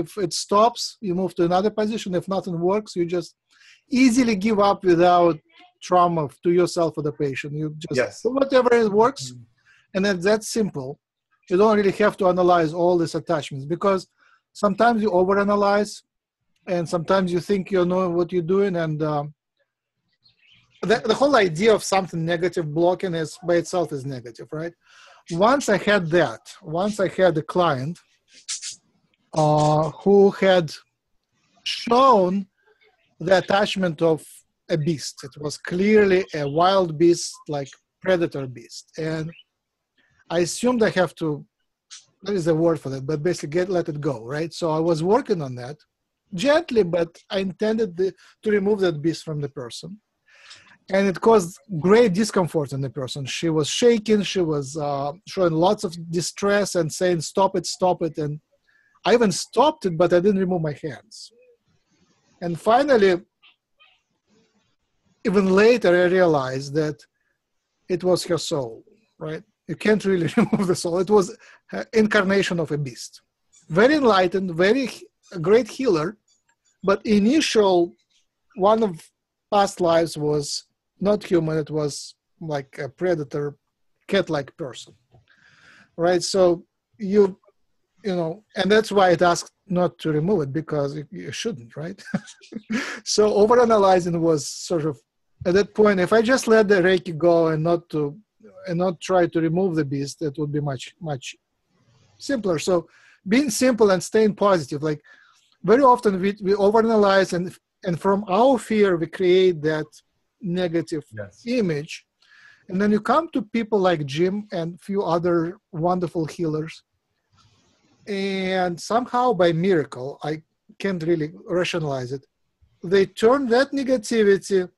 If it stops, you move to another position. If nothing works, you just easily give up without trauma to yourself or the patient. You just Yes. do whatever it works, mm-hmm. and it's that simple. You don't really have to analyze all these attachments because sometimes you overanalyze and sometimes you think you know what you're doing and um, the, the whole idea of something negative blocking is by itself is negative right? Once i had that once i had a client uh, who had shown the attachment of a beast it was clearly a wild beast like predator beast. And i assumed i have to there is a word for that but basically get let it go right? So i was working on that gently, but I intended the, to remove that beast from the person. and it caused great discomfort in the person. She was shaking, she was uh, showing lots of distress and saying, "Stop it, stop it!" And I even stopped it, but I didn't remove my hands. And finally, even later, I realized that it was her soul. Right? You can't really remove the soul. It was incarnation of a beast. Very enlightened, very a great healer, but initial one of past lives was not human it was like a predator cat-like person right? So you you know and that's why it asked not to remove it because you, you shouldn't right? So overanalyzing was sort of at that point if i just let the reiki go and not to and not try to remove the beast that would be much much simpler. So being simple and staying positive like very often we, we overanalyze and and from our fear we create that negative Yes. image. And then you come to people like jim and few other wonderful healers. And somehow by miracle i can't really rationalize it they turn that negativity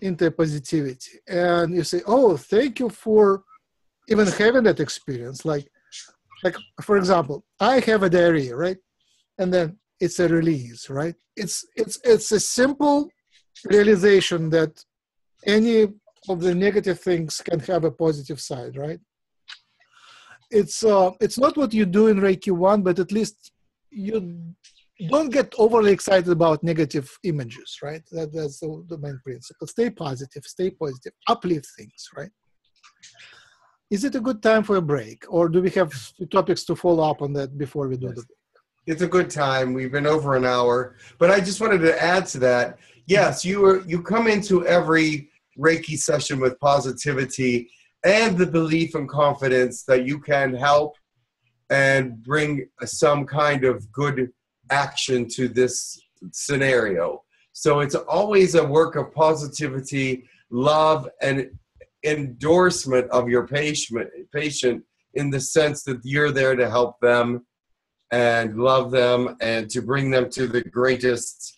into positivity. And you say oh thank you for even having that experience. Like like for example i have a diarrhea right and then it's a release right? It's it's it's a simple realization that any of the negative things can have a positive side right? It's uh it's not what you do in reiki 1 but at least you don't get overly excited about negative images right? That, that's the, the main principle. Stay positive stay positive uplift things right? Is it a good time for a break or do we have topics to follow up on that before we do the It's a good time. We've been over an hour, but I just wanted to add to that. Yes, you are. You come into every Reiki session with positivity and the belief and confidence that you can help and bring some kind of good action to this scenario. So it's always a work of positivity, love, and endorsement of your patient. Patient in the sense that you're there to help them and love them and to bring them to the greatest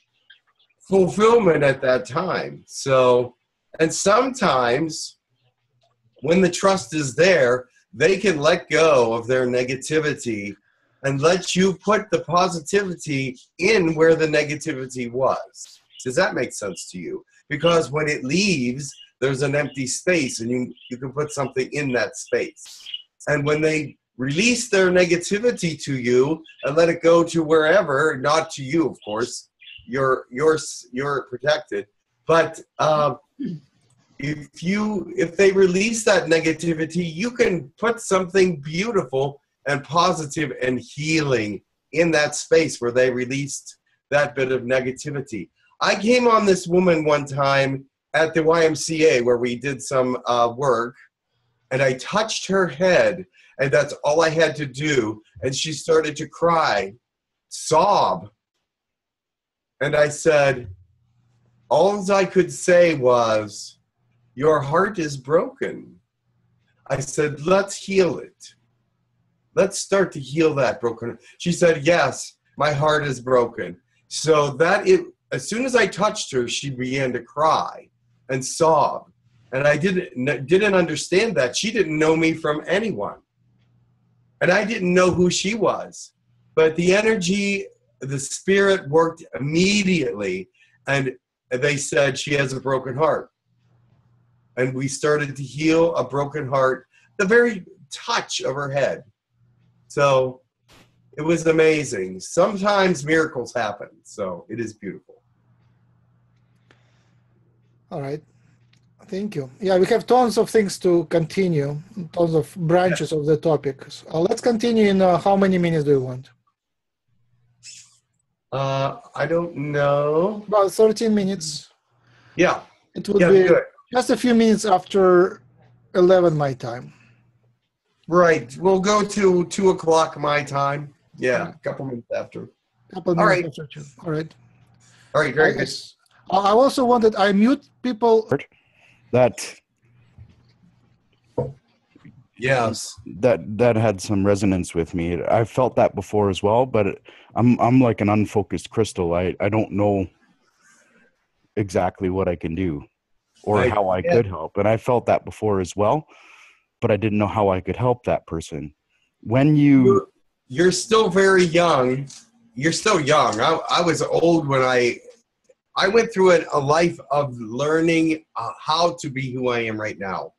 fulfillment at that time. So, and sometimes when the trust is there, they can let go of their negativity and let you put the positivity in where the negativity was. Does that make sense to you? Because when it leaves, there's an empty space and you, you can put something in that space. And when they release their negativity to you and let it go to wherever, not to you, of course, you're, you're, you're protected. But um, if you if they release that negativity you can put something beautiful and positive and healing in that space where they released that bit of negativity i came on this woman one time at the ymca where we did some uh, work and i touched her head and that's all i had to do and she started to cry sob and i said all i could say was your heart is broken. I said, let's heal it. Let's start to heal that broken. She said, yes, my heart is broken. So that it, as soon as I touched her, she began to cry and sob. And I didn't, didn't understand that. She didn't know me from anyone. And I didn't know who she was. But the energy, the spirit worked immediately. And they said she has a broken heart and we started to heal a broken heart, the very touch of her head. So it was amazing. Sometimes miracles happen, so it is beautiful. All right. Thank you. Yeah, we have tons of things to continue, tons of branches of the topic. Uh, let's continue in uh, how many minutes do you want? Uh, I don't know. About 13 minutes. Yeah. It would Yeah, be good. just a few minutes after 11 my time. Right. We'll go to two o'clock my time. Yeah, a couple minutes after. Couple All minutes right. after two. All right. All right, very I good. I I also wanted, I mute people. That Yes. that that had some resonance with me. I felt that before as well, but it, I'm I'm like an unfocused crystal. I I don't know exactly what I can do. or Right. how I Yeah. could help. And I felt that before as well, but I didn't know how I could help that person. When you, You're, you're still very young. You're still young. I, I was old when I I went through a, a life of learning uh, how to be who I am right now.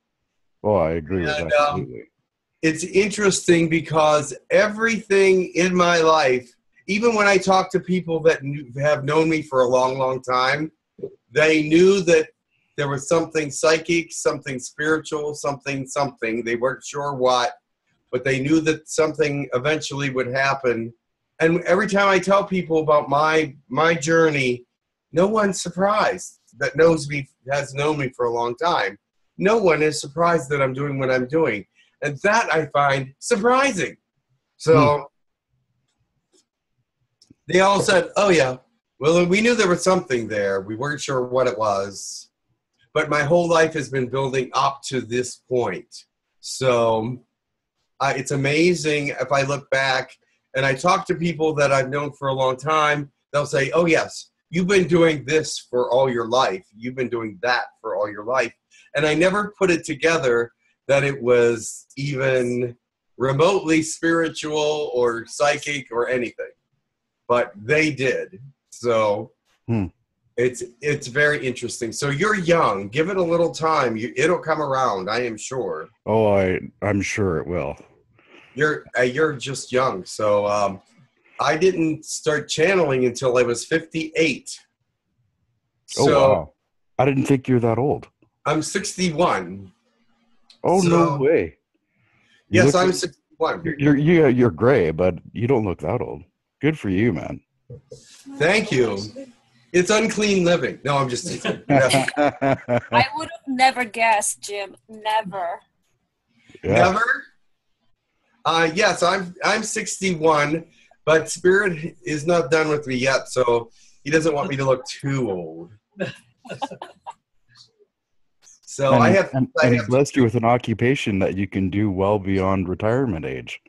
oh, I agree with And, that. um. It's interesting because everything in my life, even when I talk to people that knew, have known me for a long, long time, they knew that there was something psychic, something spiritual, something, something. They weren't sure what, but they knew that something eventually would happen. And every time I tell people about my my journey, no one's surprised that knows me has known me for a long time. No one is surprised that I'm doing what I'm doing, and that I find surprising. So they all said, "Oh yeah, well we knew there was something there. We weren't sure what it was, but my whole life has been building up to this point. So uh, it's amazing if I look back and I talk to people that I've known for a long time. They'll say, "Oh yes, you've been doing this for all your life. You've been doing that for all your life," and I never put it together that it was even remotely spiritual or psychic or anything but they did. So Hmm. it's it's very interesting. So you're young. Give it a little time. You, it'll come around i am sure. Oh, I, I'm sure it will. you're uh, you're just young. So um i didn't start channeling until i was 58 Oh, so wow. I didn't think you're that old. i'm 61 Oh, no way. You yes i'm 61 You're, you're, you're gray, but you don't look that old. Good for you, man. thank you it's unclean living no i'm just Yeah. I would have never guessed, Jim. Never. Yeah. Never. Uh, yes, I'm I'm 61, but Spirit is not done with me yet, so he doesn't want me to look too old. So and, I have, and, I have blessed you with an occupation that you can do well beyond retirement age.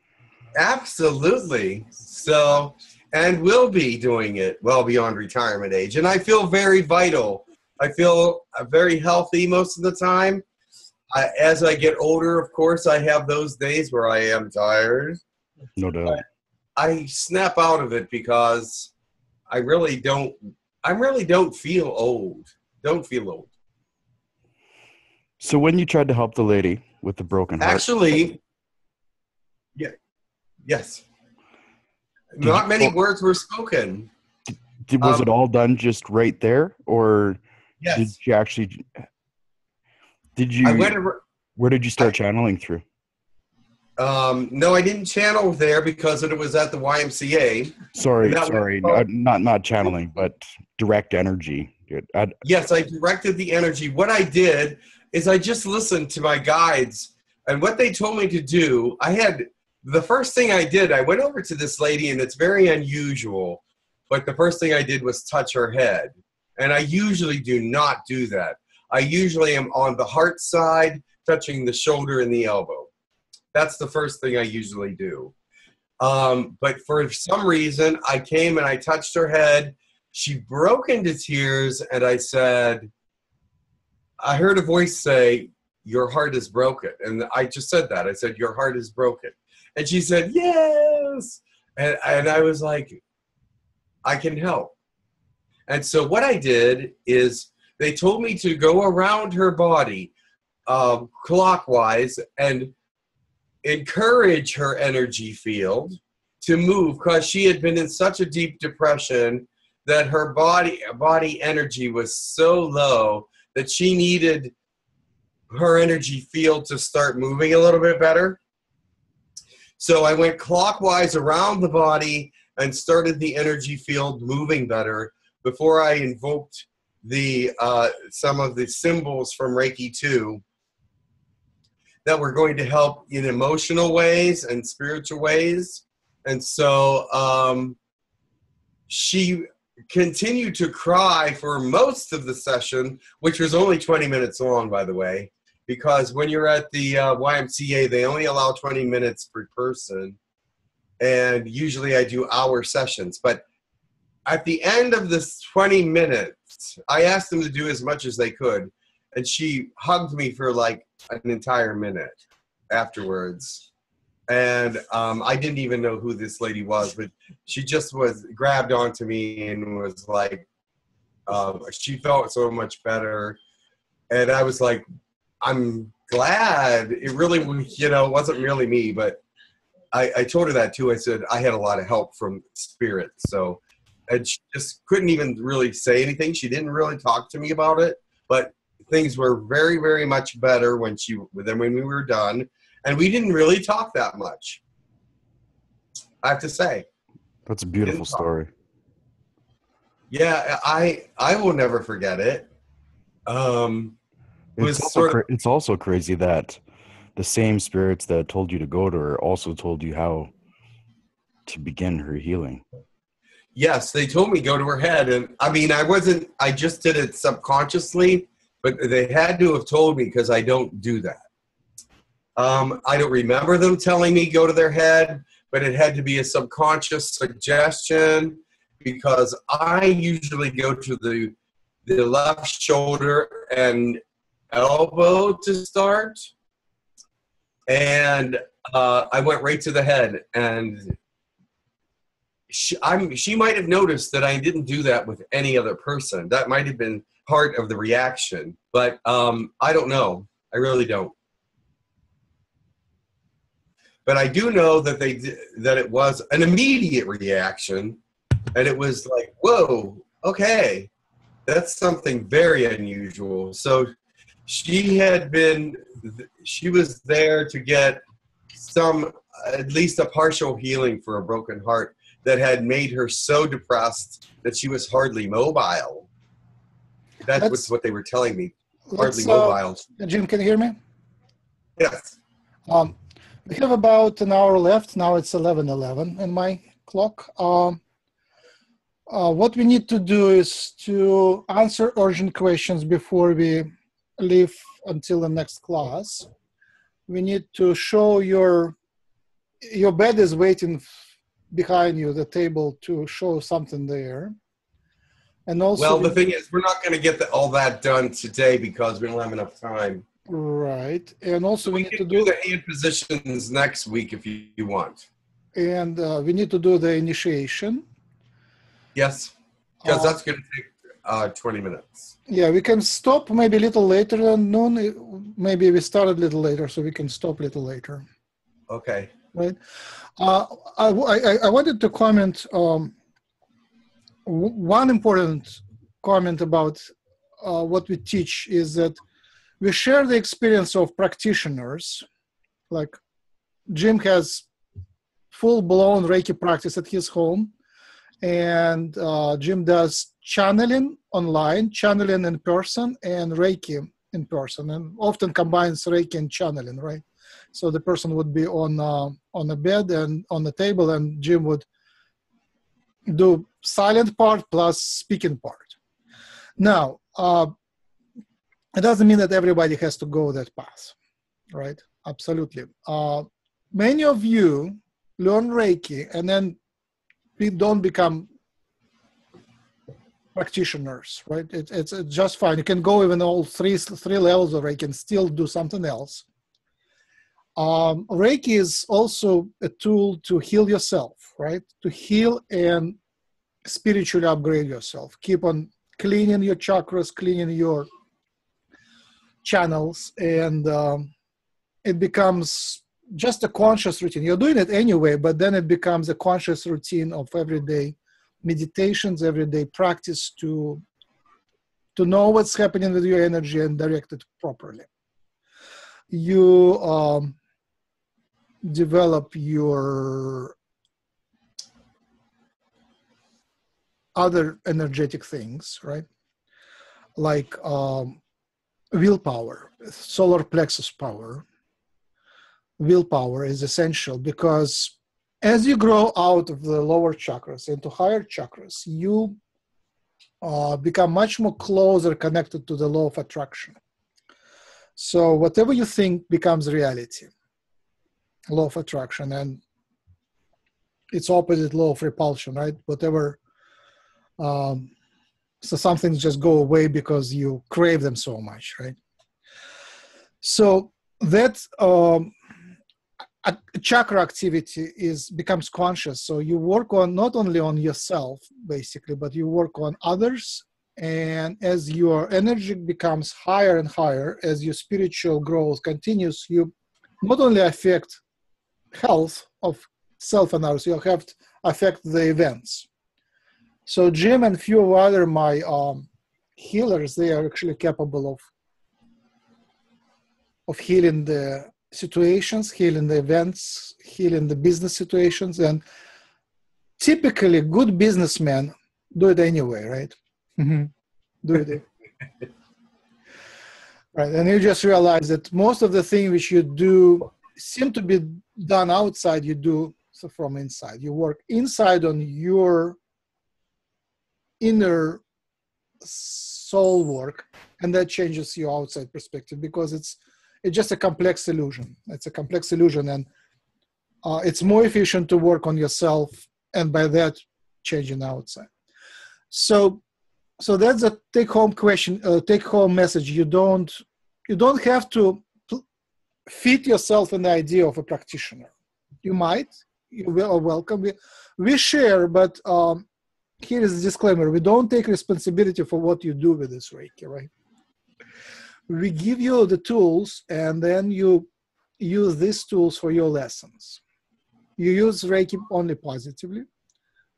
absolutely so, and will be doing it well beyond retirement age, and I feel very vital. I feel very healthy most of the time. I, as I get older, of course, I have those days where I am tired. No doubt. I snap out of it because I really don't. I really don't feel old. Don't feel old. So when you tried to help the lady with the broken heart, Actually, yeah, yes. Did Not many words were spoken. did, was um, it all done just right there, or did Yes, you actually? Did you? I went. where did you start channeling through? Um, no, I didn't channel there because it was at the YMCA. Sorry, that was- sorry, uh, not not channeling, but direct energy. I, Yes, I directed the energy. What I did is I just listened to my guides and what they told me to do. I had the first thing I did, I went over to this lady, and it's very unusual, but the first thing I did was touch her head. And I usually do not do that. I usually am on the heart side, touching the shoulder and the elbow. That's the first thing I usually do. Um, but for some reason, I came and I touched her head. She broke into tears, and I said, I heard a voice say, Your heart is broken. And I just said that. I said, Your heart is broken. And she said, Yes. And, and I was like, I can help. And so what I did is they told me to go around her body um, clockwise and encourage her energy field to move because she had been in such a deep depression that her body body energy was so low that she needed her energy field to start moving a little bit better. So I went clockwise around the body and started the energy field moving better before I invoked the uh, some of the symbols from Reiki 2 that were going to help in emotional ways and spiritual ways. And so um, she continued to cry for most of the session, which was only 20 minutes long, by the way, because when you're at the uh, YMCA, they only allow 20 minutes per person. And usually I do hour sessions. But at the end of this 20 minutes, I asked them to do as much as they could. and she hugged me for like an entire minute afterwards. And um, I didn't even know who this lady was, but she just was grabbed onto me and was like, um, she felt so much better. And I was like, I'm glad. It really, you know, wasn't really me, but I, I told her that too. I said I had a lot of help from spirit. So, and she just couldn't even really say anything. She didn't really talk to me about it, but things were very, very much better when she than when we were done, and we didn't really talk that much. I have to say. That's a beautiful story. Yeah, I I will never forget it. Um, it was It's also, sort of it's also crazy that the same spirits that told you to go to her also told you how to begin her healing. Yes, they told me go to her head, and I mean, I wasn't. I just did it subconsciously, but they had to have told me because I don't do that. Um, I don't remember them telling me go to their head, but it had to be a subconscious suggestion because I usually go to the the left shoulder and elbow to start, and uh, I went right to the head and she, I'm, she might have noticed that I didn't do that with any other person. That might have been part of the reaction, but um, I don't know. I really don't. But I do know that they that it was an immediate reaction, and it was like, "Whoa, okay, that's something very unusual." So she had been, she was there to get some, at least a partial healing for a broken heart that had made her so depressed that she was hardly mobile. That's Let's- what they were telling me. Hardly uh, mobile. Jim, can you hear me? Yes. Um, we have about an hour left. Now it's 11:11 in my clock. Um, uh, what we need to do is to answer urgent questions before we leave until the next class. We need to show your your bed is waiting behind you, the table, to show something there. And also, Well, the thing is, we're not going to get the, all that done today because we don't have enough time. right, and also we We need to do do the hand positions next week if you, you want. and uh, we need to do the initiation. Yes, because Uh, that's going to take uh, 20 minutes. Yeah, we can stop maybe a little later than noon. Maybe we started a little later, so we can stop a little later, Okay. right? Uh, I, I, I wanted to comment um, one important comment about uh, what we teach is that we share the experience of practitioners. Like Jim has full-blown Reiki practice at his home, and uh, Jim does channeling online, channeling in person, and Reiki in person, and often combines Reiki and channeling, right? So the person would be on uh, on a bed and on the table, and Jim would do silent part plus speaking part. Now, uh, it doesn't mean that everybody has to go that path, right? Absolutely. Uh, many of you learn Reiki and then we don't become practitioners, right? It, it's, it's just fine. You can go even all three three levels of Reiki and still do something else. Um, Reiki is also a tool to heal yourself, right? To heal and spiritually upgrade yourself. Keep on cleaning your chakras, cleaning your channels, and um, it becomes just a conscious routine. You're doing it anyway, but then it becomes a conscious routine of everyday meditations, everyday practice to to know what's happening with your energy and direct it properly. You um, develop your other energetic things, right? Like um, willpower, solar plexus power. Willpower is essential because as you grow out of the lower chakras into higher chakras, you uh, become much more closer connected to the law of attraction. So whatever you think becomes reality, law of attraction, and its opposite law of repulsion, right? Whatever. Um, so some things just go away because you crave them so much, right? So that um, chakra activity is becomes conscious. So you work on not only on yourself basically, but you work on others. And as your energy becomes higher and higher, as your spiritual growth continues, you not only affect health of self-analysis. you have to affect the events. So Jim and few of other my um, healers, they are actually capable of of healing the situations, healing the events, healing the business situations, and typically good businessmen do it anyway, right? do it. right, and you just realize that most of the things which you do seem to be done outside, you do so from inside. You work inside on your inner soul work, and that changes your outside perspective because it's it's just a complex illusion. It's a complex illusion, and uh, it's more efficient to work on yourself, and by that, changing outside. So, so that's a take-home question, uh, take-home message. You don't, you don't have to fit yourself in the idea of a practitioner. You might, you will, welcome. We, we share, but um, here is a disclaimer: we don't take responsibility for what you do with this Reiki, right? we give you the tools and then you use these tools for your lessons. You use Reiki only positively,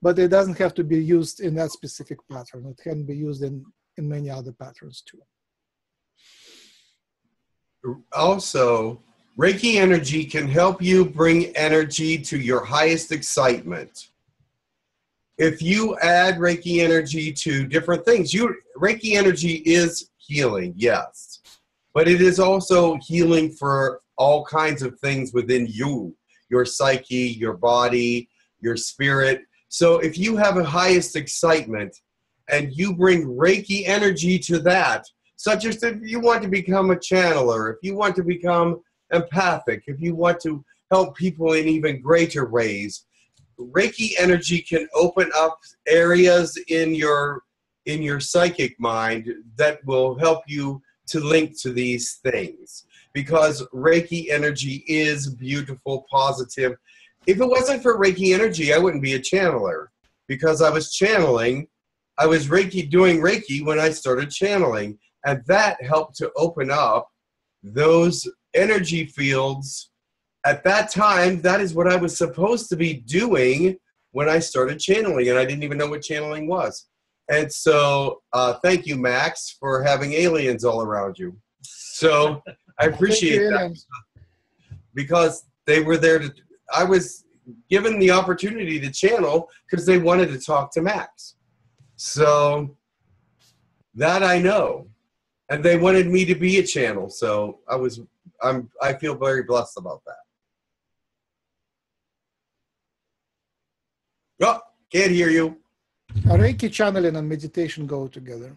but it doesn't have to be used in that specific pattern. It can be used in, in many other patterns too. Also, Reiki energy can help you bring energy to your highest excitement. If you add Reiki energy to different things, you Reiki energy is healing, yes. But it is also healing for all kinds of things within you, your psyche, your body, your spirit. So if you have a highest excitement and you bring Reiki energy to that, such as if you want to become a channeler, if you want to become empathic, if you want to help people in even greater ways, Reiki energy can open up areas in your in your psychic mind that will help you to link to these things because Reiki energy is beautiful, positive. If it wasn't for Reiki energy, I wouldn't be a channeler because I was channeling. I was Reiki doing Reiki when I started channeling, and that helped to open up those energy fields. At that time, that is what I was supposed to be doing when I started channeling, and I didn't even know what channeling was. And so, uh, thank you, Max, for having aliens all around you. So I appreciate that because they were there to. I was given the opportunity to channel because they wanted to talk to Max. So that I know, and they wanted me to be a channel. So I was. I'm. I feel very blessed about that. Oh, can't hear you. Reiki channeling and meditation go together.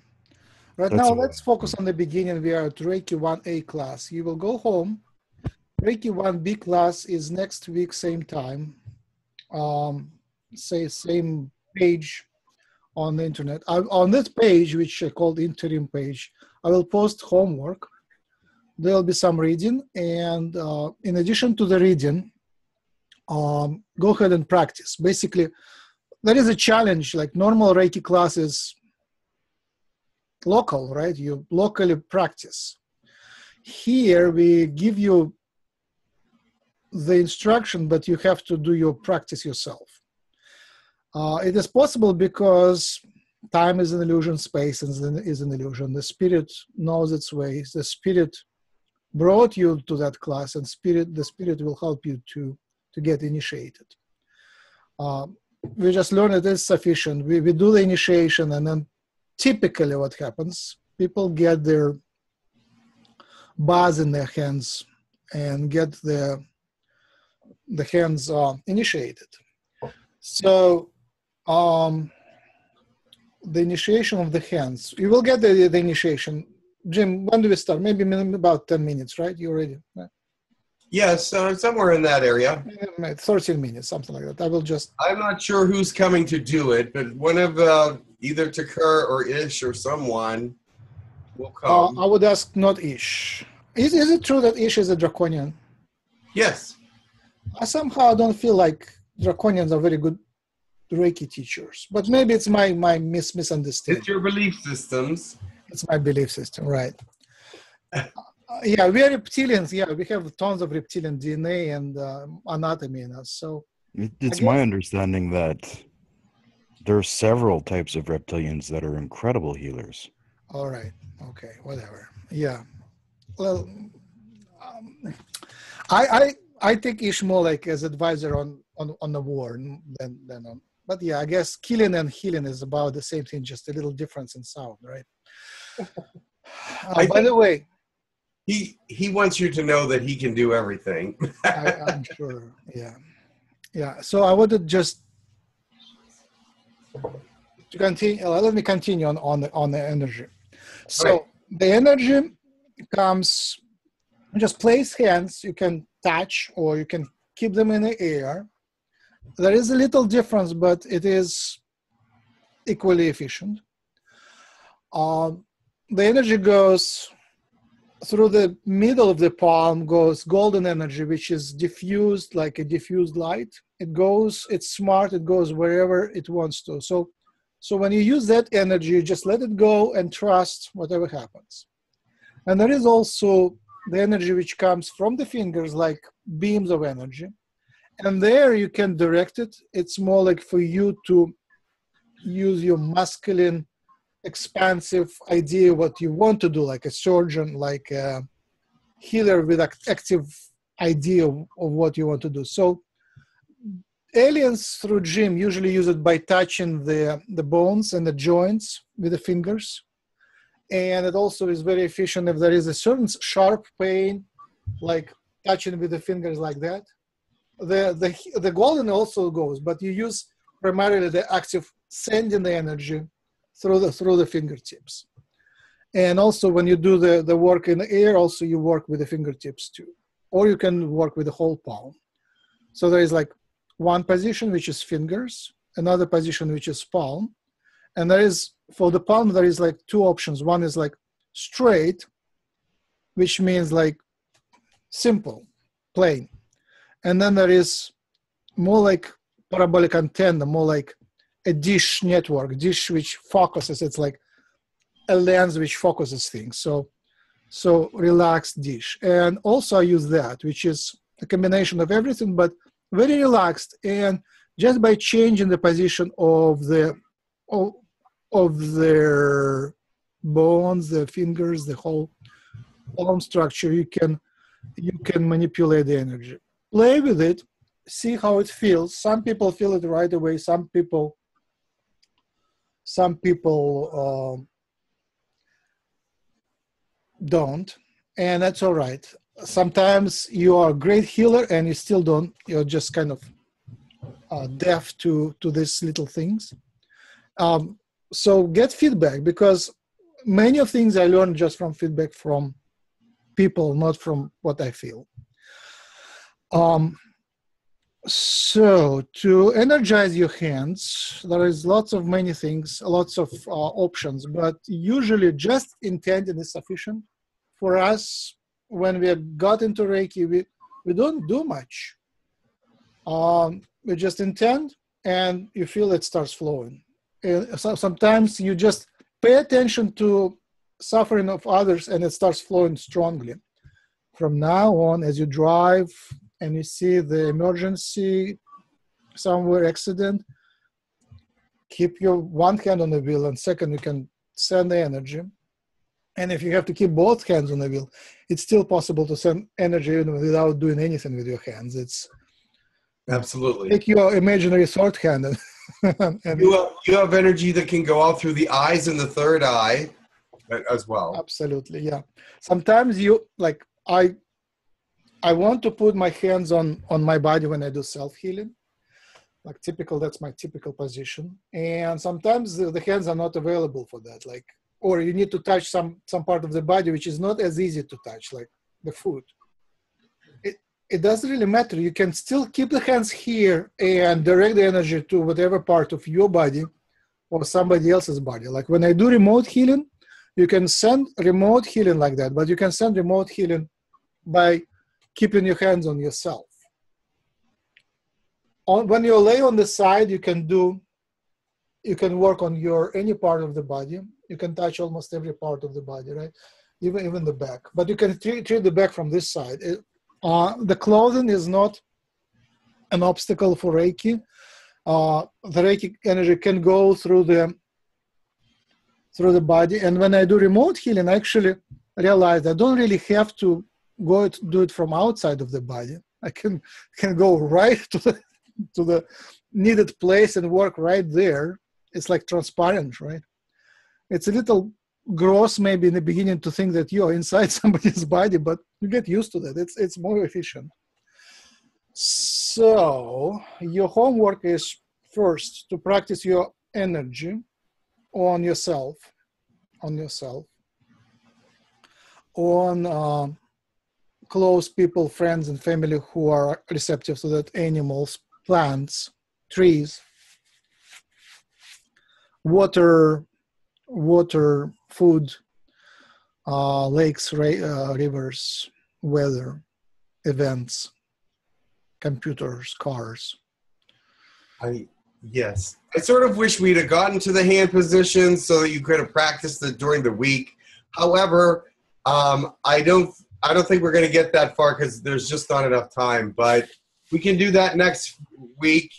Right That's now, let's focus on the beginning. We are at Reiki 1A class. You will go home. Reiki 1B class is next week, same time. Um, say same page on the internet. I, on this page, which I call interim page, I will post homework. There will be some reading, and uh, in addition to the reading, um, go ahead and practice. Basically, there is a challenge like normal reiki classes local right you locally practice here we give you the instruction but you have to do your practice yourself uh, it is possible because time is an illusion space is an, is an illusion the spirit knows its ways the spirit brought you to that class and spirit the spirit will help you to to get initiated um, we just learn it is sufficient. We, we do the initiation, and then typically what happens, people get their bars in their hands and get the the hands uh, initiated. So um, the initiation of the hands, you will get the, the initiation. Jim, when do we start? Maybe about 10 minutes, right? You ready? Right. Yes, uh, somewhere in that area. Uh, 13 minutes, something like that. I will just I'm not sure who's coming to do it, but one of uh, either Takar or Ish or someone will Uh, come. I would ask not Ish. Is, is it true that Ish is a draconian? Yes. I somehow don't feel like draconians are very good Reiki teachers, but maybe it's my my mis misunderstanding. It's your belief systems. It's my belief system, right? Uh, yeah, we are reptilians. Yeah, we have tons of reptilian DNA and uh, anatomy in us. So It, it's my understanding that there are several types of reptilians that are incredible healers. All right. Okay. Whatever. Yeah. Well, um, I I I take Ishmael like as advisor on on on the war than than on. But yeah, I guess killing and healing is about the same thing, just a little difference in sound, right? Uh, by the way, He he wants you to know that he can do everything. I, I'm sure. Yeah. Yeah. So I wanted just to continue. uh, Let me continue on on the on the energy. So Right. the energy comes. Just place hands. You can touch or you can keep them in the air. There is a little difference, but it is equally efficient. Um, the energy goes through the middle of the palm goes golden energy which is diffused like a diffused light. It goes it's smart it goes wherever it wants to. So so when you use that energy you just let it go and trust whatever happens. And there is also the energy which comes from the fingers like beams of energy and there you can direct it. It's more like for you to use your masculine expansive idea what you want to do like a surgeon like a healer with act- active idea of, of what you want to do. So aliens through Jim usually use it by touching the the bones and the joints with the fingers. And it also is very efficient if there is a certain sharp pain like touching with the fingers like that the the the golden also goes but you use primarily the active sending the energy through the through the fingertips. And also when you do the the work in the air also you work with the fingertips too. Or you can work with the whole palm. So there is like one position which is fingers another position which is palm. And there is for the palm there is like two options. One is like straight which means like simple plain and then there is more like parabolic antenna more like a dish network dish which focuses it's like a lens which focuses things. So so relaxed dish. And also i use that which is a combination of everything but very relaxed and just by changing the position of the of, of their bones the fingers the whole palm structure you can you can manipulate the energy play with it see how it feels. Some people feel it right away. Some people some people um, don't. And that's all right. Sometimes you are a great healer and you still don't. You're just kind of uh, deaf to to these little things. Um, so get feedback because many of things i learned just from feedback from people not from what i feel um, so to energize your hands, there is lots of many things, lots of uh, options, but usually just intending is sufficient. For us, when we got into Reiki, we, we don't do much. Um, we just intend and you feel it starts flowing. And so sometimes you just pay attention to suffering of others and it starts flowing strongly. From now on, as you drive, and you see the emergency somewhere accident, keep your one hand on the wheel, and second, you can send the energy. And if you have to keep both hands on the wheel, it's still possible to send energy even without doing anything with your hands. It's Absolutely. take your imaginary sword hand and, and You have, you have energy that can go out through the eyes and the third eye uh, as well. absolutely yeah sometimes you like i i want to put my hands on on my body when i do self-healing. Like typical that's my typical position. And sometimes the, the hands are not available for that like or you need to touch some some part of the body which is not as easy to touch like the foot. It it doesn't really matter. You can still keep the hands here and direct the energy to whatever part of your body or somebody else's body. Like when i do remote healing You can send remote healing like that, but you can send remote healing by keeping your hands on yourself. On, when you lay on the side, you can do, you can work on your any part of the body. You can touch almost every part of the body, right? Even even the back. But you can treat, treat the back from this side. It, uh, the clothing is not an obstacle for Reiki. Uh, the Reiki energy can go through the through the body. And when I do remote healing, I actually realize I don't really have to go to do it from outside of the body. I can can go right to the to the needed place and work right there. It's like transparent, right? It's a little gross maybe in the beginning to think that you're inside somebody's body, but you get used to that. It's it's more efficient. So your homework is first to practice your energy on yourself, on yourself, on uh, close people, friends, and family who are receptive to that, animals, plants, trees, water, water, food, uh, lakes, ra- uh, rivers, weather, events, computers, cars. I yes. I sort of wish we'd have gotten to the hand position so that you could have practiced it during the week. However, um, I don't I don't think we're going to get that far because there's just not enough time. But we can do that next week.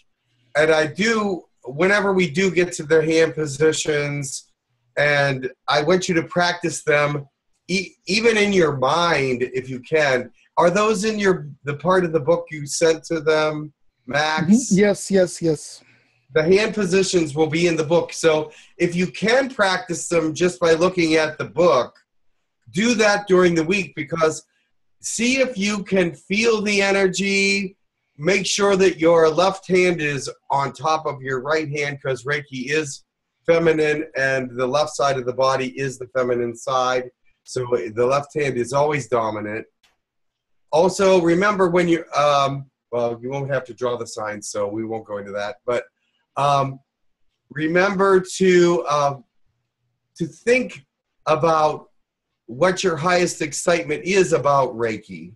And I do whenever we do get to the hand positions, and I want you to practice them e- even in your mind if you can. Are those in your the part of the book you sent to them, Max? Mm-hmm. Yes, yes, yes. The hand positions will be in the book. So if you can practice them just by looking at the book, do that during the week because see if you can feel the energy. Make sure that your left hand is on top of your right hand because Reiki is feminine and the left side of the body is the feminine side. So the left hand is always dominant. Also, remember when you, um, well, you won't have to draw the signs, so we won't go into that. But um, remember to uh, to think about what your highest excitement is about Reiki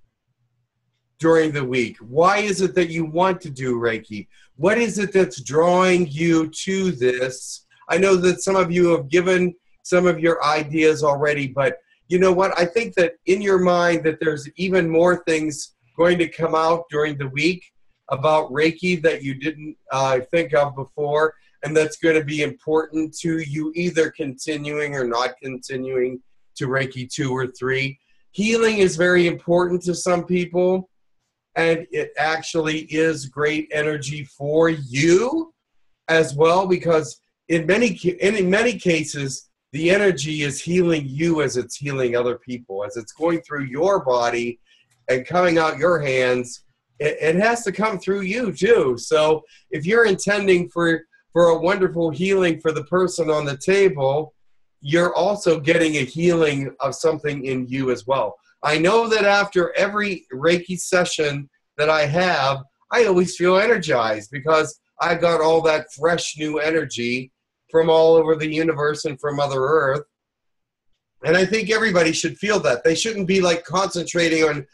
during the week. Why is it that you want to do Reiki? What is it that's drawing you to this? I know that some of you have given some of your ideas already, but you know what? I think that in your mind that there's even more things going to come out during the week about Reiki that you didn't uh, think of before, and that's going to be important to you either continuing or not continuing to Reiki 2 or 3. Healing is very important to some people, and it actually is great energy for you as well because in many in many cases the energy is healing you as it's healing other people as it's going through your body and coming out your hands it, it has to come through you too so if you're intending for for a wonderful healing for the person on the table you're also getting a healing of something in you as well i know that after every reiki session that i have i always feel energized because i got all that fresh new energy from all over the universe and from Mother Earth. And I think everybody should feel that. They shouldn't be like concentrating on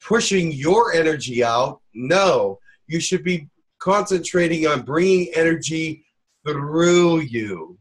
pushing your energy out. No, you should be concentrating on bringing energy through you.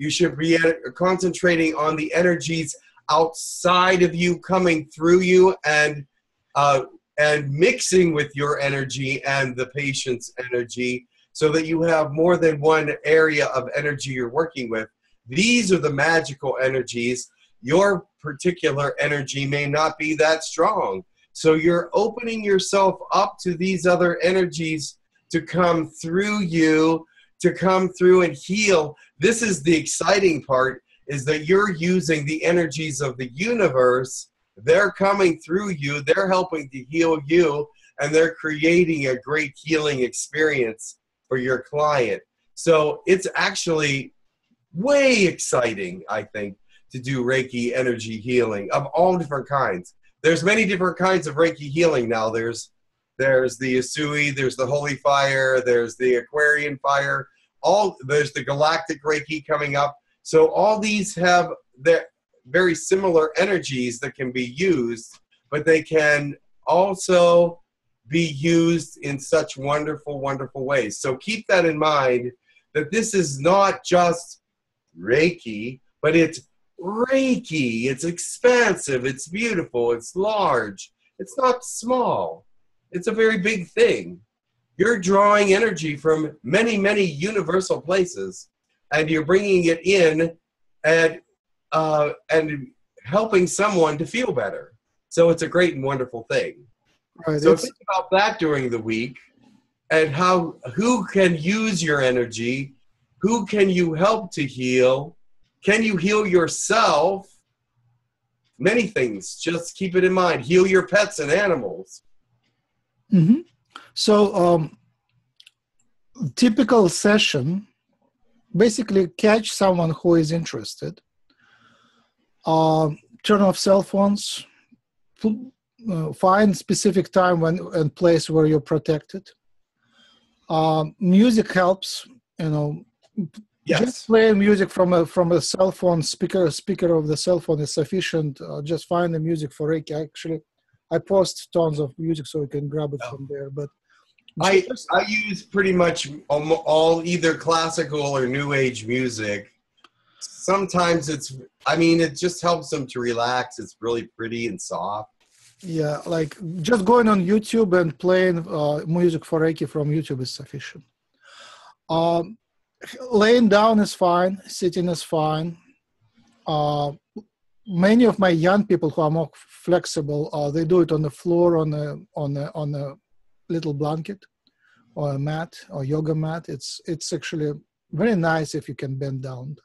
You should be concentrating on the energies outside of you coming through you and uh, and mixing with your energy and the patient's energy so that you have more than one area of energy you're working with. These are the magical energies. Your particular energy may not be that strong. So you're opening yourself up to these other energies to come through you, to come through and heal. This is the exciting part is that you're using the energies of the universe. They're coming through you, they're helping to heal you, and they're creating a great healing experience for your client. So it's actually way exciting, I think, to do Reiki energy healing of all different kinds. There's many different kinds of Reiki healing now. There's there's the Usui, there's the Holy Fire, there's the Aquarian Fire, all there's the Galactic Reiki coming up. So all these have their very similar energies that can be used, but they can also be used in such wonderful, wonderful ways. So keep that in mind that this is not just Reiki, but it's Reiki. It's expansive, it's beautiful, it's large, it's not small. It's a very big thing. You're drawing energy from many, many universal places, and you're bringing it in and uh, and helping someone to feel better. So it's a great and wonderful thing. Right. So think about that during the week and how who can use your energy, who can you help to heal, can you heal yourself? Many things. Just keep it in mind. Heal your pets and animals. Mhm. So, um, typical session basically catch someone who is interested, um, turn off cell phones, uh, find specific time when and place where you're protected. Um, music helps, you know. Just playing music from a from a cell phone speaker speaker of the cell phone is sufficient. Uh, just find the music for Reiki. Actually, I post tons of music so you can grab it from there. But I I use pretty much all either classical or new age music. Sometimes it's I mean it just helps them to relax. It's really pretty and soft. Yeah, like just going on YouTube and playing uh, music for Reiki from YouTube is sufficient. Um, laying down is fine, sitting is fine. Uh, many of my young people who are more flexible, uh, they do it on the floor on a on a on a little blanket or a mat or yoga mat. It's it's actually very nice if you can bend down.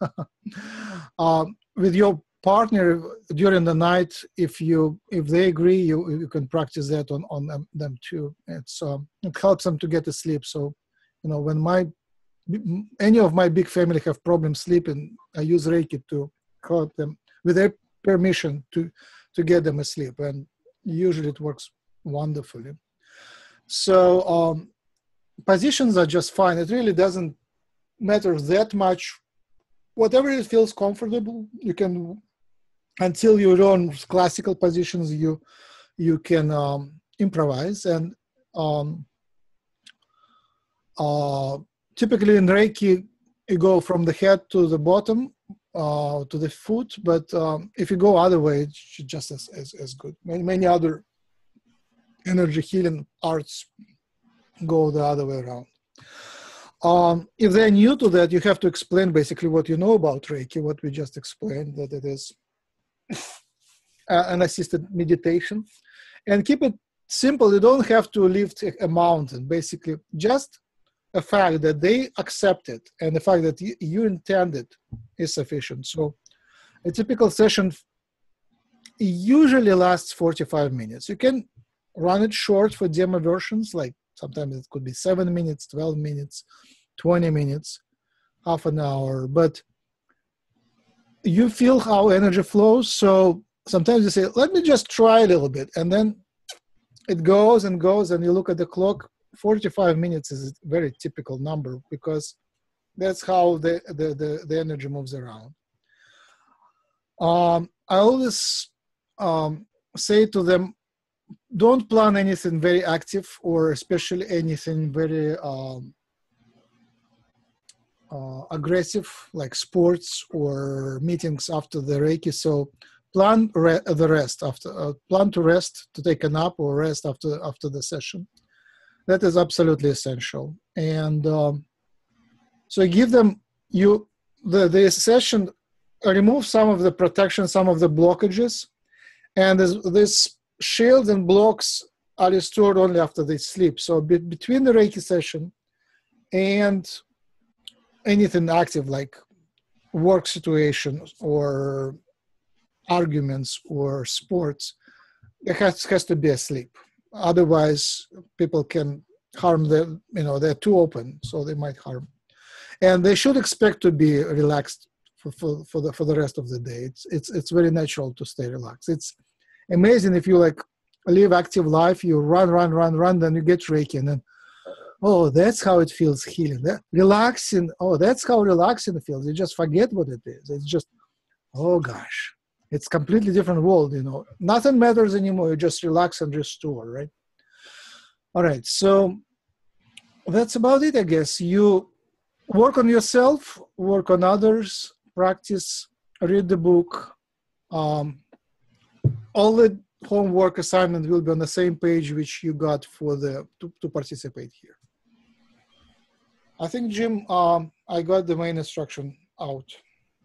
um, with your partner during the night, if you if they agree, you you can practice that on on them, them too. It's um, it helps them to get to sleep. So, you know, when my any of my big family have problems sleeping, I use Reiki to help them with their permission to to get them asleep, and usually it works wonderfully. So um, positions are just fine. It really doesn't matter that much. Whatever it feels comfortable, you can. Until you learn classical positions, you you can um, improvise and um, uh, typically in Reiki, you go from the head to the bottom uh, to the foot, but um, if you go other way, it's just as, as, as good. Many, many other energy healing arts go the other way around. Um, if they're new to that, you have to explain basically what you know about Reiki, what we just explained, that it is an assisted meditation. And keep it simple. You don't have to lift a mountain, basically. Just the fact that they accept it and the fact that you, you intended is sufficient. So a typical session usually lasts 45 minutes. You can run it short for demo versions, like sometimes it could be seven minutes, 12 minutes, 20 minutes, half an hour, but you feel how energy flows. So sometimes you say, let me just try a little bit. And then it goes and goes, and you look at the clock, 45 minutes is a very typical number because that's how the, the, the, the energy moves around. Um, I always um, say to them, don't plan anything very active or especially anything very um, uh, aggressive like sports or meetings after the Reiki. So plan re- the rest after uh, plan to rest to take a nap or rest after after the session. That is absolutely essential. And um, so give them you the, the session remove some of the protection some of the blockages. And this, this shields and blocks are restored only after they sleep. So be, between the reiki session and anything active like work situations or arguments or sports it has, has to be asleep. Otherwise people can harm them you know they're too open so they might harm. And they should expect to be relaxed for, for, for the for the rest of the day. It's it's it's very natural to stay relaxed. It's amazing if you like live active life you run run run run then you get reiki and then oh that's how it feels healing that relaxing oh that's how relaxing feels you just forget what it is it's just oh gosh It's completely different world, you know. Nothing matters anymore. You just relax and restore, right? All right. So that's about it, I guess. You work on yourself, work on others, practice, read the book. Um, all the homework assignment will be on the same page which you got for the to, to participate here. I think Jim, um, I got the main instruction out,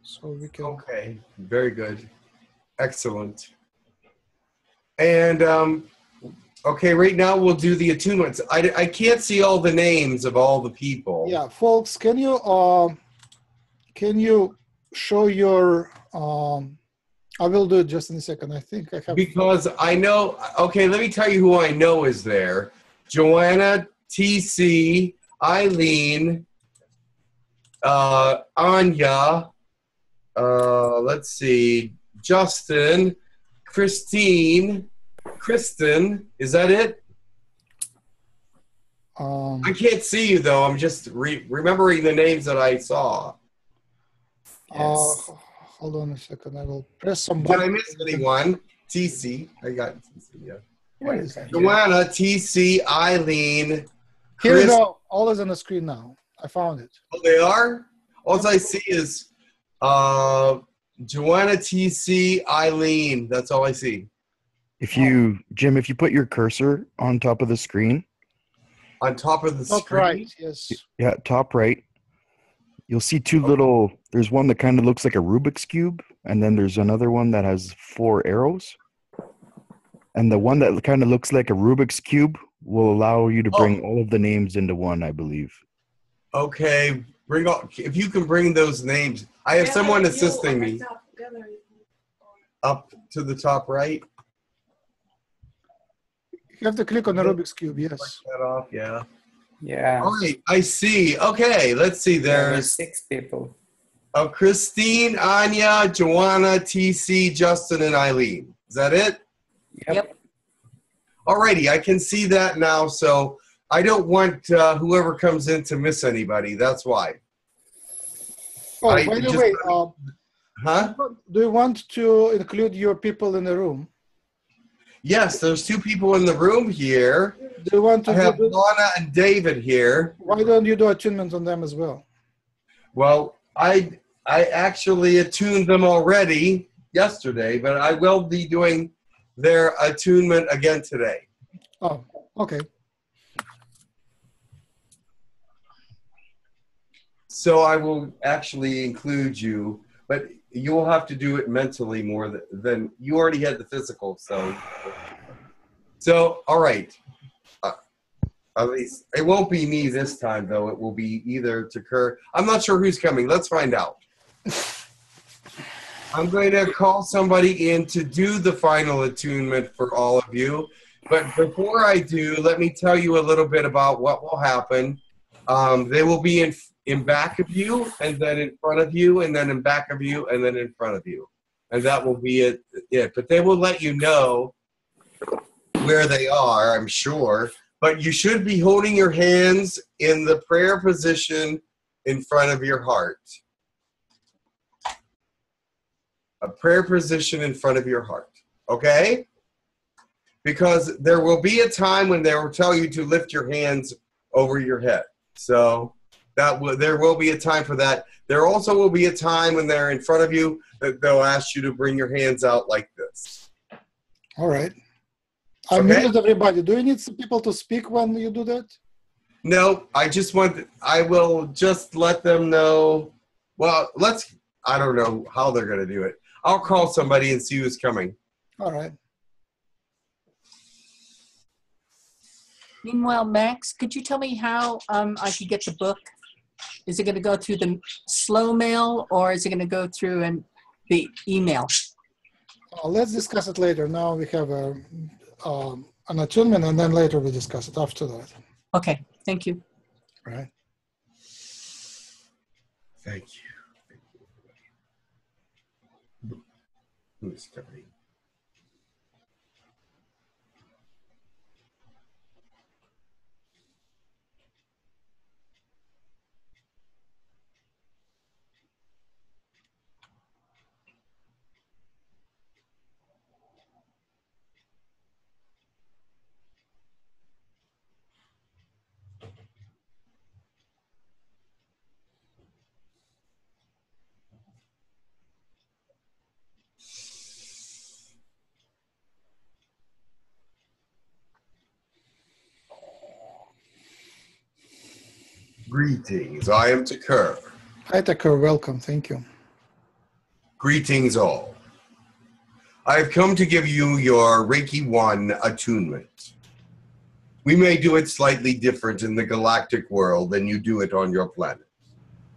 so we can. Okay, very good. Excellent. And um, okay, right now we'll do the attunements. I, I can't see all the names of all the people. Yeah, folks, can you uh, can you show your? Um, I will do it just in a second. I think I have. Because I know, okay, let me tell you who I know is there Joanna, TC, Eileen, uh, Anya, uh, let's see, Justin, Christine, Kristen. Is that it? Um, I can't see you though. I'm just re- remembering the names that I saw. uh, hold on a second. I will press some. Did I button. miss anyone? TC. I got TC, yeah. What is that? Joanna, TC, Eileen. Here Chris- we go. All is on the screen now. I found it. Oh, they are? All I see is uh, Joanna, TC, Eileen. That's all I see. If you, Jim, if you put your cursor on top of the screen, On top of the Top screen. right. Yes. yeah, top right, you'll see two little. There's one that kind of looks like a Rubik's cube, and then there's another one that has four arrows. And the one that kind of looks like a Rubik's cube will allow you to oh. bring all of the names into one, I believe. Okay, bring all. If you can bring those names, I have someone assisting me up to the top right. You have to click on the Rubik's cube. Yes. That off, yeah. Yeah. All right, I see. Okay, let's see. There are There's six people. uh, Christine, Anya, Joanna, TC, Justin, and Eileen. Is that it? Yep. Alrighty, I can see that now. So I don't want uh, whoever comes in to miss anybody. That's why. Oh, I by the just- way, um, Huh? do you want to include your people in the room? Yes, there's two people in the room here. Do you want to? I have do, Lana and David here. why don't you do attunement on them as well? Well, I I actually attuned them already yesterday, but I will be doing their attunement again today. Oh, okay. So I will actually include you, but you will have to do it mentally more th- than you already had the physical. So, so all right. At least it won't be me this time, though. It will be either to Kerr. I'm not sure who's coming. Let's find out. I'm going to call somebody in to do the final attunement for all of you. But before I do, let me tell you a little bit about what will happen. Um, they will be in in back of you, and then in front of you, and then in back of you, and then in front of you, and that will be it. it. But they will let you know where they are, I'm sure. But you should be holding your hands in the prayer position in front of your heart. A prayer position in front of your heart. Okay? Because there will be a time when they will tell you to lift your hands over your head. So that will, there will be a time for that. There also will be a time when they're in front of you that they'll ask you to bring your hands out like this. All right. I Okay. muted everybody. Do you need some people to speak when you do that? No, I just want. I will just let them know. Well, let's. I don't know how they're going to do it. I'll call somebody and see who's coming. All right. Meanwhile, Max, could you tell me how um, I could get the book? Is it going to go through the slow mail or is it going to go through an, the email? Uh, let's discuss it later. Now we have a, um, an attunement, and then later we discuss it after that. Okay, thank you. Right. Thank you. Who's coming? Greetings. I am Takur. Hi, Tucker. Welcome. Thank you. Greetings, all. I have come to give you your Reiki 1 attunement. We may do it slightly different in the galactic world than you do it on your planet.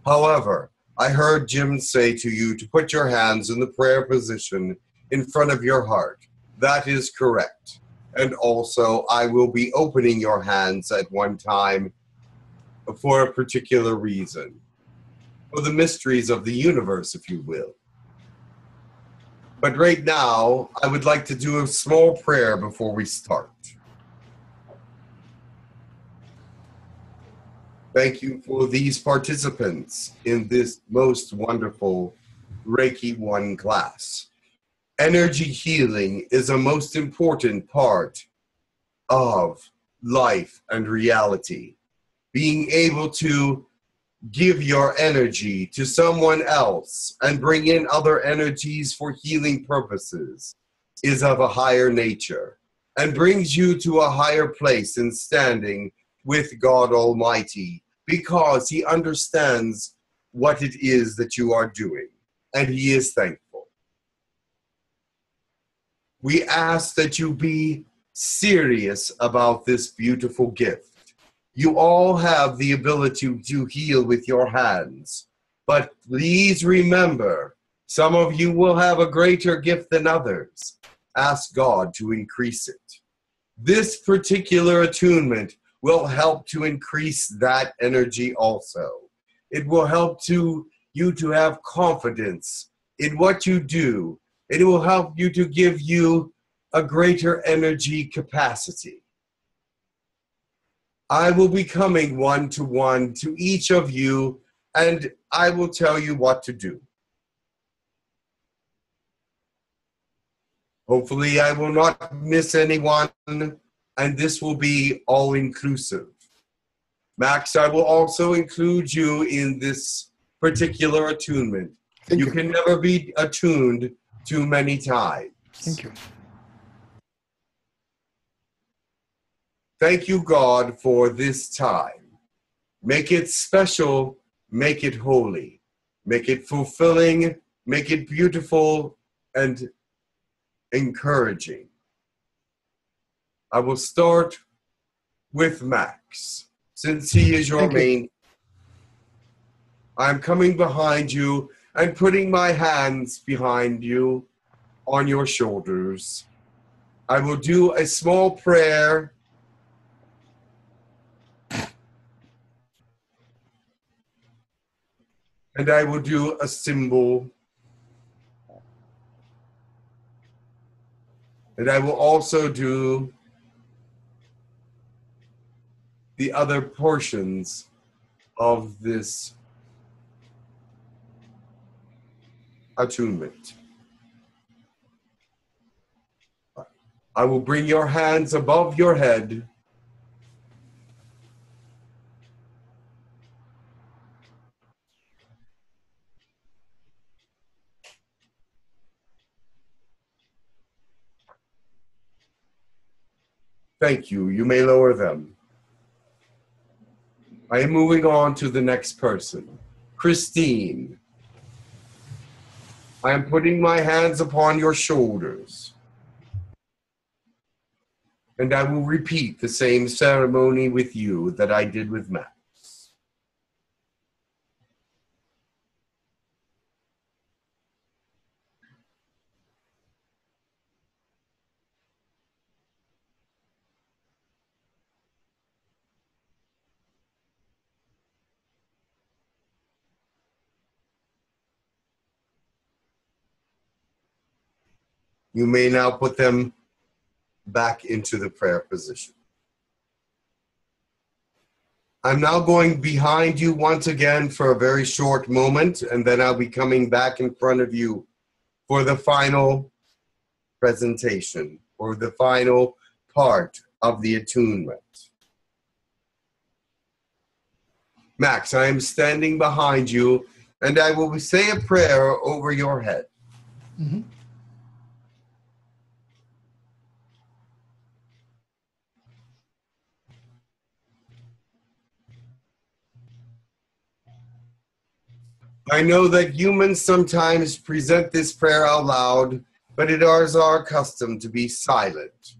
However, I heard Jim say to you to put your hands in the prayer position in front of your heart. That is correct. And also, I will be opening your hands at one time for a particular reason. For the mysteries of the universe, if you will. But right now, I would like to do a small prayer before we start. Thank you for these participants in this most wonderful Reiki 1 class. Energy healing is a most important part of life and reality. Being able to give your energy to someone else and bring in other energies for healing purposes is of a higher nature and brings you to a higher place in standing with God Almighty because He understands what it is that you are doing and He is thankful. We ask that you be serious about this beautiful gift you all have the ability to heal with your hands. But please remember, some of you will have a greater gift than others. Ask God to increase it. This particular attunement will help to increase that energy also. It will help to you to have confidence in what you do. It will help you to give you a greater energy capacity. I will be coming one to one to each of you, and I will tell you what to do. Hopefully, I will not miss anyone, and this will be all inclusive. Max, I will also include you in this particular attunement. Thank you you. can never be attuned too many times. Thank you. Thank you, God, for this time. Make it special, make it holy, make it fulfilling, make it beautiful and encouraging. I will start with Max, since he is your Thank you. main. I'm coming behind you and putting my hands behind you on your shoulders. I will do a small prayer and I will do a symbol. And I will also do the other portions of this attunement. I will bring your hands above your head. Thank you. You may lower them. I am moving on to the next person. Christine. I am putting my hands upon your shoulders. And I will repeat the same ceremony with you that I did with Max. You may now put them back into the prayer position. I'm now going behind you once again for a very short moment, and then I'll be coming back in front of you for the final presentation or the final part of the attunement. Max, I am standing behind you, and I will say a prayer over your head. Mhm. I know that humans sometimes present this prayer out loud, but it is our custom to be silent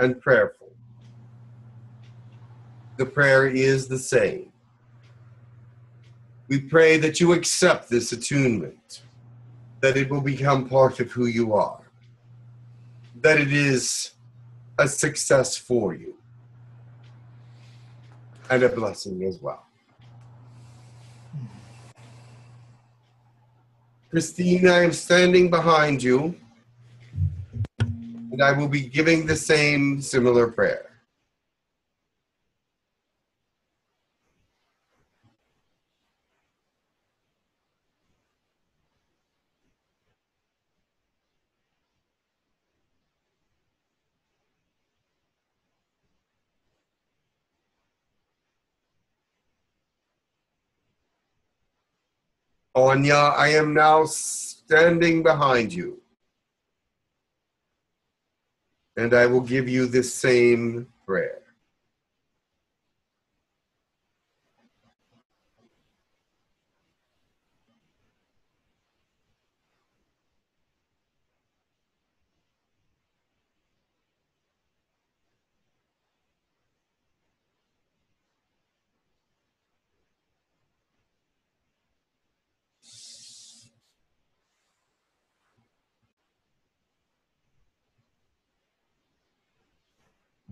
and prayerful. The prayer is the same. We pray that you accept this attunement, that it will become part of who you are, that it is a success for you, and a blessing as well. Christine, I am standing behind you, and I will be giving the same similar prayer. Anya, I am now standing behind you. And I will give you this same prayer.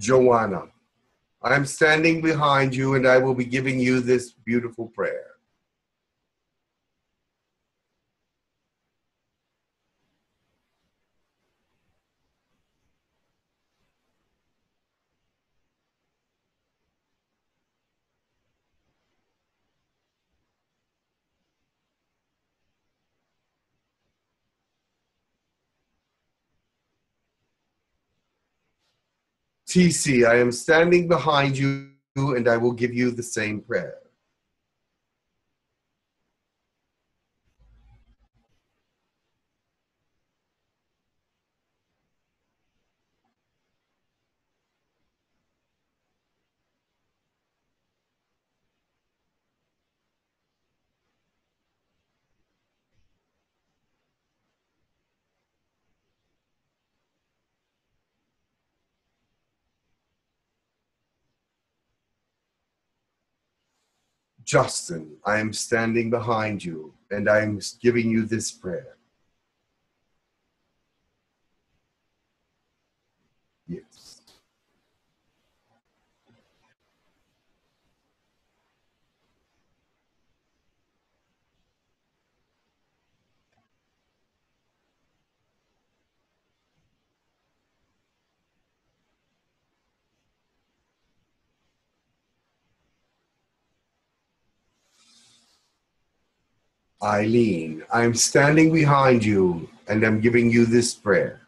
Joanna, I am standing behind you and I will be giving you this beautiful prayer. TC, I am standing behind you and I will give you the same prayer. Justin, I am standing behind you and I am giving you this prayer. Eileen, I'm standing behind you and I'm giving you this prayer.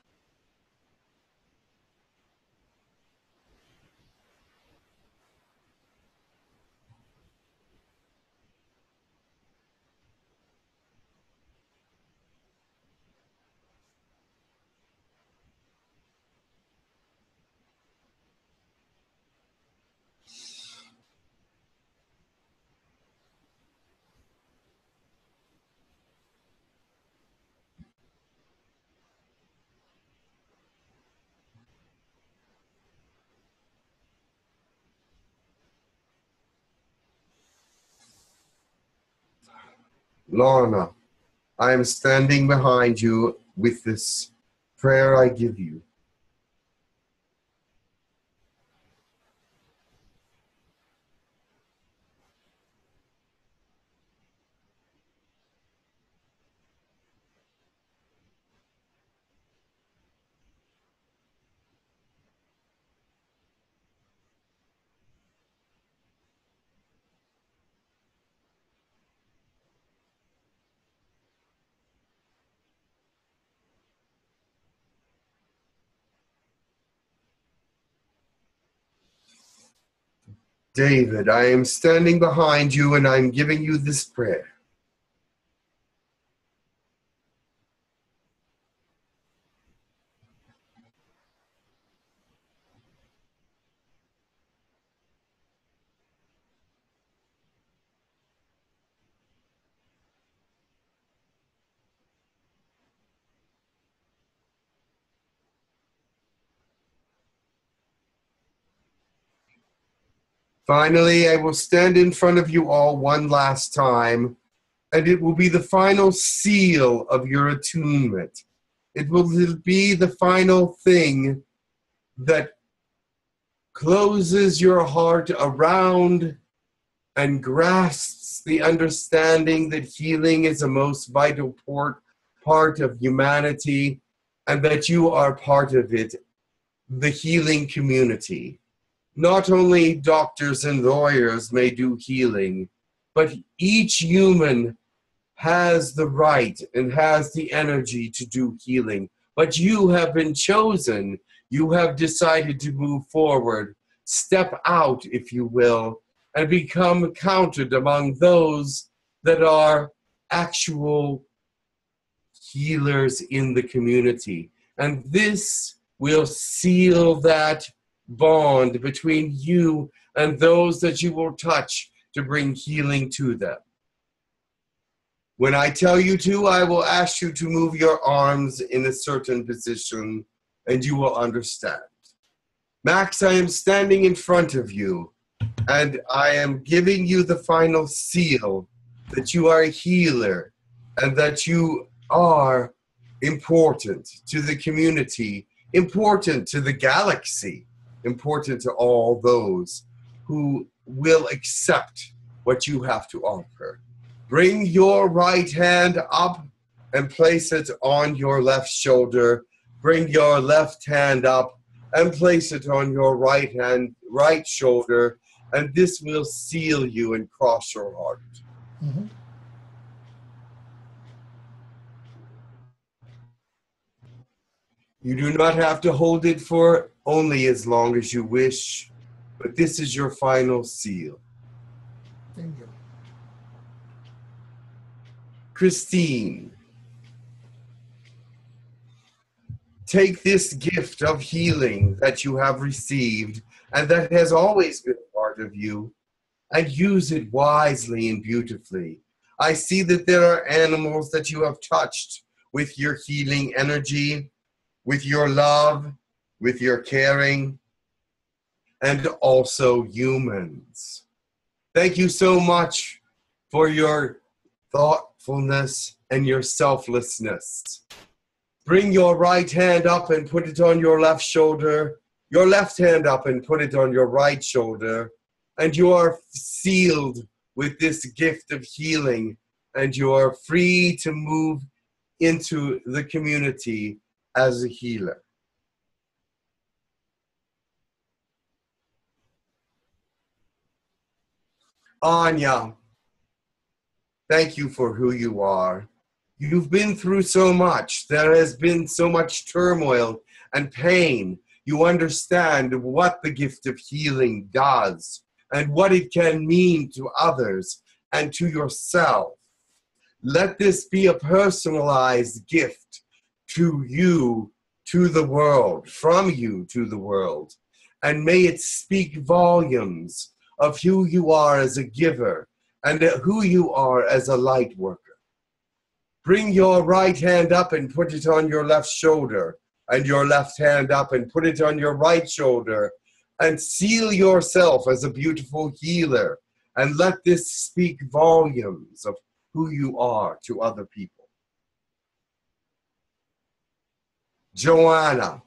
Lorna, I am standing behind you with this prayer I give you. David, I am standing behind you and I'm giving you this prayer. Finally, I will stand in front of you all one last time, and it will be the final seal of your attunement. It will be the final thing that closes your heart around and grasps the understanding that healing is a most vital part, part of humanity and that you are part of it, the healing community. Not only doctors and lawyers may do healing, but each human has the right and has the energy to do healing. But you have been chosen. You have decided to move forward, step out, if you will, and become counted among those that are actual healers in the community. And this will seal that bond between you and those that you will touch to bring healing to them. When I tell you to, I will ask you to move your arms in a certain position and you will understand. Max, I am standing in front of you and I am giving you the final seal that you are a healer and that you are important to the community, important to the galaxy, important to all those who will accept what you have to offer. Bring your right hand up and place it on your left shoulder. Bring your left hand up and place it on your right hand, right shoulder, and this will seal you and cross your heart. Mhm. You do not have to hold it for only as long as you wish, but this is your final seal. Thank you. Christine, take this gift of healing that you have received and that has always been part of you and use it wisely and beautifully. I see that there are animals that you have touched with your healing energy, with your love, with your caring, and also humans. Thank you so much for your thoughtfulness and your selflessness. Bring your right hand up and put it on your left shoulder, your left hand up and put it on your right shoulder, and you are sealed with this gift of healing, and you are free to move into the community as a healer. Anya, thank you for who you are. You've been through so much. There has been so much turmoil and pain. You understand what the gift of healing does and what it can mean to others and to yourself. Let this be a personalized gift to you, to the world, from you to the world. And may it speak volumes of who you are as a giver and who you are as a light worker. Bring your right hand up and put it on your left shoulder, and your left hand up and put it on your right shoulder, and seal yourself as a beautiful healer. And let this speak volumes of who you are to other people. Joanna,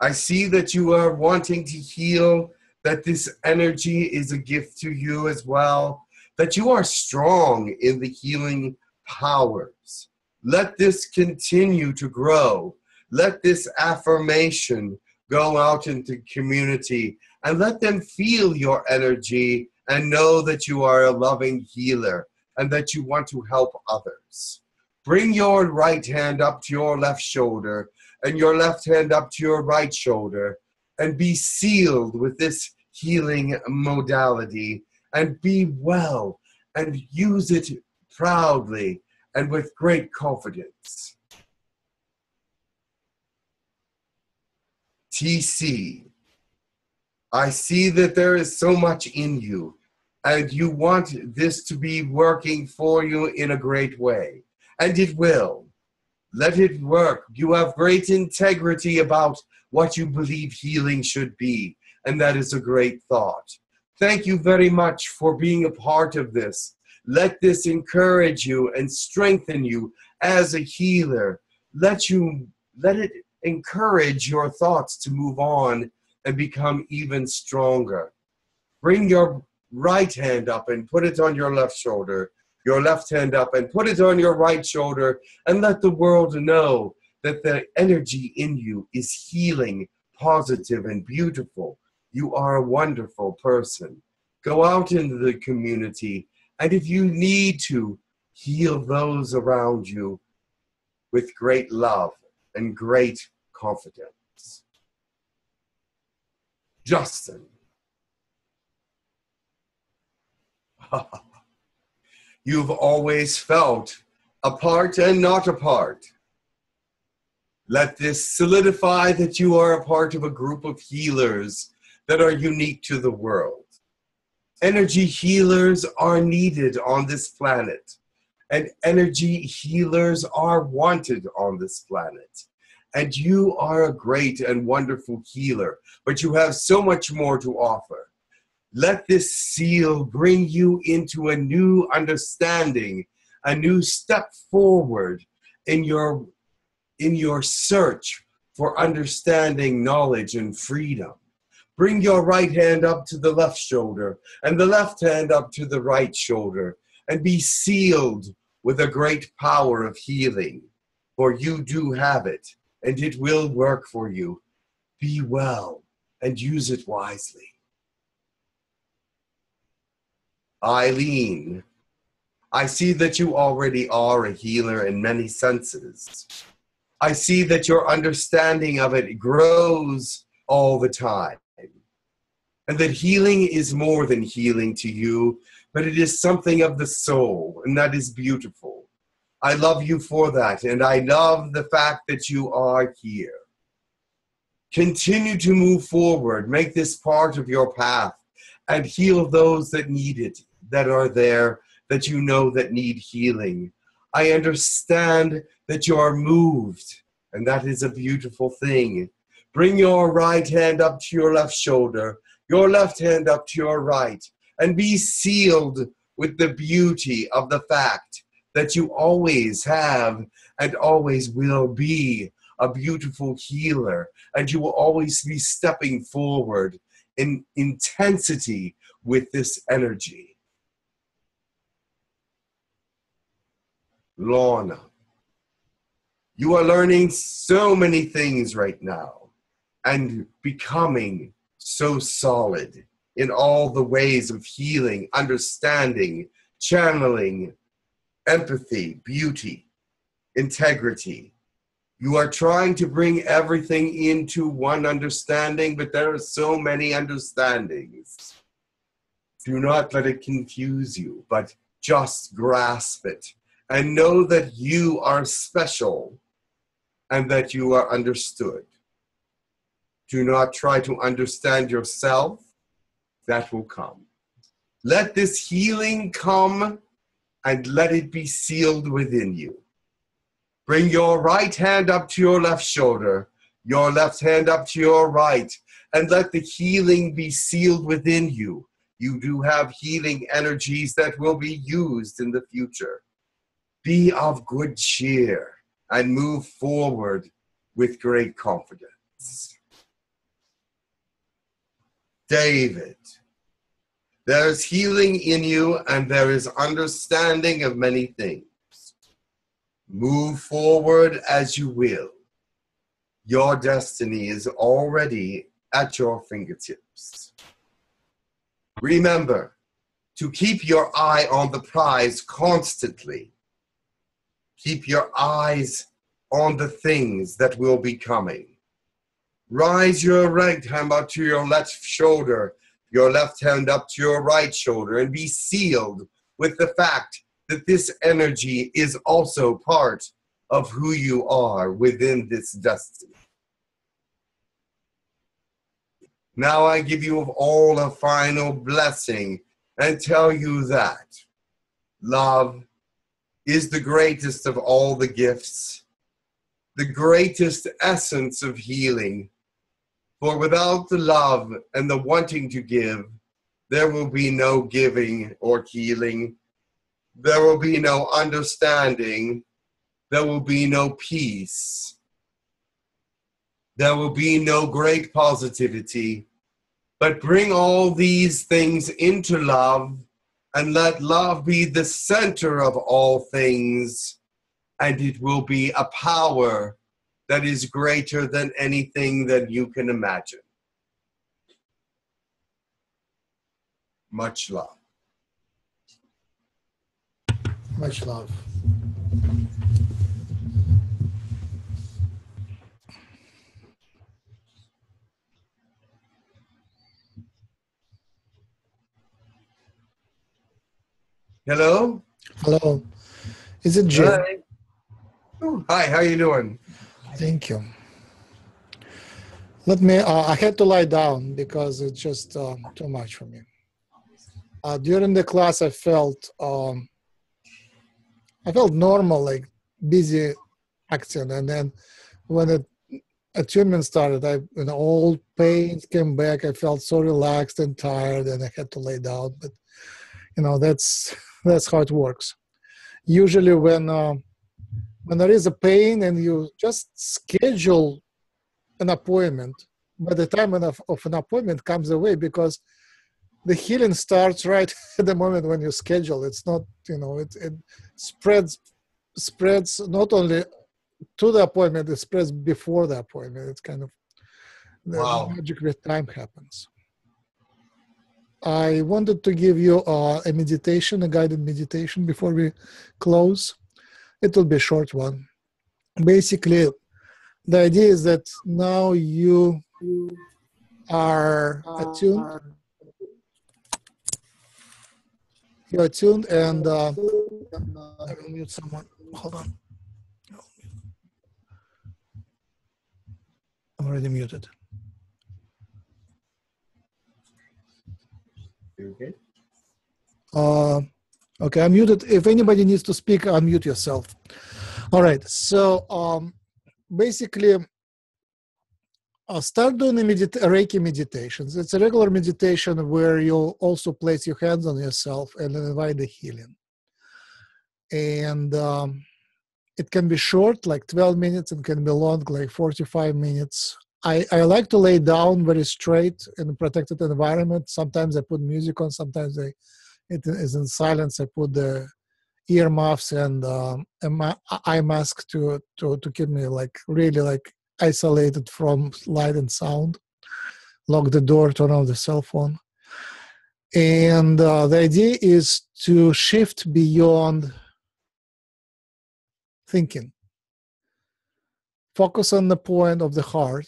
I see that you are wanting to heal, that this energy is a gift to you as well, that you are strong in the healing powers. Let this continue to grow. Let this affirmation go out into community and let them feel your energy and know that you are a loving healer and that you want to help others. Bring your right hand up to your left shoulder and your left hand up to your right shoulder and be sealed with this healing modality and be well and use it proudly and with great confidence. TC, I see that there is so much in you, and you want this to be working for you in a great way, and it will. Let it work. You have great integrity about what you believe healing should be, and that is a great thought. Thank you very much for being a part of this. Let this encourage you and strengthen you as a healer. Let you let it encourage your thoughts to move on and become even stronger. Bring your right hand up and put it on your left shoulder, your left hand up and put it on your right shoulder, and let the world know that the energy in you is healing, positive, and beautiful. You are a wonderful person. Go out into the community, and if you need to, heal those around you with great love and great confidence. Justin. You've always felt apart and not apart. Let this solidify that you are a part of a group of healers that are unique to the world. Energy healers are needed on this planet, and energy healers are wanted on this planet. And you are a great and wonderful healer, but you have so much more to offer. Let this seal bring you into a new understanding, a new step forward in your in your search for understanding, knowledge, and freedom. Bring your right hand up to the left shoulder and the left hand up to the right shoulder and be sealed with a great power of healing. For you do have it and it will work for you. Be well and use it wisely. Eileen, I see that you already are a healer in many senses. I see that your understanding of it grows all the time. And that healing is more than healing to you, but it is something of the soul, and that is beautiful. I love you for that, and I love the fact that you are here. Continue to move forward, make this part of your path, and heal those that need it, that are there, that you know that need healing. I understand that you are moved, and that is a beautiful thing. Bring your right hand up to your left shoulder, your left hand up to your right, and be sealed with the beauty of the fact that you always have and always will be a beautiful healer, and you will always be stepping forward in intensity with this energy. Lorna, you are learning so many things right now and becoming so solid in all the ways of healing, understanding, channeling, empathy, beauty, integrity. You are trying to bring everything into one understanding, but there are so many understandings. Do not let it confuse you, but just grasp it and know that you are special and that you are understood. Do not try to understand yourself, that will come. Let this healing come and let it be sealed within you. Bring your right hand up to your left shoulder, your left hand up to your right, and let the healing be sealed within you. You do have healing energies that will be used in the future. Be of good cheer and move forward with great confidence. David, there is healing in you and there is understanding of many things. Move forward as you will. Your destiny is already at your fingertips. Remember to keep your eye on the prize constantly. Keep your eyes on the things that will be coming. Rise your right hand up to your left shoulder, your left hand up to your right shoulder, and be sealed with the fact that this energy is also part of who you are within this destiny. Now I give you of all a final blessing and tell you that love is the greatest of all the gifts, the greatest essence of healing. For without the love and the wanting to give, there will be no giving or healing. There will be no understanding. There will be no peace. There will be no great positivity. But bring all these things into love and let love be the center of all things, and it will be a power that is greater than anything that you can imagine. Much love. Much love. Hello? Hello. Is it Jim? Hi. Oh, Hi, how are you doing? Thank you. Let me, uh, I had to lie down because it's just um, too much for me. Uh, during the class, I felt, um, I felt normal, like busy acting. And then when the attunement started, I, when all pains came back, I felt so relaxed and tired and I had to lay down. But, you know, that's, that's how it works. Usually when, uh, when there is a pain and you just schedule an appointment by the time of, of an appointment comes away because the healing starts right at the moment when you schedule. It's not you know it, it spreads spreads not only to the appointment it spreads before the appointment. It's kind of the Wow. magic with time happens. I wanted to give you uh, a meditation a guided meditation before we close it will be a short one basically the idea is that now you are attuned you're attuned and uh, I will mute someone. Hold on. I'm already muted. You okay? Uh, okay, I'm muted. If anybody needs to speak, unmute yourself. All right. So um, basically, I'll start doing the Reiki meditations. It's a regular meditation where you'll also place your hands on yourself and invite the healing. And um, it can be short, like 12 minutes, and can be long, like 45 minutes. I, I like to lay down very straight in a protected environment. Sometimes I put music on, sometimes I, it is in silence. I put the earmuffs and um, eye mask to, to, to keep me like really like isolated from light and sound. Lock the door, turn off the cell phone. And uh, the idea is to shift beyond thinking. Focus on the point of the heart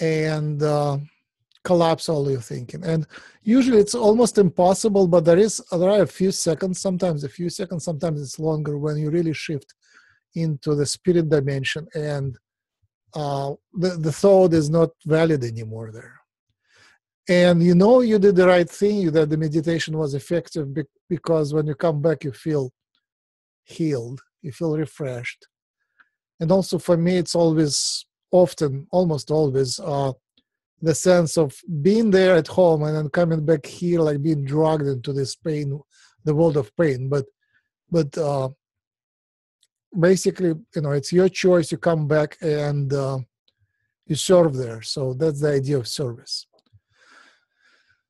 and uh, collapse all your thinking. And usually it's almost impossible, but there is there are a few seconds, sometimes a few seconds, sometimes it's longer when you really shift into the spirit dimension and uh, the, the thought is not valid anymore there. And you know you did the right thing, that the meditation was effective because when you come back, you feel healed, you feel refreshed. And also for me, it's always, often, almost always, uh, the sense of being there at home and then coming back here, like being dragged into this pain, the world of pain. But, but uh, basically, you know, it's your choice. You come back and uh, you serve there. So that's the idea of service.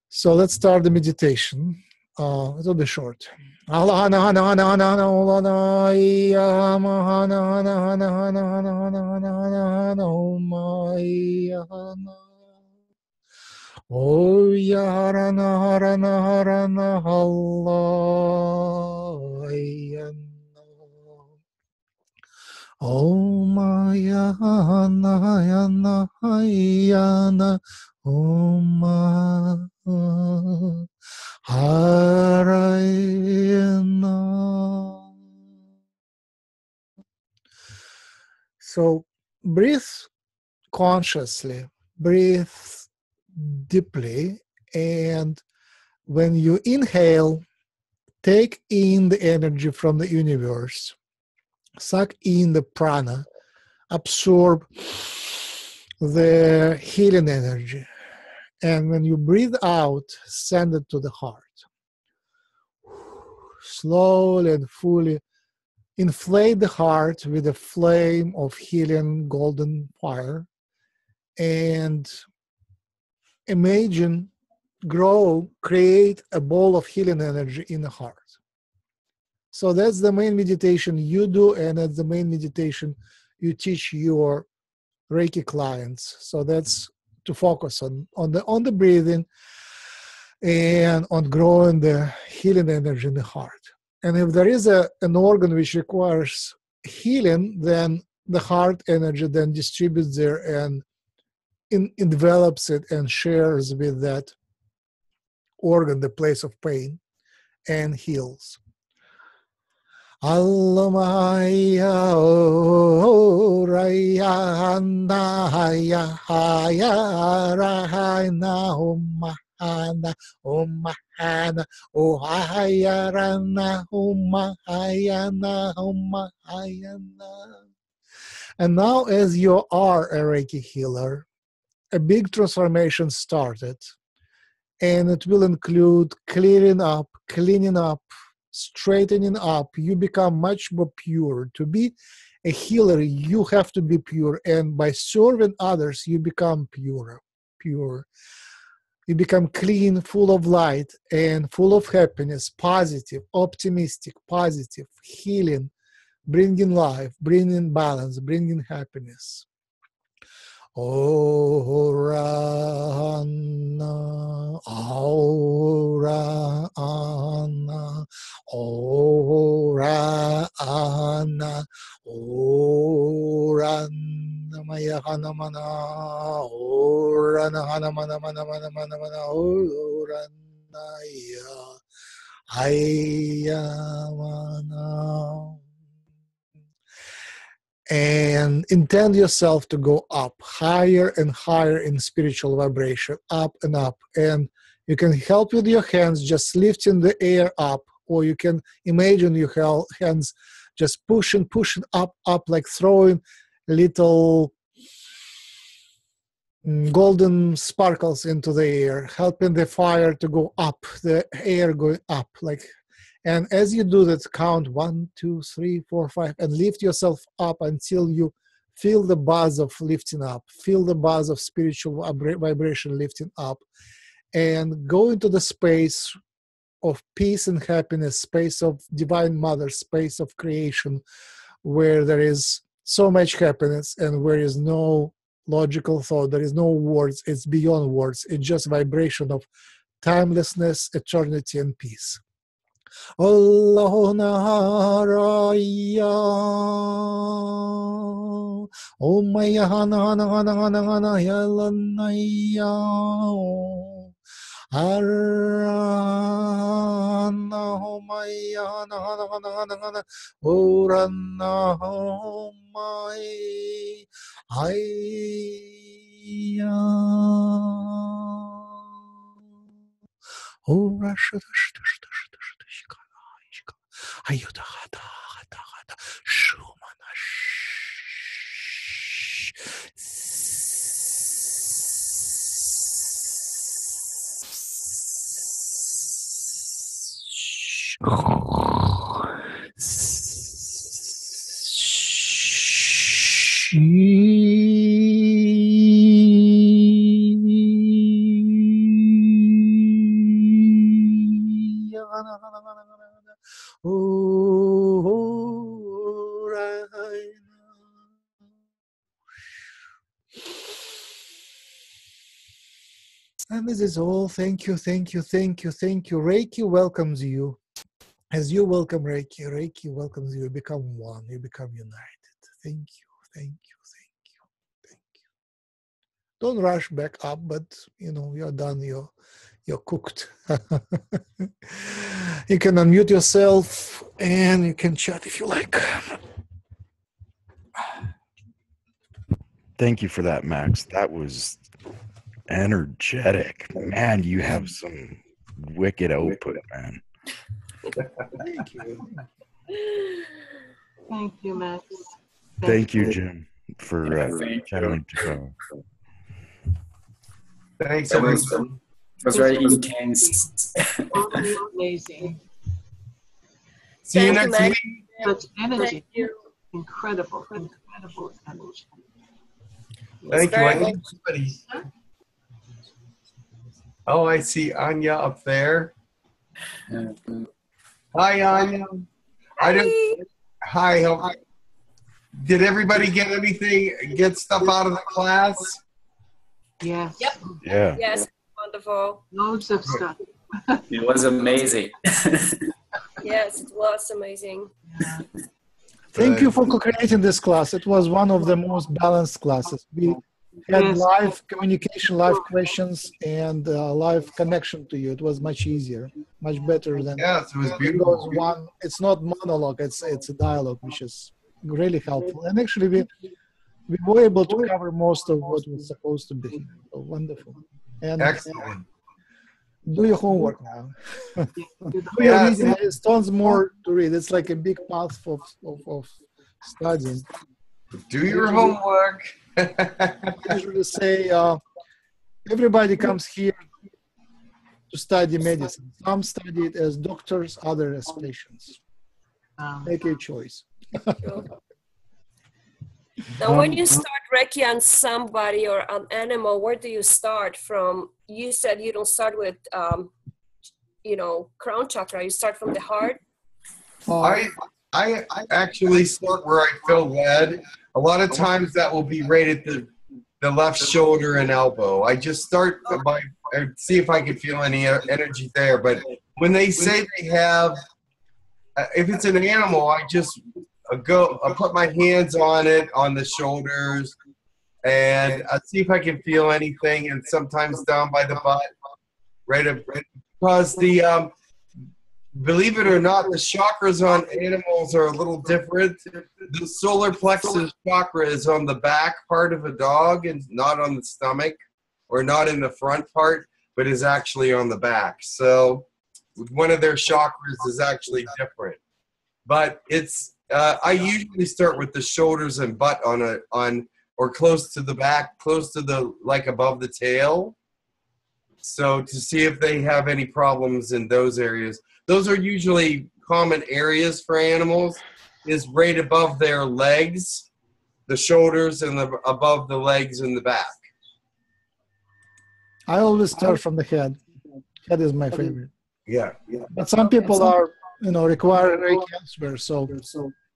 So let's start the meditation. Uh, it'll be short. おうやはらなはらなはらなはらいやんおまやはなやなはいやなおまはらいな So breathe consciously, breathe deeply, and when you inhale, take in the energy from the universe, suck in the prana, absorb the healing energy And when you breathe out, send it to the heart. Slowly and fully inflate the heart with a flame of healing golden fire and imagine grow create a ball of healing energy in the heart. So that's the main meditation you do and that's the main meditation you teach your reiki clients. So that's to focus on on the on the breathing and on growing the healing energy in the heart. And if there is a, an organ which requires healing, then the heart energy then distributes there and in, in develops it and shares with that organ the place of pain and heals. Allamaya Raya Naya Haya Rahaya Hana, Omahana, Ohayarana, Omahayana, Omahayana. And now, as you are a Reiki healer, a big transformation started, and it will include clearing up, cleaning up, straightening up. You become much more pure. To be a healer, you have to be pure, and by serving others, you become pure. Pure you become clean, full of light, and full of happiness, positive, optimistic, positive, healing, bringing life, bringing balance, bringing happiness. Orana, Orana, Orana, Orana, Maya Hana Mana, Orana Hana Mana Mana Mana Mana Mana, Orana, Ayamana and intend yourself to go up higher and higher in spiritual vibration up and up. And you can help with your hands just lifting the air up or you can imagine your hands just pushing pushing up up like throwing little mm, golden sparkles into the air helping the fire to go up the air going up like and as you do that, count one, two, three, four, five, and lift yourself up until you feel the buzz of lifting up, feel the buzz of spiritual vibration lifting up, and go into the space of peace and happiness, space of divine mother, space of creation, where there is so much happiness and where is no logical thought, there is no words, it's beyond words, it's just vibration of timelessness, eternity, and peace. الله نهاريا أم يهانا هانا هانا هانا هانا يلنيا أرانا هم يهانا هانا هانا هانا هانا أورانا هم هيا Oh, Russia, Ayuda hada hada hada shumana And this is all. Thank you, thank you, thank you, thank you. Reiki welcomes you. As you welcome Reiki, Reiki welcomes you. You become one, you become united. Thank you, thank you, thank you, thank you. Don't rush back up, but you know, you're done, you're you're cooked. you can unmute yourself and you can chat if you like. Thank you for that, Max. That was energetic. Man, you have some wicked output, man. Thank you. Thank you, Max. Thank you, Jim, for uh, channeling to Thanks, everyone. It was very intense. Amazing. See you Thank you, next Meg. week. Such energy. Thank you. Incredible, incredible energy. Thank you. very I need somebody. Oh, I see Anya up there. Hi, Anya. I don't. Hi. How, did everybody get anything? Get stuff out of the class? Yes. Yep. Yeah. Yes, wonderful. Loads of stuff. It was amazing. Yes, it was amazing. Thank you for co-creating this class. It was one of the most balanced classes. We had live communication, live questions, and uh, live connection to you. It was much easier, much better than Yes, it was it beautiful. one. It's not monologue. It's it's a dialogue, which is really helpful. And actually, we we were able to cover most of what was supposed to be. So wonderful. And Excellent. do your homework now. Do your Yes. reading. There's tons more to read. It's like a big path of of, of studying. Do your homework. I usually say uh, everybody comes here to study medicine. Some study it as doctors, others as patients. Um, Make a choice. Now, when you start Reiki on somebody or an animal, where do you start from? You said you don't start with, um, you know, crown chakra. You start from the heart. I, I I actually start where I feel led. A lot of times that will be right at the the left shoulder and elbow. I just start by uh, see if I can feel any uh, energy there. But when they say they have, uh, if it's an animal, I just uh, go. I put my hands on it, on the shoulders, and I see if I can feel anything. And sometimes down by the butt, right up, because the um, believe it or not, the chakras on animals are a little different. The solar plexus chakra is on the back part of a dog and not on the stomach or not in the front part, but is actually on the back. So one of their chakras is actually different. But it's uh, I usually start with the shoulders and butt on a on or close to the back, close to the like above the tail. So to see if they have any problems in those areas those are usually common areas for animals is right above their legs the shoulders and the above the legs and the back I always start from the head. Head is my favorite. yeah yeah But some people are, you know, require Reiki elsewhere. So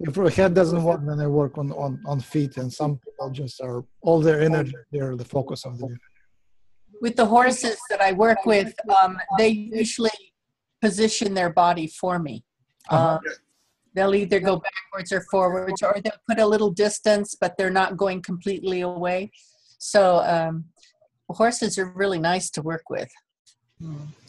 if the head doesn't work, then I work on, on, on feet. And some people just are all their energy, they're the focus of the With the horses that I work with, um, they usually position their body for me. Uh-huh. Um, they'll either go backwards or forwards, or they'll put a little distance, but they're not going completely away. So um, horses are really nice to work with.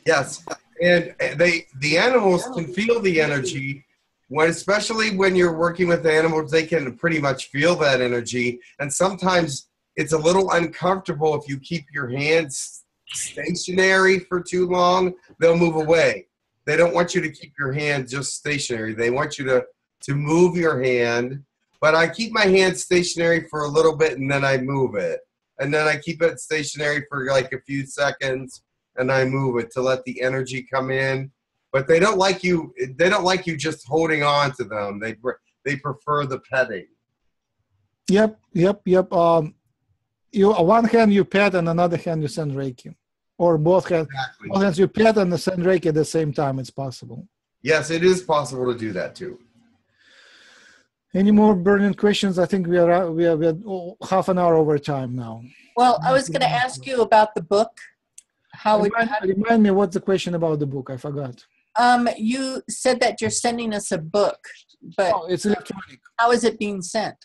yes and they the animals can feel the energy. When especially when you're working with animals they can pretty much feel that energy. And sometimes it's a little uncomfortable if you keep your hands stationary for too long they'll move away. They don't want you to keep your hand just stationary. They want you to to move your hand. But i keep my hand stationary for a little bit and then i move it. And then i keep it stationary for like a few seconds and i move it to let the energy come in but they don't like you they don't like you just holding on to them they they prefer the petting Yep, yep, yep. Um, you on one hand you pet, and another hand you send Reiki, or both hands. exactly Both hands you pet and the send Reiki at the same time. It's possible. yes it is possible to do that too Any more burning questions? I think we are we are, we are oh, half an hour over time now. Well, I was going to ask you about the book. How would Remind, remind me what's the question about the book? I forgot. um, you said that you're sending us a book, but Oh, it's electronic. how is it being sent?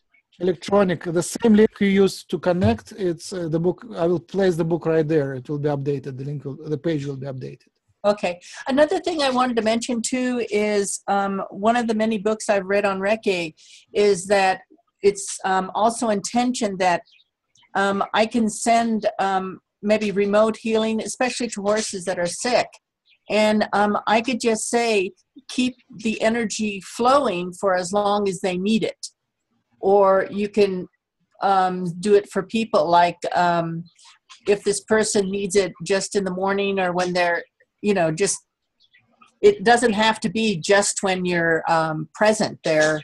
Electronic. The same link you used to connect. It's uh, the book. I will place the book right there. It will be updated. The link, will, the page will be updated. Okay. Another thing I wanted to mention too is um, one of the many books I've read on Reiki is that it's um, also intention that um, I can send um, maybe remote healing, especially to horses that are sick. And um, I could just say, keep the energy flowing for as long as they need it. Or you can um, do it for people like um, if this person needs it just in the morning or when they're, you know, just, it doesn't have to be just when you're um, present there.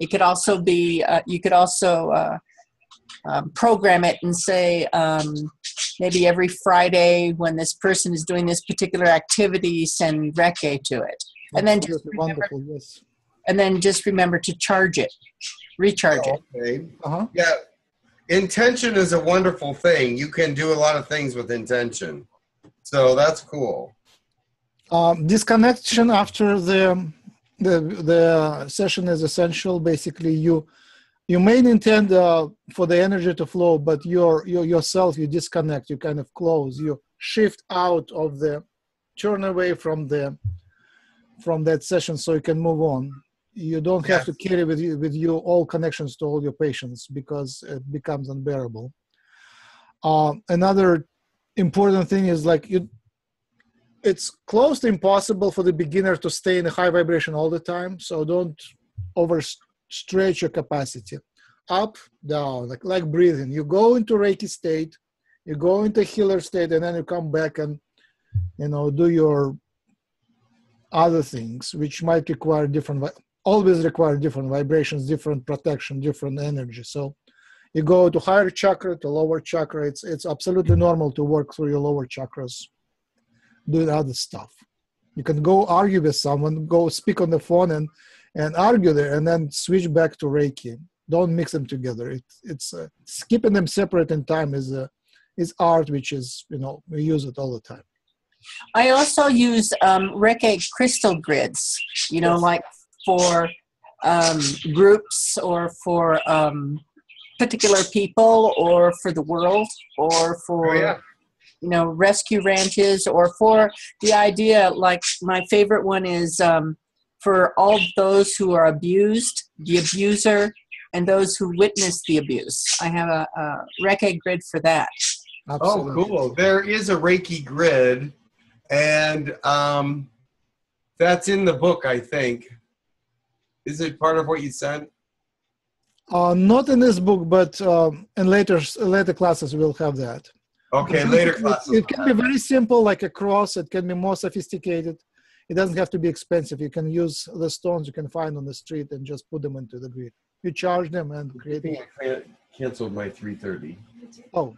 It could also be, uh, you could also uh, um, program it and say, um, maybe every Friday when this person is doing this particular activity, send Reiki to it. And then just remember, wonderful. Yes. and then just remember to charge it, recharge it. Okay. Uh-huh. Yeah. Intention is a wonderful thing. You can do a lot of things with intention. So that's cool. Um, disconnection after the the the session is essential. Basically, you you may intend uh, for the energy to flow, but your your yourself you disconnect. You kind of close. You shift out of the turn away from the from that session so you can move on. You don't have to carry with you with you all connections to all your patients because it becomes unbearable. Uh, another important thing is like you it's close to impossible for the beginner to stay in a high vibration all the time so don't overstretch your capacity up down like like breathing. You go into reiki state you go into healer state and then you come back and you know do your other things which might require different always require different vibrations different protection different energy. So you go to higher chakra to lower chakra. It's it's absolutely normal to work through your lower chakras doing other stuff. You can go argue with someone go speak on the phone and and argue there and then switch back to reiki. Don't mix them together. It, it's uh, keeping them separate in time is a is art which is you know we use it all the time. I also use um, Reiki crystal grids, you know, like for um, groups or for um, particular people or for the world or for, Oh, yeah. you know, rescue ranches or for the idea, like my favorite one is um, for all those who are abused, the abuser, and those who witness the abuse. I have a, a Reiki grid for that. Oh, cool. There is a Reiki grid, and um, that's in the book, I think. Is it part of what you said? uh, not in this book but um, in later later classes we'll have that Okay, But later it- classes. It can be very simple, like a cross. It can be more sophisticated. It doesn't have to be expensive. You can use the stones you can find on the street and just put them into the grid. You charge them and create. I can- canceled my 3:30. Oh,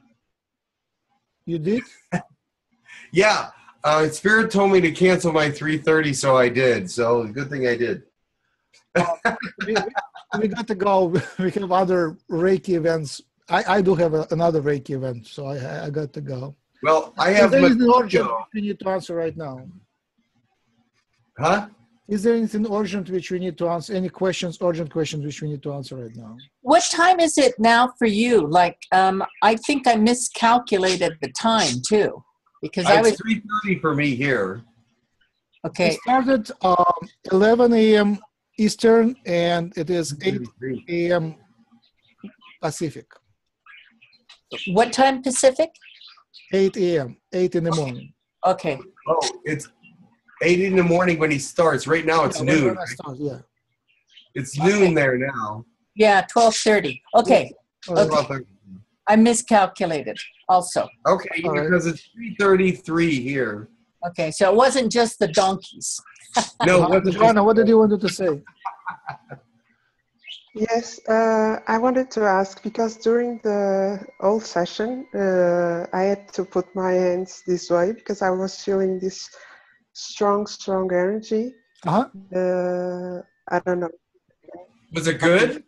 you did? Yeah, uh, Spirit told me to cancel my 3:30, so I did. So good thing I did. we, we got to go. We have other Reiki events. I, I do have a, another Reiki event, so I, I got to go. Well, I have there anything Makoto. urgent we need to answer right now? Huh? Is there anything urgent which we need to answer? Any questions, urgent questions which we need to answer right now? What time is it now for you? Like, um, I think I miscalculated the time too, because I was 3:30 for me here. okay. It started um, 11 a.m. Eastern and it is 8 a.m. Pacific. What time Pacific? 8 a.m. 8 in the morning. Okay. Oh, it's eight in the morning when he starts. Right now it's Yeah, noon. when I start, yeah. It's noon there now. Yeah, twelve thirty. Okay. All right. Okay. I miscalculated also. Okay, All right. because it's 3:33 here. Okay, so it wasn't just the donkeys. No, what the- Joanna, what did you want to say? Yes, uh, I wanted to ask because during the whole session, uh, I had to put my hands this way because I was feeling this strong, strong energy. Uh-huh. Uh, I don't know. Was it good?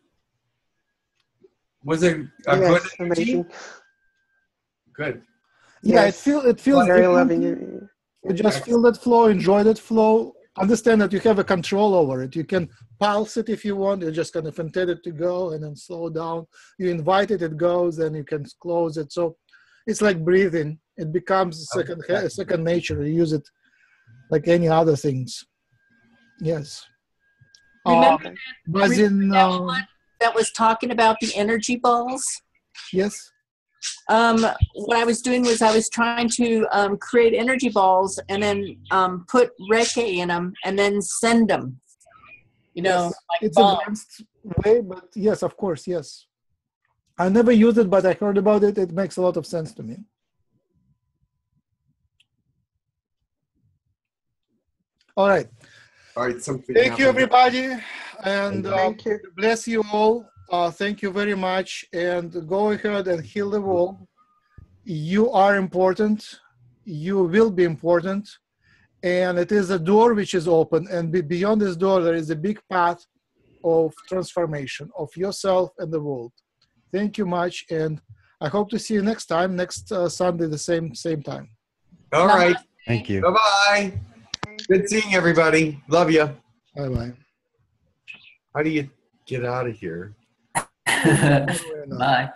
Was it a yes, good energy? amazing. Good. Yeah, it Yes, feel it feels very different. loving. You just feel that flow, enjoy that flow. Understand that you have a control over it. You can pulse it if you want. You just kind of intend it to go and then slow down. You invite it, it goes, and you can close it. So it's like breathing. It becomes second a second nature. You use it like any other things. Yes. Remember Uh, was in that uh, one that was talking about the energy balls? yes. Um, what I was doing was I was trying to um, create energy balls and then um, put Reiki in them and then send them. You know, Yes, like it's balls. advanced way, but yes, of course, yes. I never used it, but I heard about it. It makes a lot of sense to me. All right. All right, something. Thank you, everybody, and uh, Thank you. bless you all. Uh, thank you very much, and go ahead and heal the world. You are important. You will be important, and it is a door which is open. And be- beyond this door, there is a big path of transformation of yourself and the world. Thank you much, and I hope to see you next time, next uh, Sunday, the same same time. All right. Thank you. Bye bye. Good seeing everybody. Love you. Bye bye. How do you get out of here? Bye. Bye.